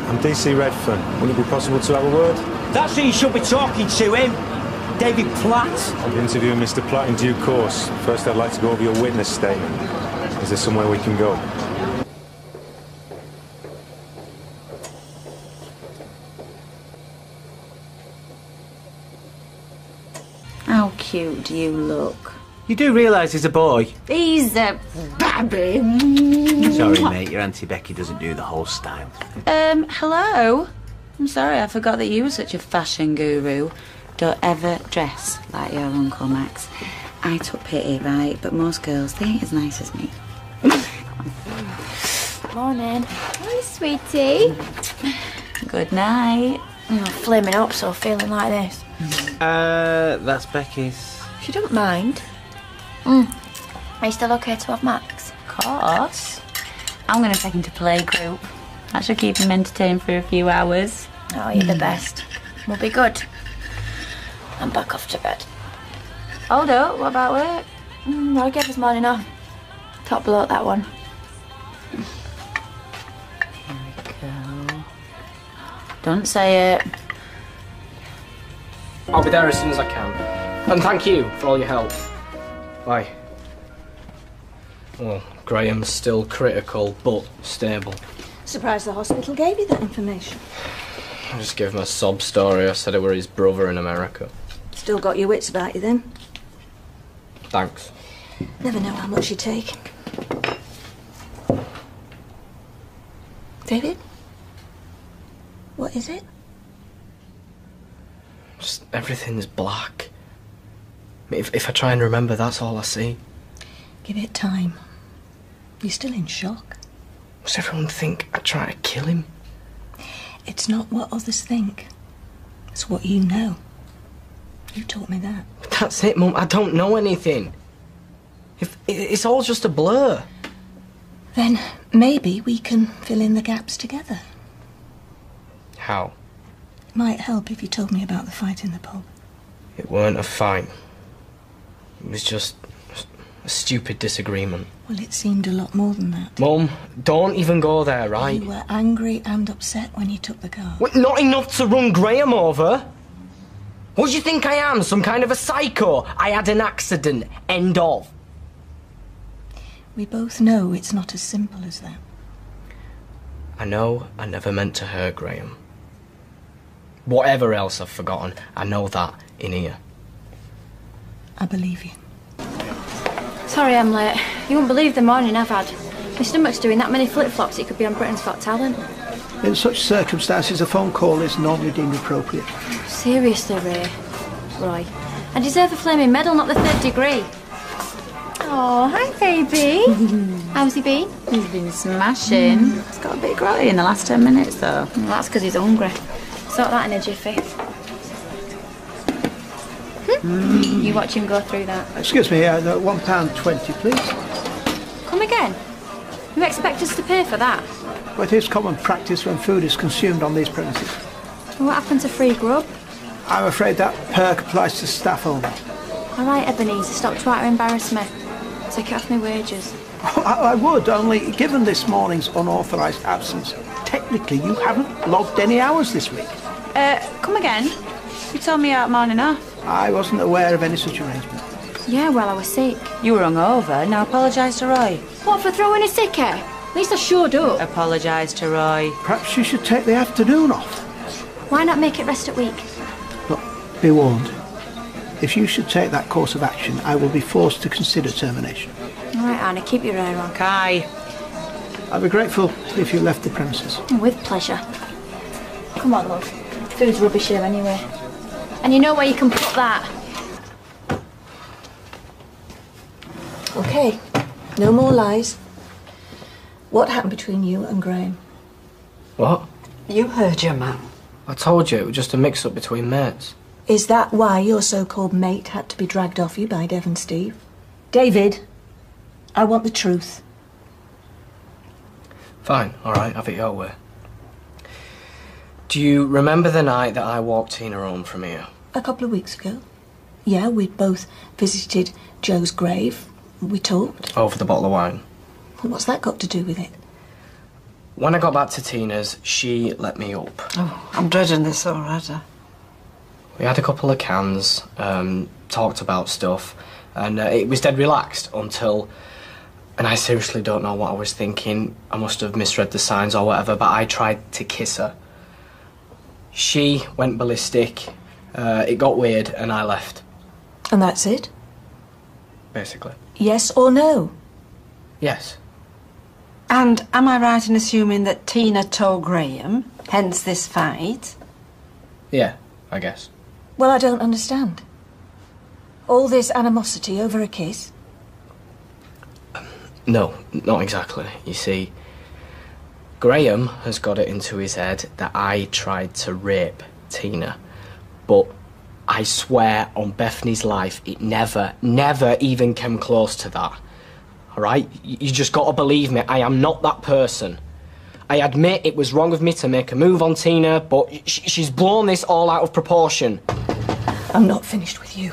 I'm DC Redfern. Will it be possible to have a word? That's who you should be talking to, him. David Platt. I'll be interviewing Mr. Platt in due course. First, I'd like to go over your witness statement. Is there somewhere we can go? How cute do you look? You do realise he's a boy. He's a baby. Sorry, mate. Your Auntie Becky doesn't do the whole style. Um, hello? I'm sorry, I forgot that you were such a fashion guru. Don't ever dress like your Uncle Max. I took pity, right? But most girls, they ain't as nice as me. Morning. Hi, sweetie. Good night. I'm flaming up, so feeling like this. Uh, that's Becky's. If you don't mind. Mm. Are you still okay to have Max? Of course. I'm going to take him to playgroup. That should keep him entertained for a few hours. Oh, you're the best. We'll be good. I'm back off to bed. Hold up, what about work? Mm, I gave this morning off. Top bloke, that one. Don't say it. I'll be there as soon as I can. And thank you for all your help. Bye. Well, Graham's still critical, but stable. Surprised the hospital gave you that information. I just gave him a sob story. I said it were his brother in America. Still got your wits about you then. Thanks. Never know how much you take. David? What is it? Just everything's black. If, if I try and remember, that's all I see. Give it time. You're still in shock. Does everyone think I try to kill him? It's not what others think. It's what you know. You taught me that. That's it, Mum. I don't know anything. If it's all just a blur. Then maybe we can fill in the gaps together. How? It might help if you told me about the fight in the pub. It weren't a fight. It was just a stupid disagreement. Well, it seemed a lot more than that. Mum, don't even go there, right? You were angry and upset when you took the car. Not enough to run Graham over? What do you think I am? Some kind of a psycho? I had an accident. End of. We both know it's not as simple as that. I know I never meant to hurt Graham. Whatever else I've forgotten, I know that in here. I believe you. Sorry I'm late. You won't believe the morning I've had. My stomach's doing that many flip-flops it could be on Britain's Got Talent. In such circumstances, a phone call is normally deemed appropriate. Seriously, Ray. Roy. I deserve a flaming medal, not the third degree. Oh, hi, baby. How's he been? He's been smashing. Mm. He's got a bit grotty in the last ten minutes, though. Well, that's because he's hungry. Sort that in a jiffy. Hmm? You watch him go through that. Excuse me, uh, one pound twenty, please. Come again? You expect us to pay for that? But it is common practice when food is consumed on these premises. What happened to free grub? I'm afraid that perk applies to staff only. All right, Ebenezer, stop trying to embarrass me. Take it off my wages. I, I would, only given this morning's unauthorised absence, technically you haven't logged any hours this week. Uh, come again. You told me out morning off. I wasn't aware of any such arrangement. Yeah, well, I was sick. You were hungover. Now apologise to Roy. What, for throwing a sickie? At least I showed up. Apologise to Roy. Perhaps you should take the afternoon off. Why not make it rest at week? But be warned, if you should take that course of action, I will be forced to consider termination. All right, Anna, keep your hair on. Kai. I'd be grateful if you left the premises. With pleasure. Come on, love. Food's rubbish here anyway. And you know where you can put that. Okay, no more lies. What happened between you and Graham? What? You heard your man. I told you it was just a mix up between mates. Is that why your so-called mate had to be dragged off you by Dev and Steve? David, I want the truth. Fine, alright, have it your way. Do you remember the night that I walked Tina home from here? A couple of weeks ago. Yeah, we'd both visited Joe's grave. We talked. Over the bottle of wine. What's that got to do with it? When I got back to Tina's, she let me up. Oh, I'm dreading this already. We had a couple of cans, um, talked about stuff, and uh, it was dead relaxed until. And I seriously don't know what I was thinking. I must have misread the signs or whatever, but I tried to kiss her. She went ballistic, uh, it got weird, and I left, And that's it? basically. Yes or no? Yes. And am I right in assuming that Tina told Graham, hence this fight? Yeah, I guess. Well, I don't understand. All this animosity over a kiss? No, not exactly. You see, Graham has got it into his head that I tried to rape Tina, but I swear on Bethany's life, it never, never even came close to that. All right? You just got to believe me. I am not that person. I admit it was wrong of me to make a move on Tina, but she's blown this all out of proportion. I'm not finished with you.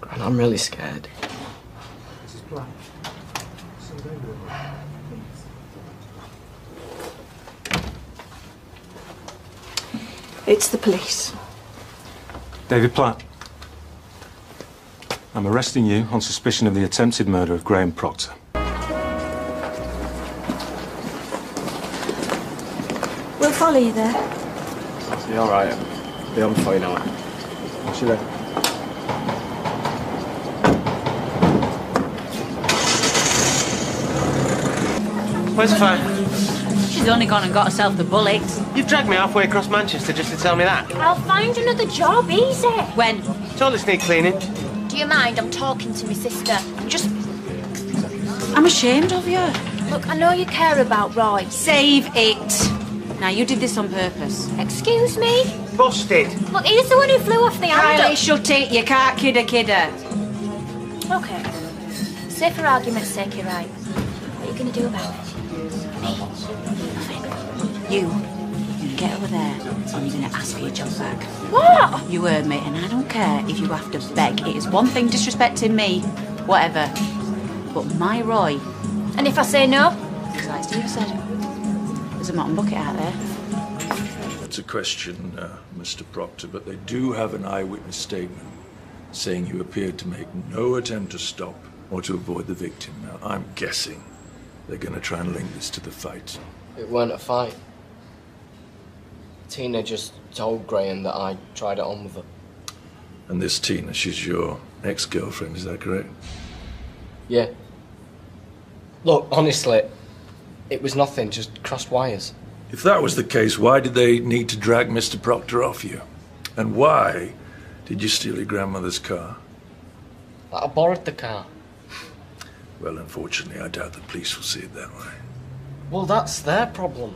Granny, I'm really scared. It's the police. David Platt. I'm arresting you on suspicion of the attempted murder of Graham Proctor. We'll follow you there. Be alright. Be on before you know it. I'll see you there. Where's the phone? She's only gone and got herself the bullets. You've dragged me halfway across Manchester just to tell me that. I'll find another job, easy. When? Toilets need cleaning. Do you mind? I'm talking to my sister. Just I'm ashamed of you. look. I know you care about Roy. Save it. Now, you did this on purpose. Excuse me. Busted. Look, he's the one who flew off the Kylie, handle. shut it. You can't kid a kidder. Okay. Say for argument's sake, you're right. What are you going to do about it? You, you're gonna get over there and you're gonna ask for your job back. What? You heard me, and I don't care if you have to beg. It is one thing disrespecting me, whatever. But my Roy. And if I say no? As like Steve said, there's a mutton bucket out there. It's a question, uh, Mr. Proctor, but they do have an eyewitness statement saying you appeared to make no attempt to stop or to avoid the victim. Now, I'm guessing they're going to try and link this to the fight. It weren't a fight. Tina just told Graham that I tried it on with her. And this Tina, she's your ex-girlfriend, is that correct? Yeah. Look, honestly, it was nothing, just crossed wires. If that was the case, why did they need to drag Mr. Proctor off you? And why did you steal your grandmother's car? I borrowed the car. Well, unfortunately, I doubt the police will see it that way. Well, that's their problem.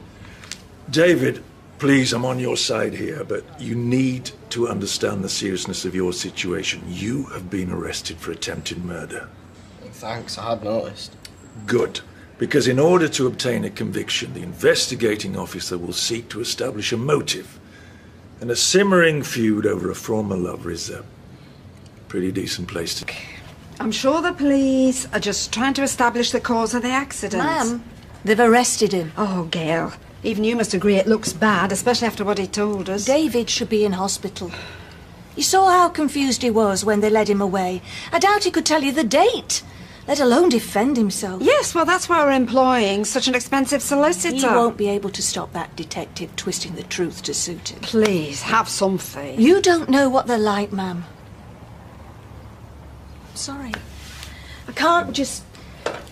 David, please, I'm on your side here, but you need to understand the seriousness of your situation. You have been arrested for attempted murder. Thanks, I had noticed. Good. Because in order to obtain a conviction, the investigating officer will seek to establish a motive. And a simmering feud over a former lover is a pretty decent place to. I'm sure the police are just trying to establish the cause of the accident. Ma'am, they've arrested him. Oh, Gail. Even you must agree it looks bad, especially after what he told us. David should be in hospital. You saw how confused he was when they led him away. I doubt he could tell you the date, let alone defend himself. Yes, well, that's why we're employing such an expensive solicitor. He won't be able to stop that detective twisting the truth to suit him. Please, have some faith. You don't know what they're like, ma'am. Sorry. I can't just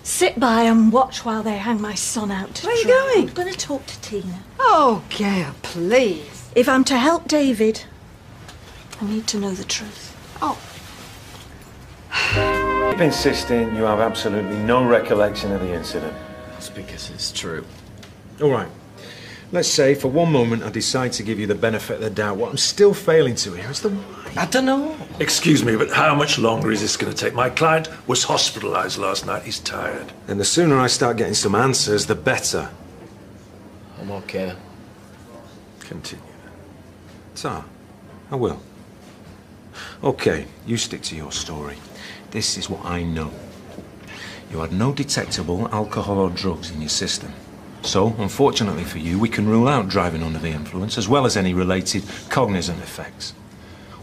sit by and watch while they hang my son out to Where are you dry. going? I'm going to talk to Tina. Oh, Gail, please. If I'm to help David, I need to know the truth. Oh. Keep insisting you have absolutely no recollection of the incident. That's because it's true. All right. Let's say for one moment I decide to give you the benefit of the doubt. What I'm still failing to hear is the why. I don't know. Excuse me, but how much longer is this going to take? My client was hospitalized last night. He's tired. And the sooner I start getting some answers, the better. I'm okay. Continue. So, I will. Okay, you stick to your story. This is what I know. You had no detectable alcohol or drugs in your system. So, unfortunately for you, we can rule out driving under the influence, as well as any related cognizant effects.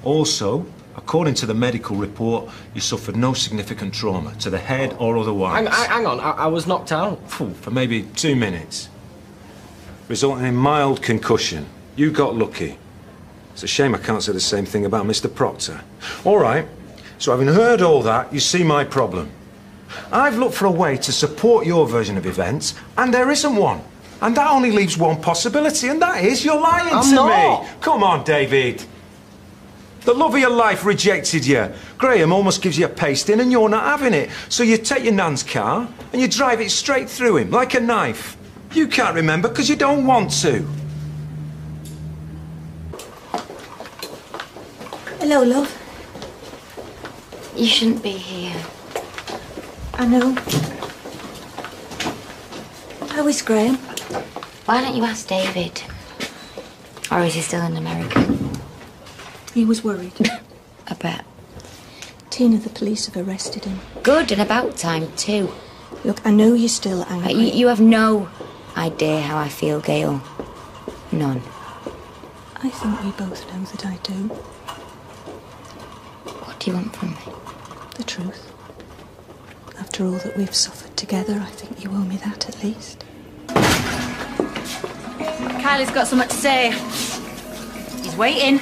Also, according to the medical report, you suffered no significant trauma to the head or otherwise. Hang, hang on, I, I was knocked out. For maybe two minutes, resulting in mild concussion. You got lucky. It's a shame I can't say the same thing about Mr. Proctor. All right, so having heard all that, you see my problem. I've looked for a way to support your version of events, and there isn't one. And that only leaves one possibility, and that is you're lying I'm to not. me. Come on, David. The love of your life rejected you. Graham almost gives you a pasting, and you're not having it. So you take your nan's car and you drive it straight through him like a knife. You can't remember because you don't want to. Hello, love. You shouldn't be here. I know. How is Graham? Why don't you ask David? Or is he still in America? He was worried. I bet. Tina, the police have arrested him. Good, and about time, too. Look, I know you're still angry. Uh, you, you have no idea how I feel, Gail. None. I think we both know that I do. What do you want from me? The truth. After all that we've suffered together, I think you owe me that at least. Kylie's got something to say. He's waiting.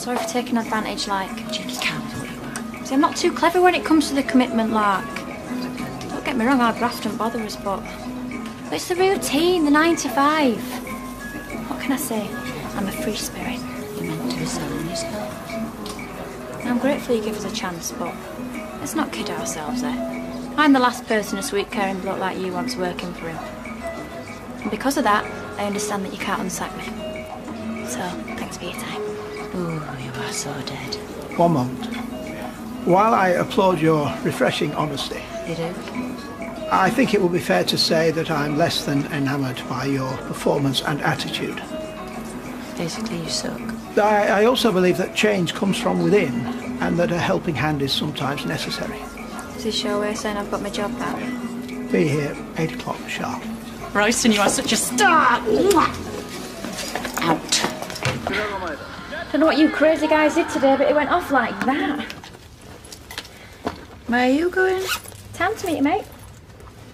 Sorry for taking advantage, like. Cheeky. See, I'm not too clever when it comes to the commitment, lark. Don't get me wrong, our graft don't bother us, but. But it's the routine, the 9 to 5. What can I say? I'm a free spirit. You're meant to be selling yourself. I'm grateful you give us a chance, but let's not kid ourselves. I'm the last person a sweet caring bloke like you wants working for him. And because of that, I understand that you can't unsack me. So, thanks for your time. Ooh, you are so dead. One moment. While I applaud your refreshing honesty, You do? I think it would be fair to say that I'm less than enamoured by your performance and attitude. Basically, you suck. I, I also believe that change comes from within and that a helping hand is sometimes necessary. Is this your way of saying I've got my job back? Be here 8 o'clock sharp. Royston, you are such a star. Out. Don't know what you crazy guys did today, but it went off like that. Where are you going? Time to meet you, mate.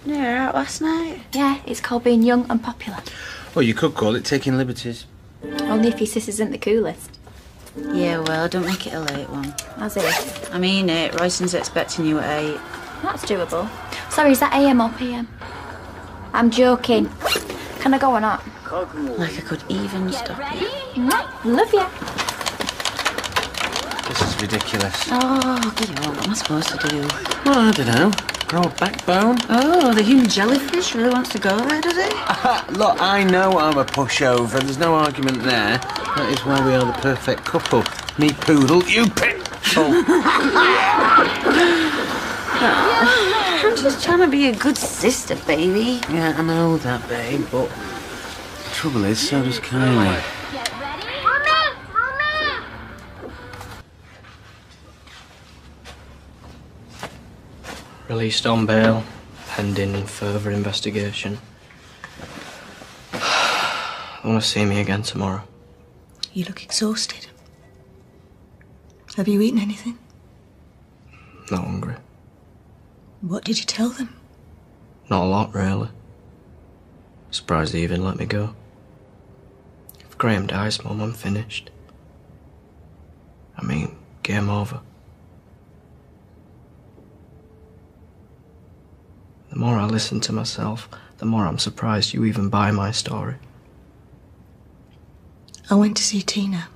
Yeah, you're out last night. Yeah, it's called being young and popular. Well, you could call it taking liberties. Only if your sis isn't the coolest. Yeah, well, don't make it a late one. As if. I mean it. Royston's expecting you at eight. That's doable. Sorry, is that AM or PM? I'm joking. Can I go or not? Like I could even stop you. Love you. This is ridiculous. Oh, get on. What am I supposed to do? Well, I don't know. Grow a backbone? Oh, the human jellyfish really wants to go there, does he? Look, I know I'm a pushover. There's no argument there. That is why we are the perfect couple. Me poodle, you pit. I'm just trying to be a good sister, baby. Yeah, I know that, babe, but the trouble is, so does Kylie. Released on bail, pending further investigation. I want to see me again tomorrow. You look exhausted. Have you eaten anything? Not hungry. What did you tell them? Not a lot, really. Surprised they even let me go. If Graham dies, Mum, I'm finished. I mean, game over. The more I listen to myself, the more I'm surprised you even buy my story. I went to see Tina.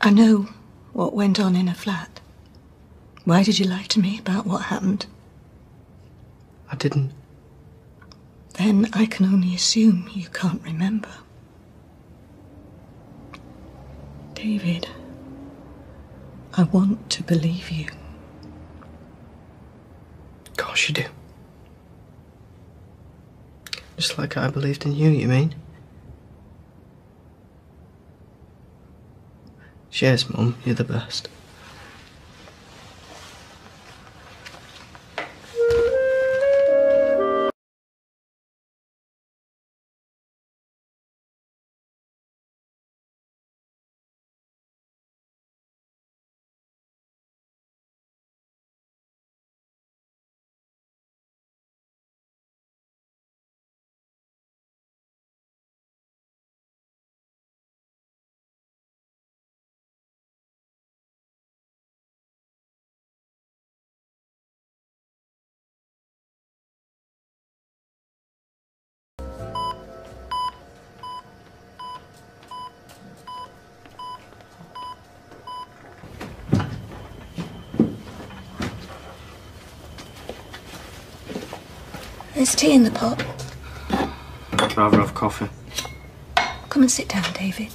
I know what went on in her flat. Why did you lie to me about what happened? I didn't. Then I can only assume you can't remember. David, I want to believe you. Of course you do. Just like I believed in you, you mean? Cheers, Mum. You're the best. There's tea in the pot. I'd rather have coffee. Come and sit down, David.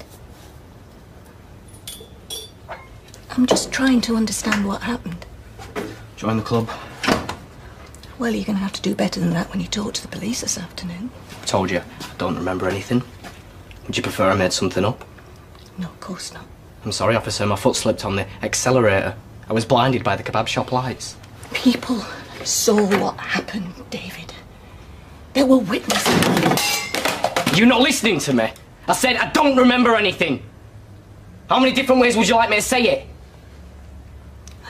I'm just trying to understand what happened. Join the club. Well, you're going to have to do better than that when you talk to the police this afternoon. I told you, I don't remember anything. Would you prefer I made something up? No, of course not. I'm sorry, officer. My foot slipped on the accelerator. I was blinded by the kebab shop lights. People saw what happened, David. There were witnesses. You're not listening to me. I said I don't remember anything. How many different ways would you like me to say it?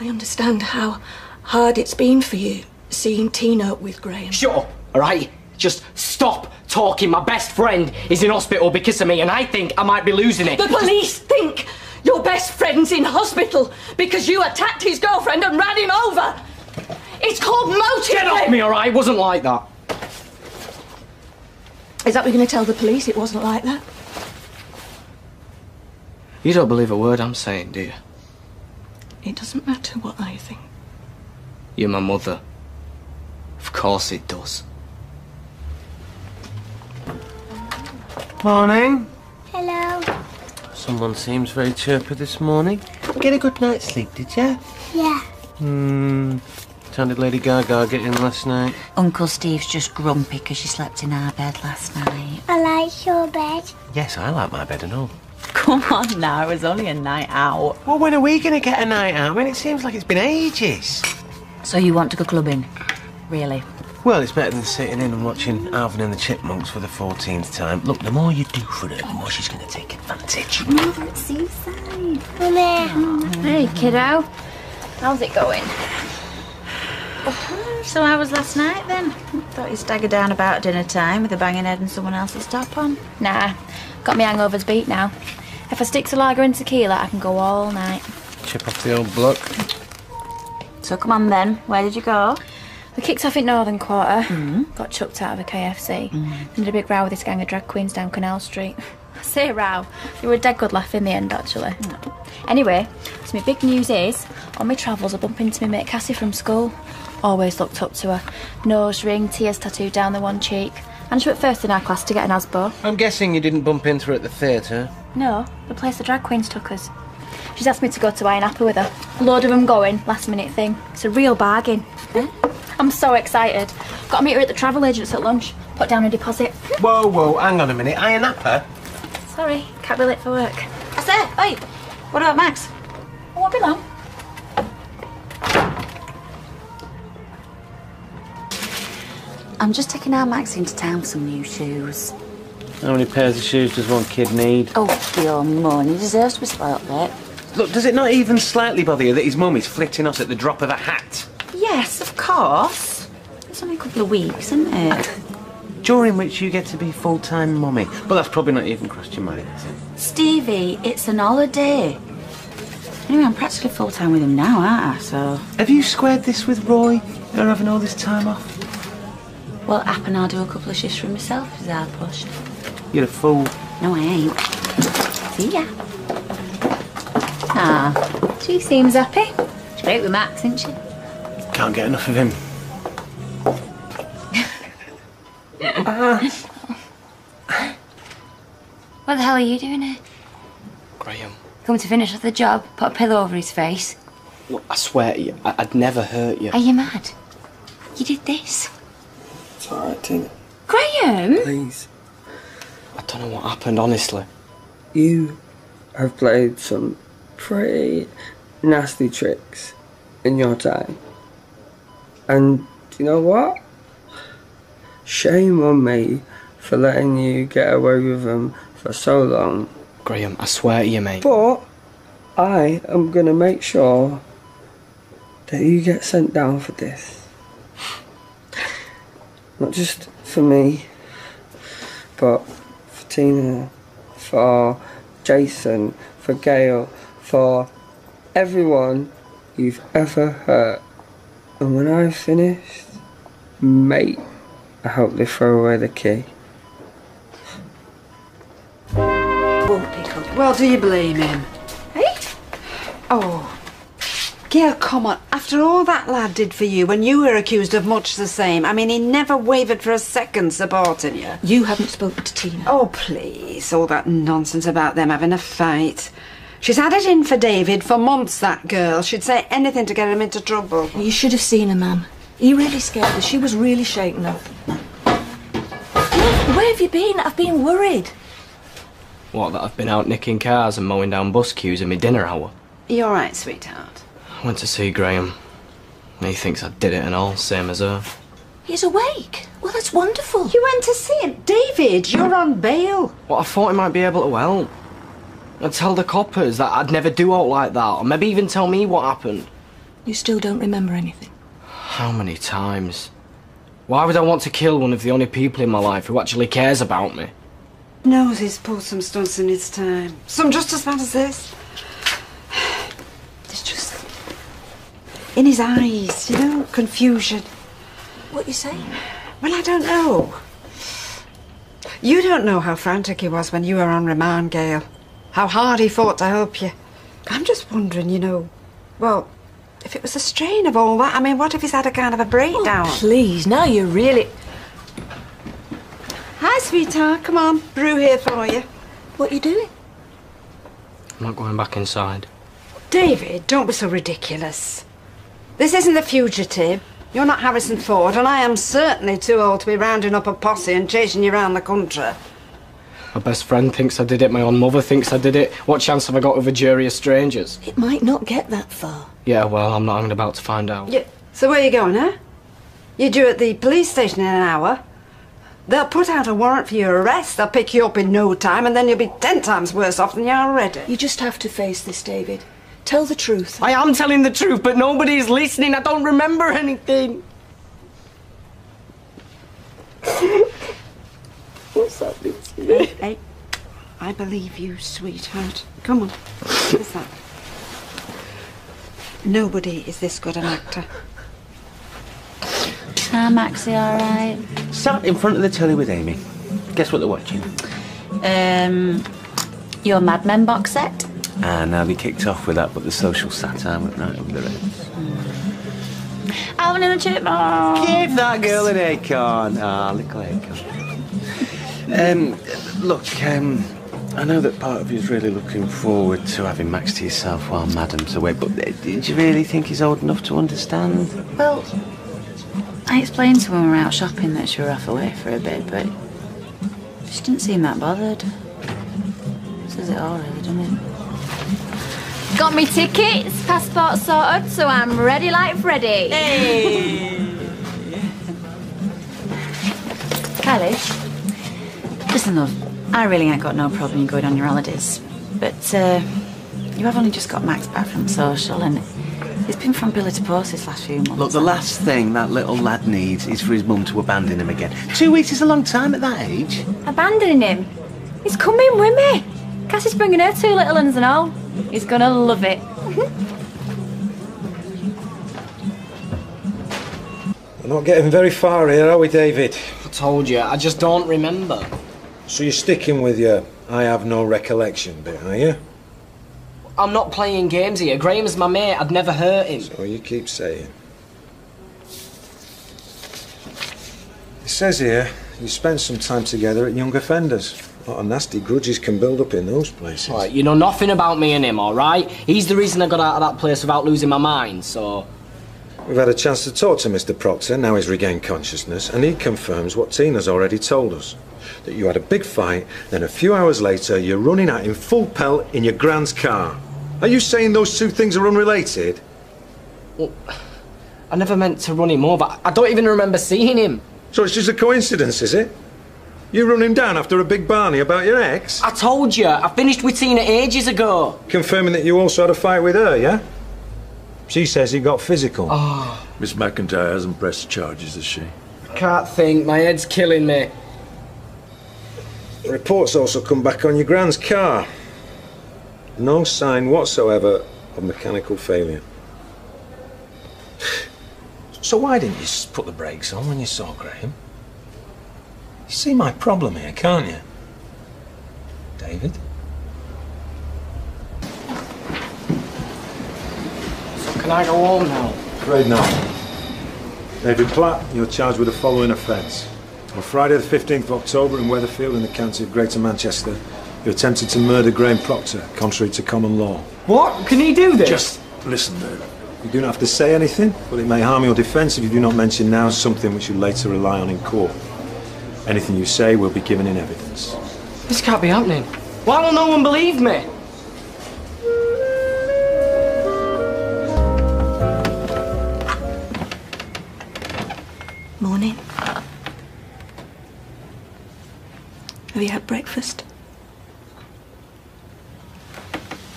I understand how hard it's been for you seeing Tina with Graham. Shut up, all right? Just stop talking. My best friend is in hospital because of me, and I think I might be losing it. The police think your best friend's in hospital because you attacked his girlfriend and ran him over. It's called motive. Get off me, all right? It wasn't like that. Is that what you're going to tell the police? It wasn't like that. You don't believe a word I'm saying, do you? It doesn't matter what I think. You're my mother. Of course it does. Morning. Hello. Someone seems very chirpy this morning. You get a good night's sleep, did you? Yeah. Hmm. How did Lady Gaga get in last night? Uncle Steve's just grumpy because she slept in our bed last night. I like your bed. Yes, I like my bed and all. Come on now, it was only a night out. Well, when are we going to get a night out? I mean, it seems like it's been ages. So you want to go clubbing? Really? Well, it's better than sitting in and watching Alvin and the Chipmunks for the 14th time. Look, the more you do for her, the more she's going to take advantage. Mother, it's seaside. Mummy. Hey, kiddo. How's it going? So how was last night then? Thought you staggered down about dinner time with a banging head and someone else's top on. Nah, got me hangovers beat now. If I stick to lager and tequila, I can go all night. Chip off the old block. So come on then, where did you go? We kicked off in Northern Quarter, mm-hmm. got chucked out of a KFC, and mm. did a big row with this gang of drag queens down Canal Street. I say row, they were a dead good laugh in the end actually. Anyway, so my big news is, on my travels I bump into my mate Cassie from school. Always looked up to her. Nose ring, tears tattooed down the one cheek. And she went first in our class to get an ASBO. I'm guessing you didn't bump into her at the theatre. No, the place the drag queens took us. She's asked me to go to Ayia Napa with her. A load of them going, last minute thing. It's a real bargain. Hmm? I'm so excited. Got to meet her at the travel agents at lunch. Put down a deposit. Whoa, whoa, hang on a minute. Ayia Napa? Sorry, can't be late for work. I said, wait, what about Max? Oh, I won't be long. I'm just taking our Max into town for some new shoes. How many pairs of shoes does one kid need? Oh, your mum, he deserves to be spoilt a bit. Look, does it not even slightly bother you that his mum is flitting us at the drop of a hat? Yes, of course. It's only a couple of weeks, isn't it? During which you get to be full-time mummy. But that's probably not even crossed your mind, is it? Stevie, it's an holiday. Anyway, I'm practically full time with him now, aren't I? So. Have you squared this with Roy? You're having all this time off? Well, App and I'll do a couple of shifts for myself if they're pushed. You're a fool. No, I ain't. See ya. Ah, she seems happy. She's great with Max, isn't she? Can't get enough of him. What the hell are you doing here? Graham, Come to finish off the job, put a pillow over his face. look, I swear to you, I- I'd never hurt you. Are you mad? You did this. It's alright, Tina. Graham? Please. I don't know what happened, honestly. You have played some pretty nasty tricks in your time. And you know what? Shame on me for letting you get away with them for so long. Graham, I swear to you, mate. But I am gonna make sure that you get sent down for this. Not just for me, but for Tina, for Jason, for Gail, for everyone you've ever hurt. And when I've finished, mate, I hope they throw away the key. Won't pick up. Well, do you blame him? Hey? Oh. Gail, come on. After all that lad did for you, when you were accused of much the same, I mean, he never wavered for a second supporting you. You haven't spoken to Tina. Oh, please. All that nonsense about them having a fight. She's had it in for David for months, that girl. She'd say anything to get him into trouble. You should have seen her, ma'am. He really scared her. She was really shaken up. Where have you been? I've been worried. What, that I've been out nicking cars and mowing down bus queues in my dinner hour? You all right, sweetheart? I went to see Graham. He thinks I did it and all, same as her. He's awake. Well, that's wonderful. You went to see him. David, you're on bail. Well, I thought he might be able to help. I'd tell the coppers that I'd never do out like that, or maybe even tell me what happened. You still don't remember anything. How many times? Why would I want to kill one of the only people in my life who actually cares about me? Knows he's pulled some stunts in his time. Some just as bad as this. There's just. In his eyes, you know, confusion. What you saying? Well, I don't know. You don't know how frantic he was when you were on remand, Gail. How hard he fought to help you. I'm just wondering, you know, well, if it was the strain of all that, I mean, what if he's had a kind of a breakdown? Oh, please, now you're really. Hi, sweetheart. Come on, brew here for you. What are you doing? I'm not going back inside. David, don't be so ridiculous. This isn't the fugitive. You're not Harrison Ford, and I am certainly too old to be rounding up a posse and chasing you round the country. My best friend thinks I did it, my own mother thinks I did it. What chance have I got with a jury of strangers? It might not get that far. Yeah, well, I'm not I'm about to find out. Yeah. So where you going, huh? You're due at the police station in an hour. They'll put out a warrant for your arrest. They'll pick you up in no time, and then you'll be ten times worse off than you are already. You just have to face this, David. Tell the truth. I am telling the truth, but nobody's listening. I don't remember anything. What's happening to me? Hey, I believe you, sweetheart. Come on. What's that? Nobody is this good an actor. Hi, Maxie, alright? Sat in front of the telly with Amy. Guess what they're watching? Um, your Mad Men box set? And now they kicked off with that, but the social satire went right over the heads. Alvin and the Chipmunks. Give that girl an acorn. Ah, little acorn. Um, look, um, I know that part of you is really looking forward to having Max to yourself while Madam's away, but uh, did you really think he's old enough to understand? Well, I explained to him when we were out shopping that she were off away for a bit, but she didn't seem that bothered. Says it all, really, doesn't it? Got me tickets, passport sorted, so I'm ready like Freddy. Hey! Kylie, listen, love. I really ain't got no problem you going on your holidays, but uh, you have only just got Max back from social, and he's been from Billy to post this last few months. Look, the last thing that little lad needs is for his mum to abandon him again. Two weeks is a long time at that age. Abandoning him? He's coming with me. Cassie's bringing her two little ones and all. He's gonna love it. We're not getting very far here, are we, David? I told you, I just don't remember. So you're sticking with your I have no recollection bit, are you? I'm not playing games here. Graham's my mate. I'd never hurt him. So you keep saying. It says here you spent some time together at Young Offenders. A lot of nasty grudges can build up in those places. Right, you know nothing about me and him, all right? He's the reason I got out of that place without losing my mind, so... We've had a chance to talk to Mr. Proctor, now he's regained consciousness, and he confirms what Tina's already told us. That you had a big fight, then a few hours later you're running at him full pelt in your grand's car. Are you saying those two things are unrelated? Well, I never meant to run him over. But I don't even remember seeing him. So it's just a coincidence, is it? You run him down after a big barney about your ex? I told you, I finished with Tina ages ago. Confirming that you also had a fight with her, yeah? She says he got physical. Oh, Miss McIntyre hasn't pressed charges, has she? I can't think. My head's killing me. Reports also come back on your grand's car. No sign whatsoever of mechanical failure. So why didn't you put the brakes on when you saw Graham? You see my problem here, can't you? David? So can I go home now? Afraid not. David Platt, you're charged with the following offence. On Friday the 15th of October in Weatherfield in the county of Greater Manchester, you attempted to murder Graham Proctor, contrary to common law. What? Can he do this? Just listen, David. You do not have to say anything, but it may harm your defence if you do not mention now something which you later rely on in court. Anything you say will be given in evidence. This can't be happening. Why will no one believe me? Morning. Have you had breakfast?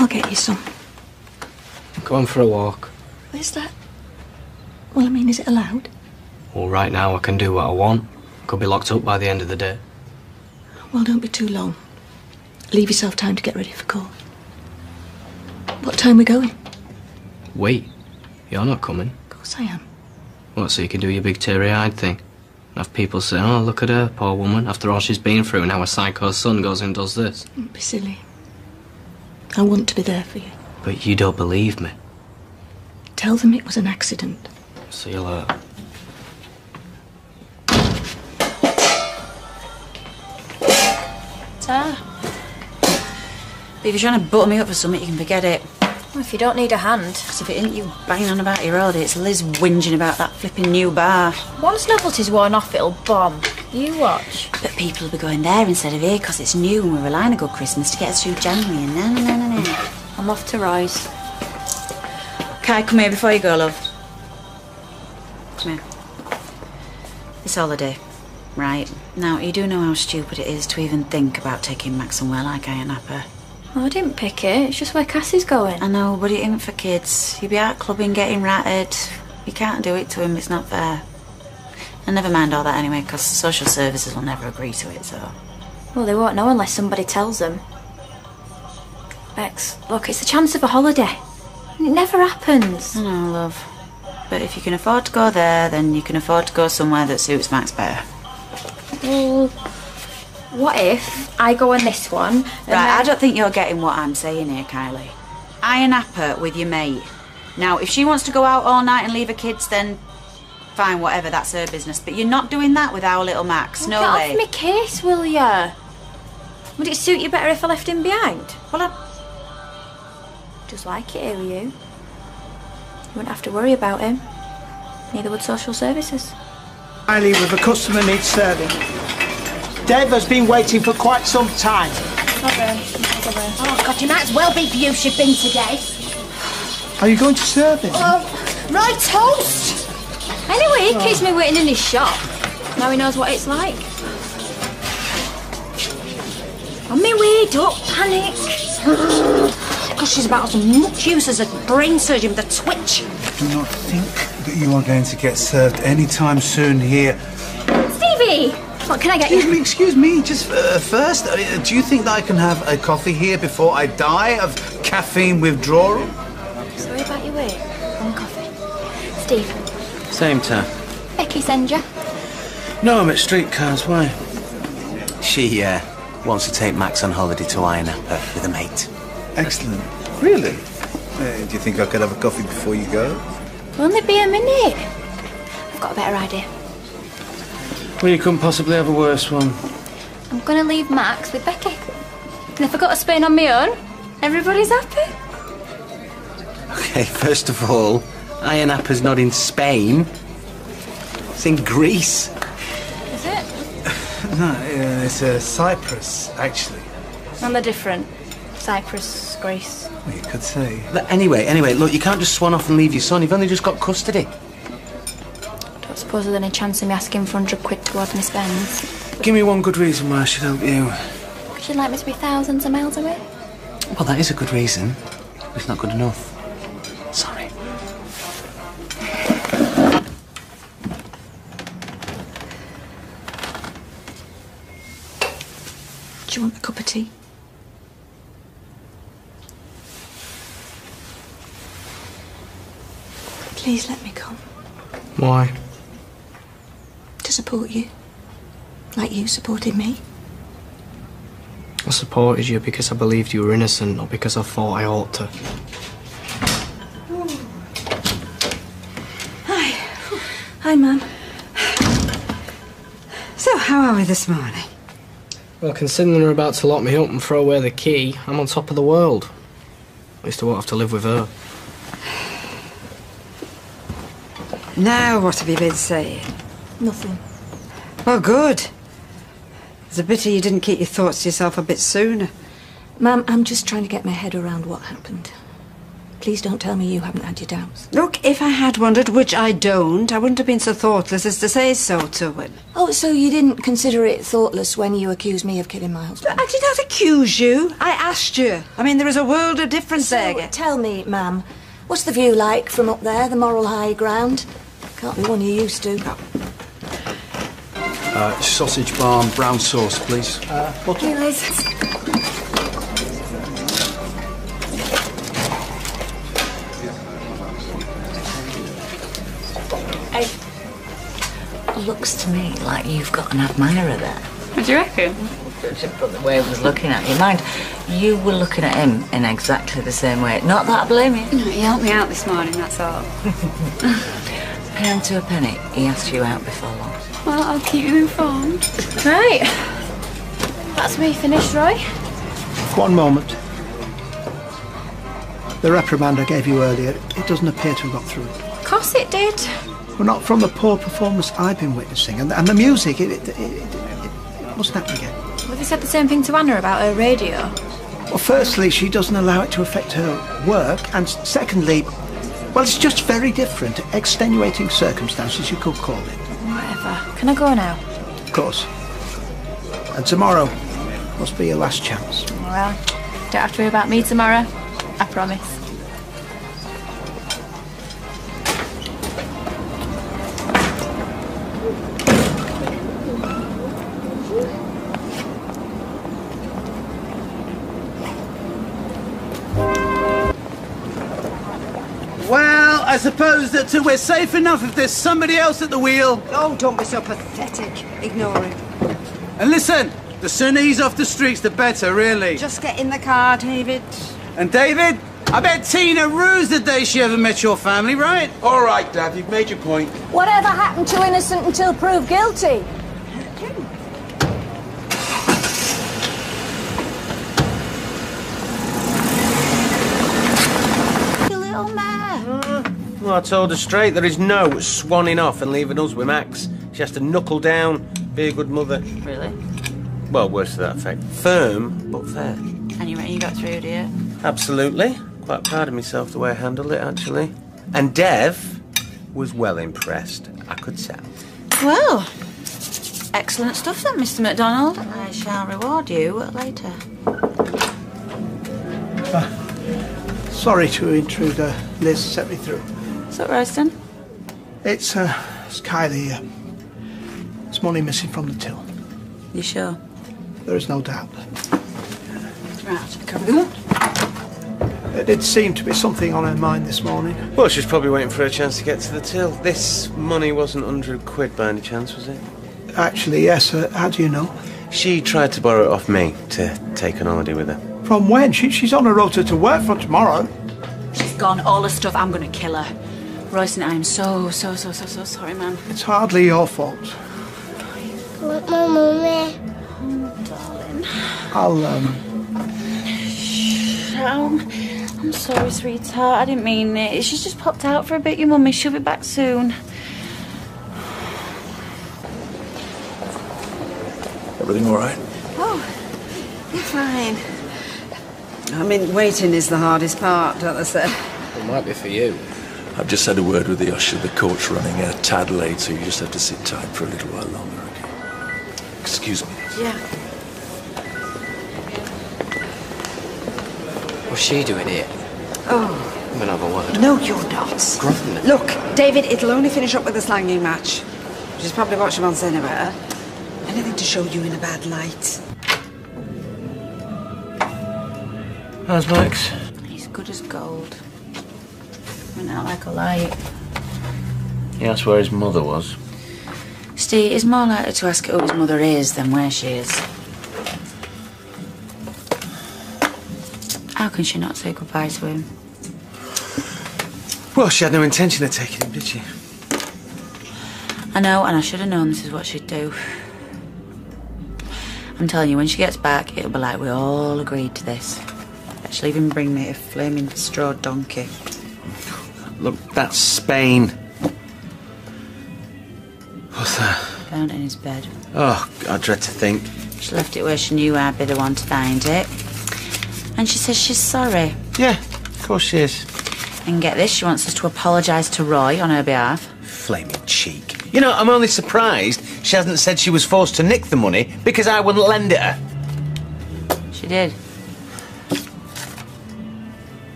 I'll get you some. Going for a walk. Where's that? Well, I mean, is it allowed? Well, right now I can do what I want. Could be locked up by the end of the day. Well, don't be too long. Leave yourself time to get ready for court. What time we going? Wait, you're not coming. Of course I am. What, so you can do your big teary-eyed thing? Have people say, oh, look at her, poor woman, after all she's been through and how a psycho son goes and does this. Don't be silly. I want to be there for you. But you don't believe me. Tell them it was an accident. See you later. But if you're trying to butter me up for something, you can forget it. Well, if you don't need a hand. Because if it ain't you banging on about your road, it's Liz whinging about that flipping new bar. Once novelty's worn off, it'll bomb. You watch. But people will be going there instead of here because it's new and we're relying on a good Christmas to get us through January and. I'm off to Roy's. Kai, come here before you go, love. Come here. It's holiday, right? Now, you do know how stupid it is to even think about taking Max somewhere like Ayia Napa. Oh, I didn't pick it. It's just where Cassie's going. I know, but it ain't for kids. You'd be out clubbing, getting ratted. You can't do it to him, it's not fair. And never mind all that anyway, because social services will never agree to it, so. Well, they won't know unless somebody tells them. Bex, look, it's the chance of a holiday. And it never happens. I know, love. But if you can afford to go there, then you can afford to go somewhere that suits Max better. Well, what if I go on this one? and Right, I don't think you're getting what I'm saying here, Kylie. I Ayia Napa with your mate. Now, if she wants to go out all night and leave her kids, then fine, whatever, that's her business. But you're not doing that with our little Max, no Get way. off me case, will ya? Would it suit you better if I left him behind? Well, I... Just like it here with you. You wouldn't have to worry about him. Neither would social services. I leave with a customer needs serving. Dev has been waiting for quite some time. Oh, God, you might as well be for you she'd been today. Are you going to serve him? Oh, right toast! Anyway, he keeps me waiting in his shop. Now he knows what it's like. On my way, don't panic. Because she's about as much use as a brain surgeon with a twitch. Do not think that you are going to get served anytime soon here. Stevie! What can I get Excuse you? me, excuse me, just uh, first, uh, do you think that I can have a coffee here before I die of caffeine withdrawal? Sorry about your wait. One coffee. Steve, Same time. Becky send you. No, I'm at streetcars. Why? She uh, wants to take Max on holiday to Ayia Napa with a mate. Excellent. Really? Uh, do you think I could have a coffee before you go? Only be a minute. I've got a better idea. Well, you couldn't possibly have a worse one. I'm gonna leave Max with Becky. And if I got to Spain on my own, everybody's happy. Okay, first of all, Ayia Napa's not in Spain. It's in Greece. Is it? No, uh, it's uh, Cyprus, actually. And they're different. Cyprus, Greece. Well, you could say. But anyway, anyway, look, you can't just swan off and leave your son. You've only just got custody. Don't suppose there's any chance of me asking for 100 quid towards Miss spends. Give me one good reason why I should help you. Because you'd like me to be thousands of miles away? Well, that is a good reason. It's not good enough. Please let me come Why? to support you. Like you supported me. I supported you because I believed you were innocent, not because I thought I ought to. Hi. Hi, Mum. So, how are we this morning? Well, considering they're about to lock me up and throw away the key, I'm on top of the world. At least I won't have to live with her. Now, what have you been saying? Nothing. Well, good. It's a pity you didn't keep your thoughts to yourself a bit sooner. Ma'am, I'm just trying to get my head around what happened. Please don't tell me you haven't had your doubts. Look, if I had wondered, which I don't, I wouldn't have been so thoughtless as to say so to him. Oh, so you didn't consider it thoughtless when you accused me of killing my husband? I did not accuse you. I asked you. I mean, there is a world of difference there. Tell me, ma'am, what's the view like from up there, the moral high ground? Can't be one you used to. Uh, sausage barn, brown sauce, please. Uh, butter. Hey, Liz. Hey. Looks to me like you've got an admirer there. What do you reckon? Just from the way he was looking at you. Mind, you were looking at him in exactly the same way. Not that I blame you. No, he helped me out this morning, that's all. Pound to a penny, he asked you out before long. Well, I'll keep you informed. Right. That's me finished, Roy. One moment. The reprimand I gave you earlier, it doesn't appear to have got through. Of course it did. Well, not from the poor performance I've been witnessing. And, and the music, it, it, it, it, it mustn't happen again. Well, they said the same thing to Anna about her radio. Well, firstly, she doesn't allow it to affect her work. And secondly, well, it's just very different. Extenuating circumstances, you could call it. Whatever. Can I go now? Of course. And tomorrow must be your last chance. Well, don't have to worry about me tomorrow. I promise. Suppose that uh, we're safe enough if there's somebody else at the wheel. Oh, don't be so pathetic. Ignore him. And listen, the sooner he's off the streets, the better, really. Just get in the car, David. And David, I bet Tina rues the day she ever met your family, right? All right, Dad, you've made your point. Whatever happened to innocent until proved guilty? You little mare. Well, I told her straight there is no swanning off and leaving us with Max. She has to knuckle down, be a good mother. Really? Well, words to that effect. Firm, but fair. And you reckon you got through, do you? Absolutely. Quite proud of myself the way I handled it, actually. And Dev was well impressed. I could tell. Well, excellent stuff then, Mr. McDonald. I shall reward you later. Sorry to intrude, uh, Liz. Set me through. What's up, Royston? It's, uh, it's Kylie. Uh, it's money missing from the till. You sure? There is no doubt. Right, come on. There did seem to be something on her mind this morning. Well, she's probably waiting for a chance to get to the till. This money wasn't 100 quid by any chance, was it? Actually, yes. Uh, how do you know? She tried to borrow it off me to take an holiday with her. From when? She, she's on a rota to work from tomorrow. She's gone. All the stuff. I'm going to kill her. Royston, I am so, so, so, so, so sorry, man. It's hardly your fault. Want my mummy? Oh, darling. I'll, um... Shh, Um, I'm sorry, sweetheart. I didn't mean it. She's just popped out for a bit, your mummy. She'll be back soon. Everything all right? Oh, you're fine. I mean, waiting is the hardest part, don't they say? It might be for you. I've just had a word with the usher. The coach's running a tad late, so you just have to sit tight for a little while longer, okay? Excuse me. Yeah. What's she doing here? Oh, I'm gonna have a word. no, you're not. Gruffing. Look, David, it'll only finish up with a slanging match. She's probably what she wants saying. Anything to show you in a bad light. How's Max? He's good as gold. Went out like a light. He asked where his mother was. Steve, it's more likely to ask who his mother is than where she is. How can she not say goodbye to him? Well, she had no intention of taking him, did she? I know, and I should have known this is what she'd do. I'm telling you, when she gets back, it'll be like we all agreed to this. She'll even bring me a flaming straw donkey. Look, that's Spain. What's that? Found it in his bed. Oh, I dread to think. She left it where she knew I'd be the one to find it. And she says she's sorry. Yeah, of course she is. And get this, she wants us to apologise to Roy on her behalf. Flaming cheek. You know, I'm only surprised she hasn't said she was forced to nick the money because I wouldn't lend it her. She did.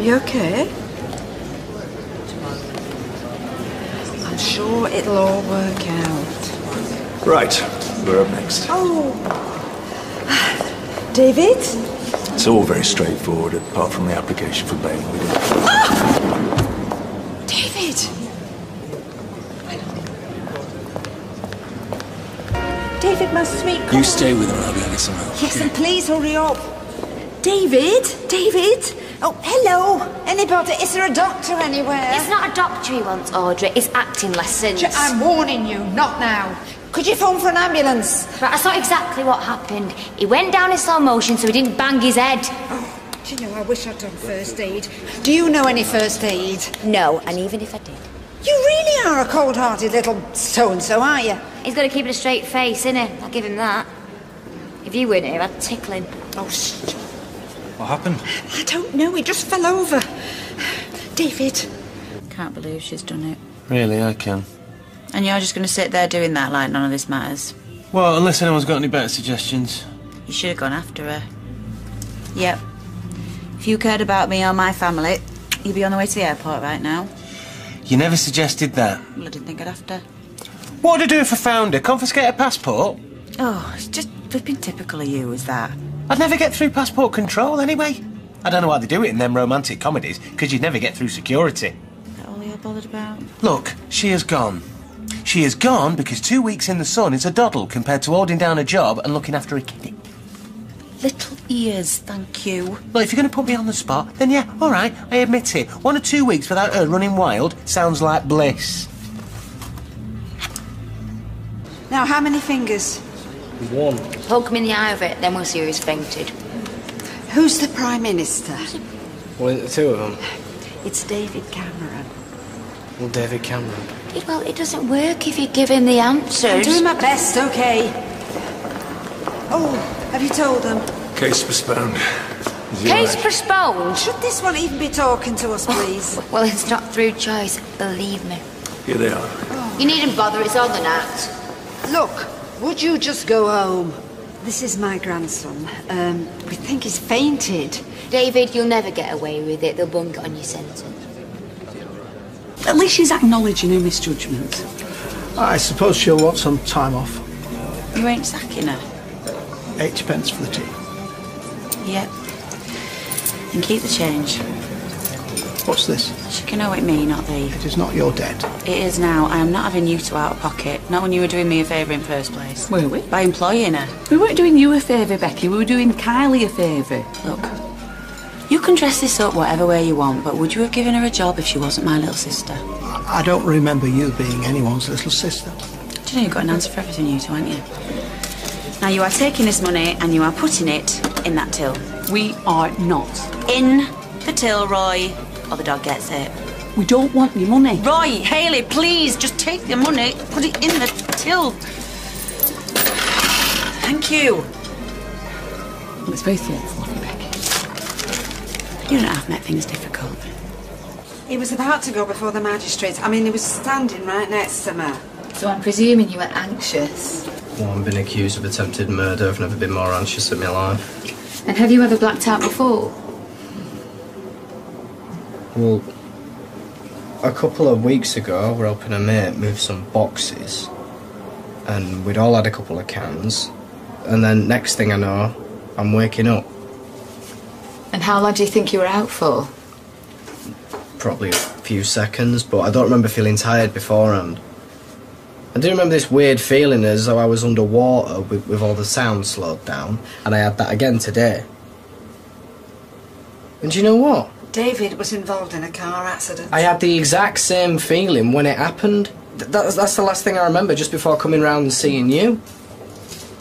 You okay? I'm sure it'll all work out. Right, we're up next. Oh, David? It's all very straightforward, apart from the application for bail. We don't... Ah! David! David must speak. You stay with her, I'll be having some help. Yes, and please hurry up. David? David? Oh, hello. Anybody? Is there a doctor anywhere? It's not a doctor he wants, Audrey. It's acting lessons. J- I'm warning you, not now. Could you phone for an ambulance? Right, that's not exactly what happened. He went down in slow motion so he didn't bang his head. Oh, do you know, I wish I'd done first aid. Do you know any first aid? No, and even if I did. You really are a cold-hearted little so-and-so, aren't you? He's got to keep it a straight face, innit? I'll give him that. If you weren't here, I'd tickle him. Oh. What happened? I don't know, he just fell over. David. Can't believe she's done it. Really, I can. And you're just going to sit there doing that like none of this matters. Well, unless anyone's got any better suggestions. You should have gone after her. Yep. If you cared about me or my family, you'd be on the way to the airport right now. You never suggested that. Well, I didn't think I'd have to. What would I do if I found her? Confiscate her passport? Oh, it's just flipping typical of you, is that? I'd never get through passport control anyway. I don't know why they do it in them romantic comedies, because you'd never get through security. Is that all you're bothered about? Look, she has gone. She has gone because two weeks in the sun is a doddle compared to holding down a job and looking after a kiddie. Little ears, thank you. Well, if you're going to put me on the spot, then yeah, all right, I admit it. One or two weeks without her running wild sounds like bliss. Now, how many fingers? One. Poke him in the eye of it, then we'll see who's fainted. Who's the Prime Minister? Well, the two of them. It's David Cameron. Well, David Cameron. Well, it doesn't work if you give him the answers. I'm doing my best, okay? Oh, have you told them? Case postponed. Case all right? postponed. Should this one even be talking to us, please? Well, it's not through choice, believe me. Here they are. You needn't bother, it's on the net. Look, would you just go home? This is my grandson. Um, we think he's fainted. David, you'll never get away with it. They'll bung it on your sentence. At least she's acknowledging her misjudgment. I suppose she'll want some time off. You ain't sacking her. Eight pence for the tea. Yep. And keep the change. What's this? She can owe it me, not thee. It is not your debt. It is now. I am not having you two out of pocket. Not when you were doing me a favour in first place. Were we? By employing her. We weren't doing you a favour, Becky. We were doing Kylie a favour. Look, you can dress this up whatever way you want, but would you have given her a job if she wasn't my little sister? I don't remember you being anyone's little sister. Do you know you've got an answer for everything, you two, haven't you? Now you are taking this money and you are putting it in that till. We are not. In the till, Roy, or the dog gets it. We don't want your money. Roy, Hayley, please, just take the money, put it in the till. Thank you. Well, it's very thoughtful of you, Becky. You don't have to make things difficult. He was about to go before the magistrates. I mean, he was standing right next to me. So I'm presuming you were anxious. Well, I've been accused of attempted murder. I've never been more anxious in my life. And have you ever blacked out before? Well, a couple of weeks ago, we're helping a mate move some boxes, and we'd all had a couple of cans, and then next thing I know, I'm waking up. And how long do you think you were out for? Probably a few seconds, but I don't remember feeling tired beforehand. I do remember this weird feeling as though I was underwater with, with all the sound slowed down, and I had that again today. And do you know what? David was involved in a car accident. I had the exact same feeling when it happened. Th- That's, that's the last thing I remember just before coming round and seeing you.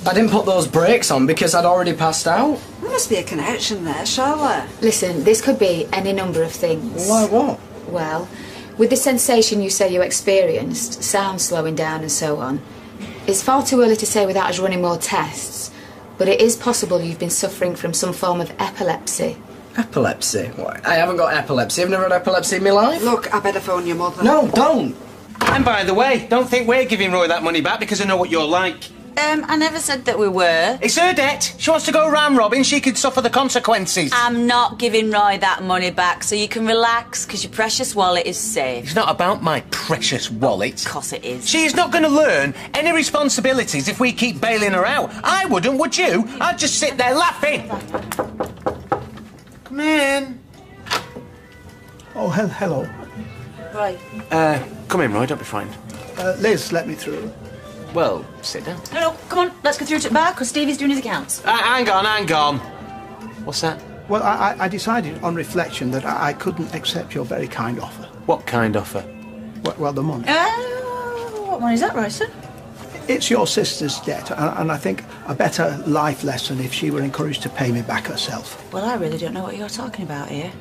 I didn't put those brakes on because I'd already passed out. There must be a connection there, surely. Listen, this could be any number of things. Why what? Well, with the sensation you say you experienced, sound slowing down and so on, it's far too early to say without us running more tests. but it is possible you've been suffering from some form of epilepsy. Epilepsy? What? I haven't got epilepsy. I've never had epilepsy in my life. Look, I better phone your mother. No, don't. And by the way, don't think we're giving Roy that money back because I know what you're like. Um, I never said that we were. It's her debt. She wants to go round robbing. She could suffer the consequences. I'm not giving Roy that money back, so you can relax, because your precious wallet is safe. It's not about my precious wallet. Of course it is. She is not going to learn any responsibilities if we keep bailing her out. I wouldn't, would you? I'd just sit there laughing. Come in. Oh, hel- hello. Right. Uh, come in, Roy. Don't be frightened. Uh, Liz, let me through. Well, sit down. No, no, come on, let's go through to the bar, because Stevie's doing his accounts. Uh, hang on, hang on. What's that? Well, I, I- I decided on reflection that I, I couldn't accept your very kind offer. What kind offer? Well, well the money. Oh, what money is that, Royson? It's your sister's debt, and, I think a better life lesson if she were encouraged to pay me back herself. Well, I really don't know what you're talking about here.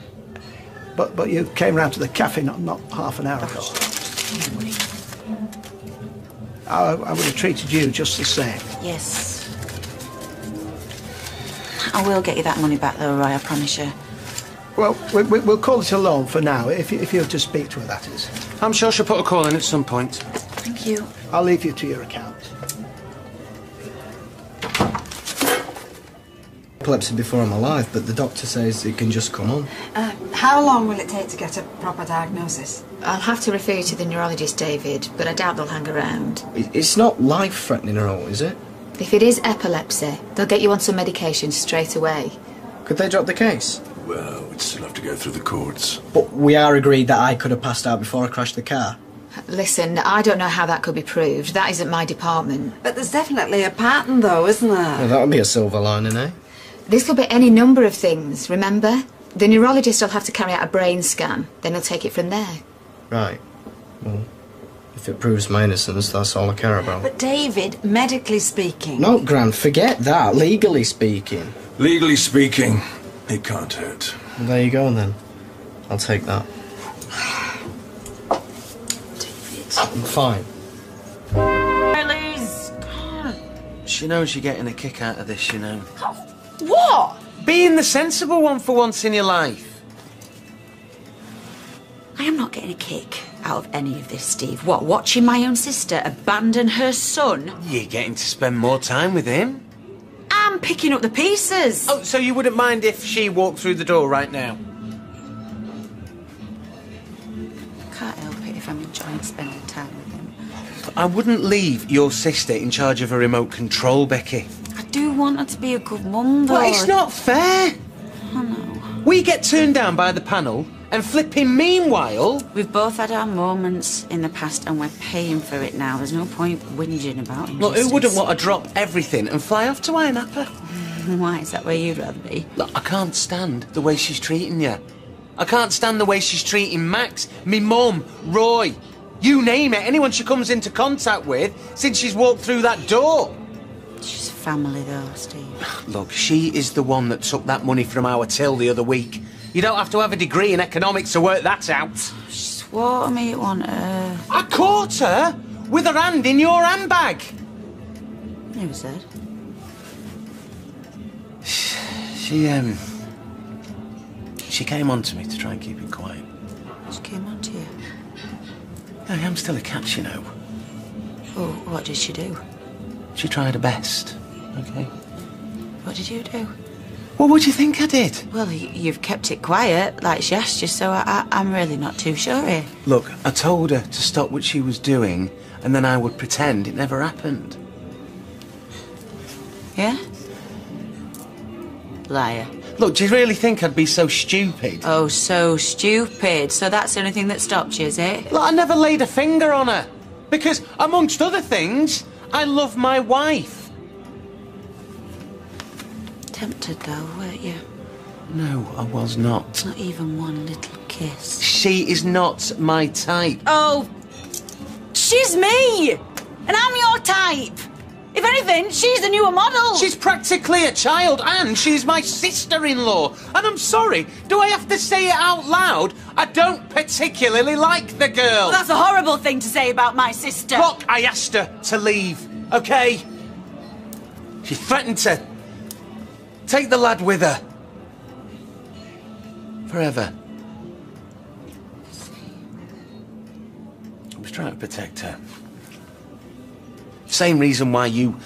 But but you came round to the cafe not, not half an hour ago. I, I would have treated you just the same. Yes. I will get you that money back, though, Roy, I promise you. Well, we, we, we'll call it a loan for now, if, you- if you're to speak to her, that is. I'm sure she'll put a call in at some point. Thank you. I'll leave you to your account. Epilepsy before I'm alive, but the doctor says it can just come on. Uh, how long will it take to get a proper diagnosis? I'll have to refer you to the neurologist, David, but I doubt they'll hang around. It's not life-threatening at all, is it? If it is epilepsy, they'll get you on some medication straight away. Could they drop the case? Well, we'd still have to go through the courts. But we are agreed that I could have passed out before I crashed the car. Listen, I don't know how that could be proved. That isn't my department. But there's definitely a pattern, though, isn't there? Well, that would be a silver lining, eh? This could be any number of things, remember? The neurologist will have to carry out a brain scan, then he'll take it from there. Right. Well, if it proves my innocence, that's all I care about. But David, medically speaking. No, Gran, forget that. Legally speaking. Legally speaking, it can't hurt. Well, there you go, and then. I'll take that. I'm fine. Liz! She knows you're getting a kick out of this, you know. What? Being the sensible one for once in your life. I am not getting a kick out of any of this, Steve. What, watching my own sister abandon her son? You're getting to spend more time with him. I'm picking up the pieces. Oh, so you wouldn't mind if she walked through the door right now? Can't help it if I'm enjoying spending time with him. I wouldn't leave your sister in charge of a remote control, Becky. I do want her to be a good mum, though. Well, it's not fair. I know. We get turned down by the panel, and flipping meanwhile. We've both had our moments in the past and we're paying for it now. There's no point whinging about it. Look, who wouldn't want to drop everything and fly off to Iron Why? Is that where you'd rather be? Look, I can't stand the way she's treating you. I can't stand the way she's treating Max, me mum, Roy. You name it, anyone she comes into contact with since she's walked through that door. She's family, though, Steve. Look, she is the one that took that money from our till the other week. You don't have to have a degree in economics to work that out. She swore me it wasn't her. I caught her with her hand in your handbag. Who said? She, um. She came on to me to try and keep it quiet. She came on to you. I am still a catch, you know. Oh, what did she do? She tried her best. Okay. What did you do? What would you think I did? Well, you've kept it quiet, like she asked you, so I, I, I'm really not too sure here. Look, I told her to stop what she was doing, and then I would pretend it never happened. Yeah? Liar. Look, do you really think I'd be so stupid? Oh, so stupid. So that's the only thing that stopped you, is it? Look, I never laid a finger on her. Because, amongst other things, I love my wife. Tempted, though, weren't you? No, I was not. Not even one little kiss. She is not my type. Oh, she's me! And I'm your type! If anything, she's the newer model! She's practically a child, and she's my sister-in-law. And I'm sorry, do I have to say it out loud? I don't particularly like the girl. Well, that's a horrible thing to say about my sister. Look, I asked her to leave, okay? She threatened to Take the lad with her. Forever. I was trying to protect her. Same reason why you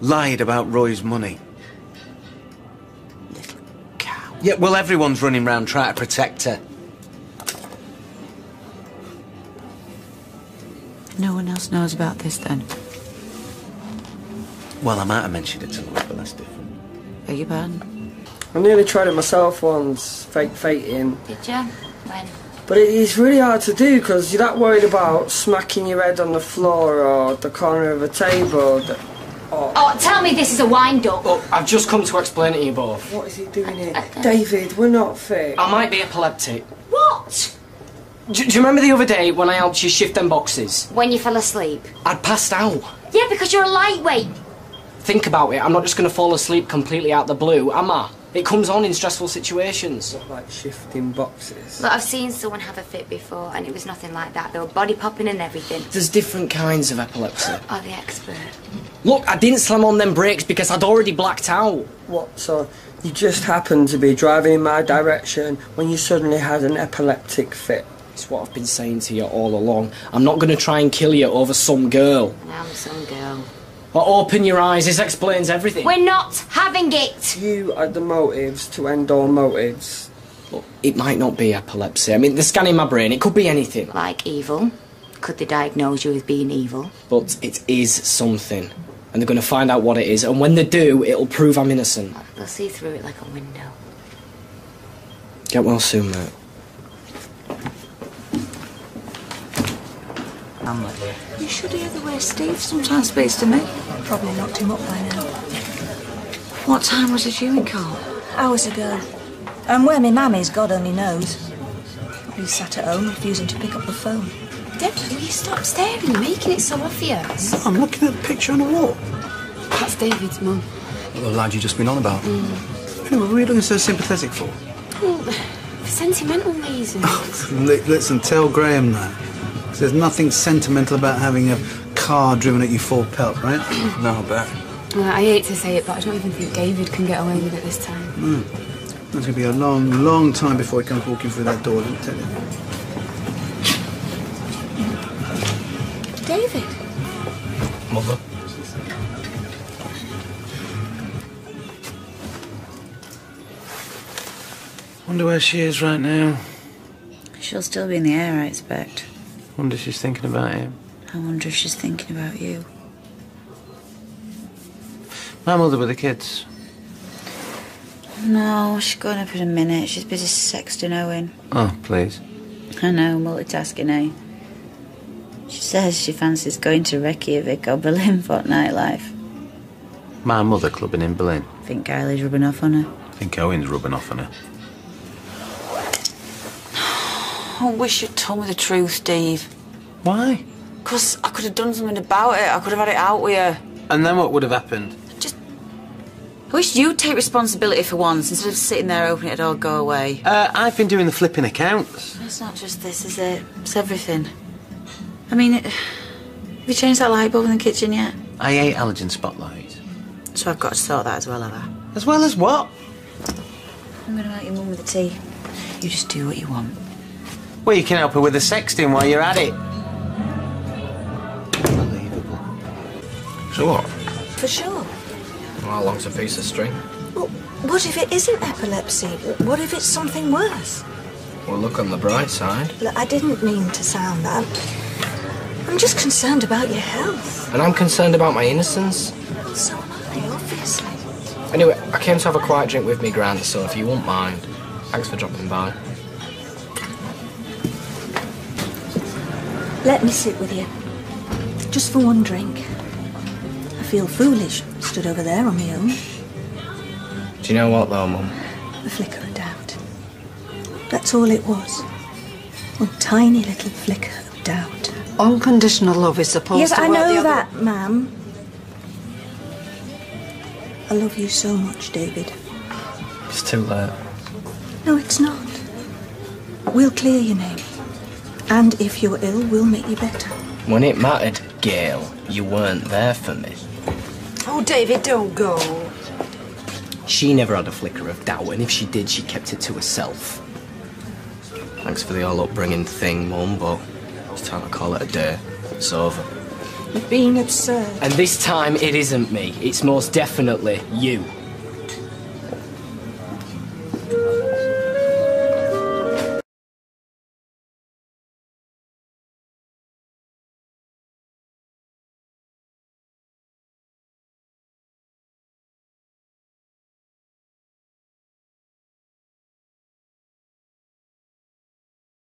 lied about Roy's money. Little cow. Yeah, well, everyone's running round trying to protect her. No one else knows about this then? Well, I might have mentioned it to Lloyd, but that's different. Beg your pardon? I nearly tried it myself once, fake fating. Did you? When? But it, it's really hard to do because you're that worried about smacking your head on the floor or the corner of a table. that- oh. oh, tell me this is a wind up. Oh, I've just come to explain it to you both. What is he doing here? Uh, uh. David, we're not fit. I might be epileptic. What? Do, do you remember the other day when I helped you shift them boxes? When you fell asleep. I'd passed out. Yeah, because you're a lightweight. Think about it, I'm not just going to fall asleep completely out the blue, am I? It comes on in stressful situations. Like shifting boxes. Look, I've seen someone have a fit before, and it was nothing like that. They were body popping and everything. There's different kinds of epilepsy. Oh, the expert. Look, I didn't slam on them brakes because I'd already blacked out. What? So you just happened to be driving in my direction when you suddenly had an epileptic fit. It's what I've been saying to you all along. I'm not going to try and kill you over some girl. I'm some girl. Or open your eyes, this explains everything. We're not having it. You are the motives to end all motives. Look, it might not be epilepsy. I mean, they're scanning my brain, it could be anything. Like evil. Could they diagnose you as being evil? But it is something. And they're going to find out what it is, and when they do, it'll prove I'm innocent. They'll see through it like a window. Get well soon, mate. Hamlet. You should hear the way Steve sometimes speaks to me. Probably knocked him up by now. What time was the viewing call? Hours ago. And where my mam is, God only knows. Probably sat at home refusing to pick up the phone. Debbie, will you stop staring? You're making it so obvious. I'm looking at the picture on the wall. That's David's mum. What The lad you just been on about. Hmm. Anyway, what are you looking so sympathetic for? Oh, for sentimental reasons. Li- listen, tell Graham that. 'Cause There's nothing sentimental about having a car driven at you full pelt, right? No, I bet. Well, I hate to say it, but I don't even think David can get away with it this time. Mm. It's going to be a long, long time before he comes walking through that door, let me tell you. David? Mother. Wonder where she is right now. She'll still be in the air, I expect. Wonder if she's thinking about him. I wonder if she's thinking about you. My mother with the kids. No, she's going up in a minute. She's busy sexting Owen. Oh, please. I know, multitasking, eh? She says she fancies going to Reykjavik or Berlin for nightlife. My mother clubbing in Berlin. Think Kylie's rubbing off on her. I think Owen's rubbing off on her. I wish you'd told me the truth, Steve. Why? Because I could have done something about it. I could have had it out with you. And then what would have happened? Just. I wish you'd take responsibility for once instead of sitting there opening it all go away. Uh, I've been doing the flipping accounts. It's not just this, is it? It's everything. I mean, it, have you changed that light bulb in the kitchen yet? I hate halogen spotlights. So I've got to sort that as well, have I? As well as what? I'm going to make your mum with the tea. You just do what you want. Well, you can help her with the sexting while you're at it. Unbelievable. So what? For sure. How long's a piece of string? Well, what if it isn't epilepsy? What if it's something worse? Well, look on the bright side. Look, I didn't mean to sound that. I'm just concerned about your health. And I'm concerned about my innocence. So am I, obviously. Anyway, I came to have a quiet drink with me, Grant, so if you won't mind, thanks for dropping by. Let me sit with you. Just for one drink. I feel foolish, stood over there on my own. Do you know what, though, Mum? A flicker of doubt. That's all it was. One tiny little flicker of doubt. Unconditional love is supposed to be. yes, I know the other- that, ma'am. I love you so much, David. It's too late. No, it's not. We'll clear your name. And if you're ill, we'll make you better. When it mattered, Gail, you weren't there for me. Oh, David, don't go. She never had a flicker of doubt, and if she did, she kept it to herself. Thanks for the all upbringing thing, Mum, but it's time to call it a day. It's over. You're being absurd. And this time, it isn't me. It's most definitely you.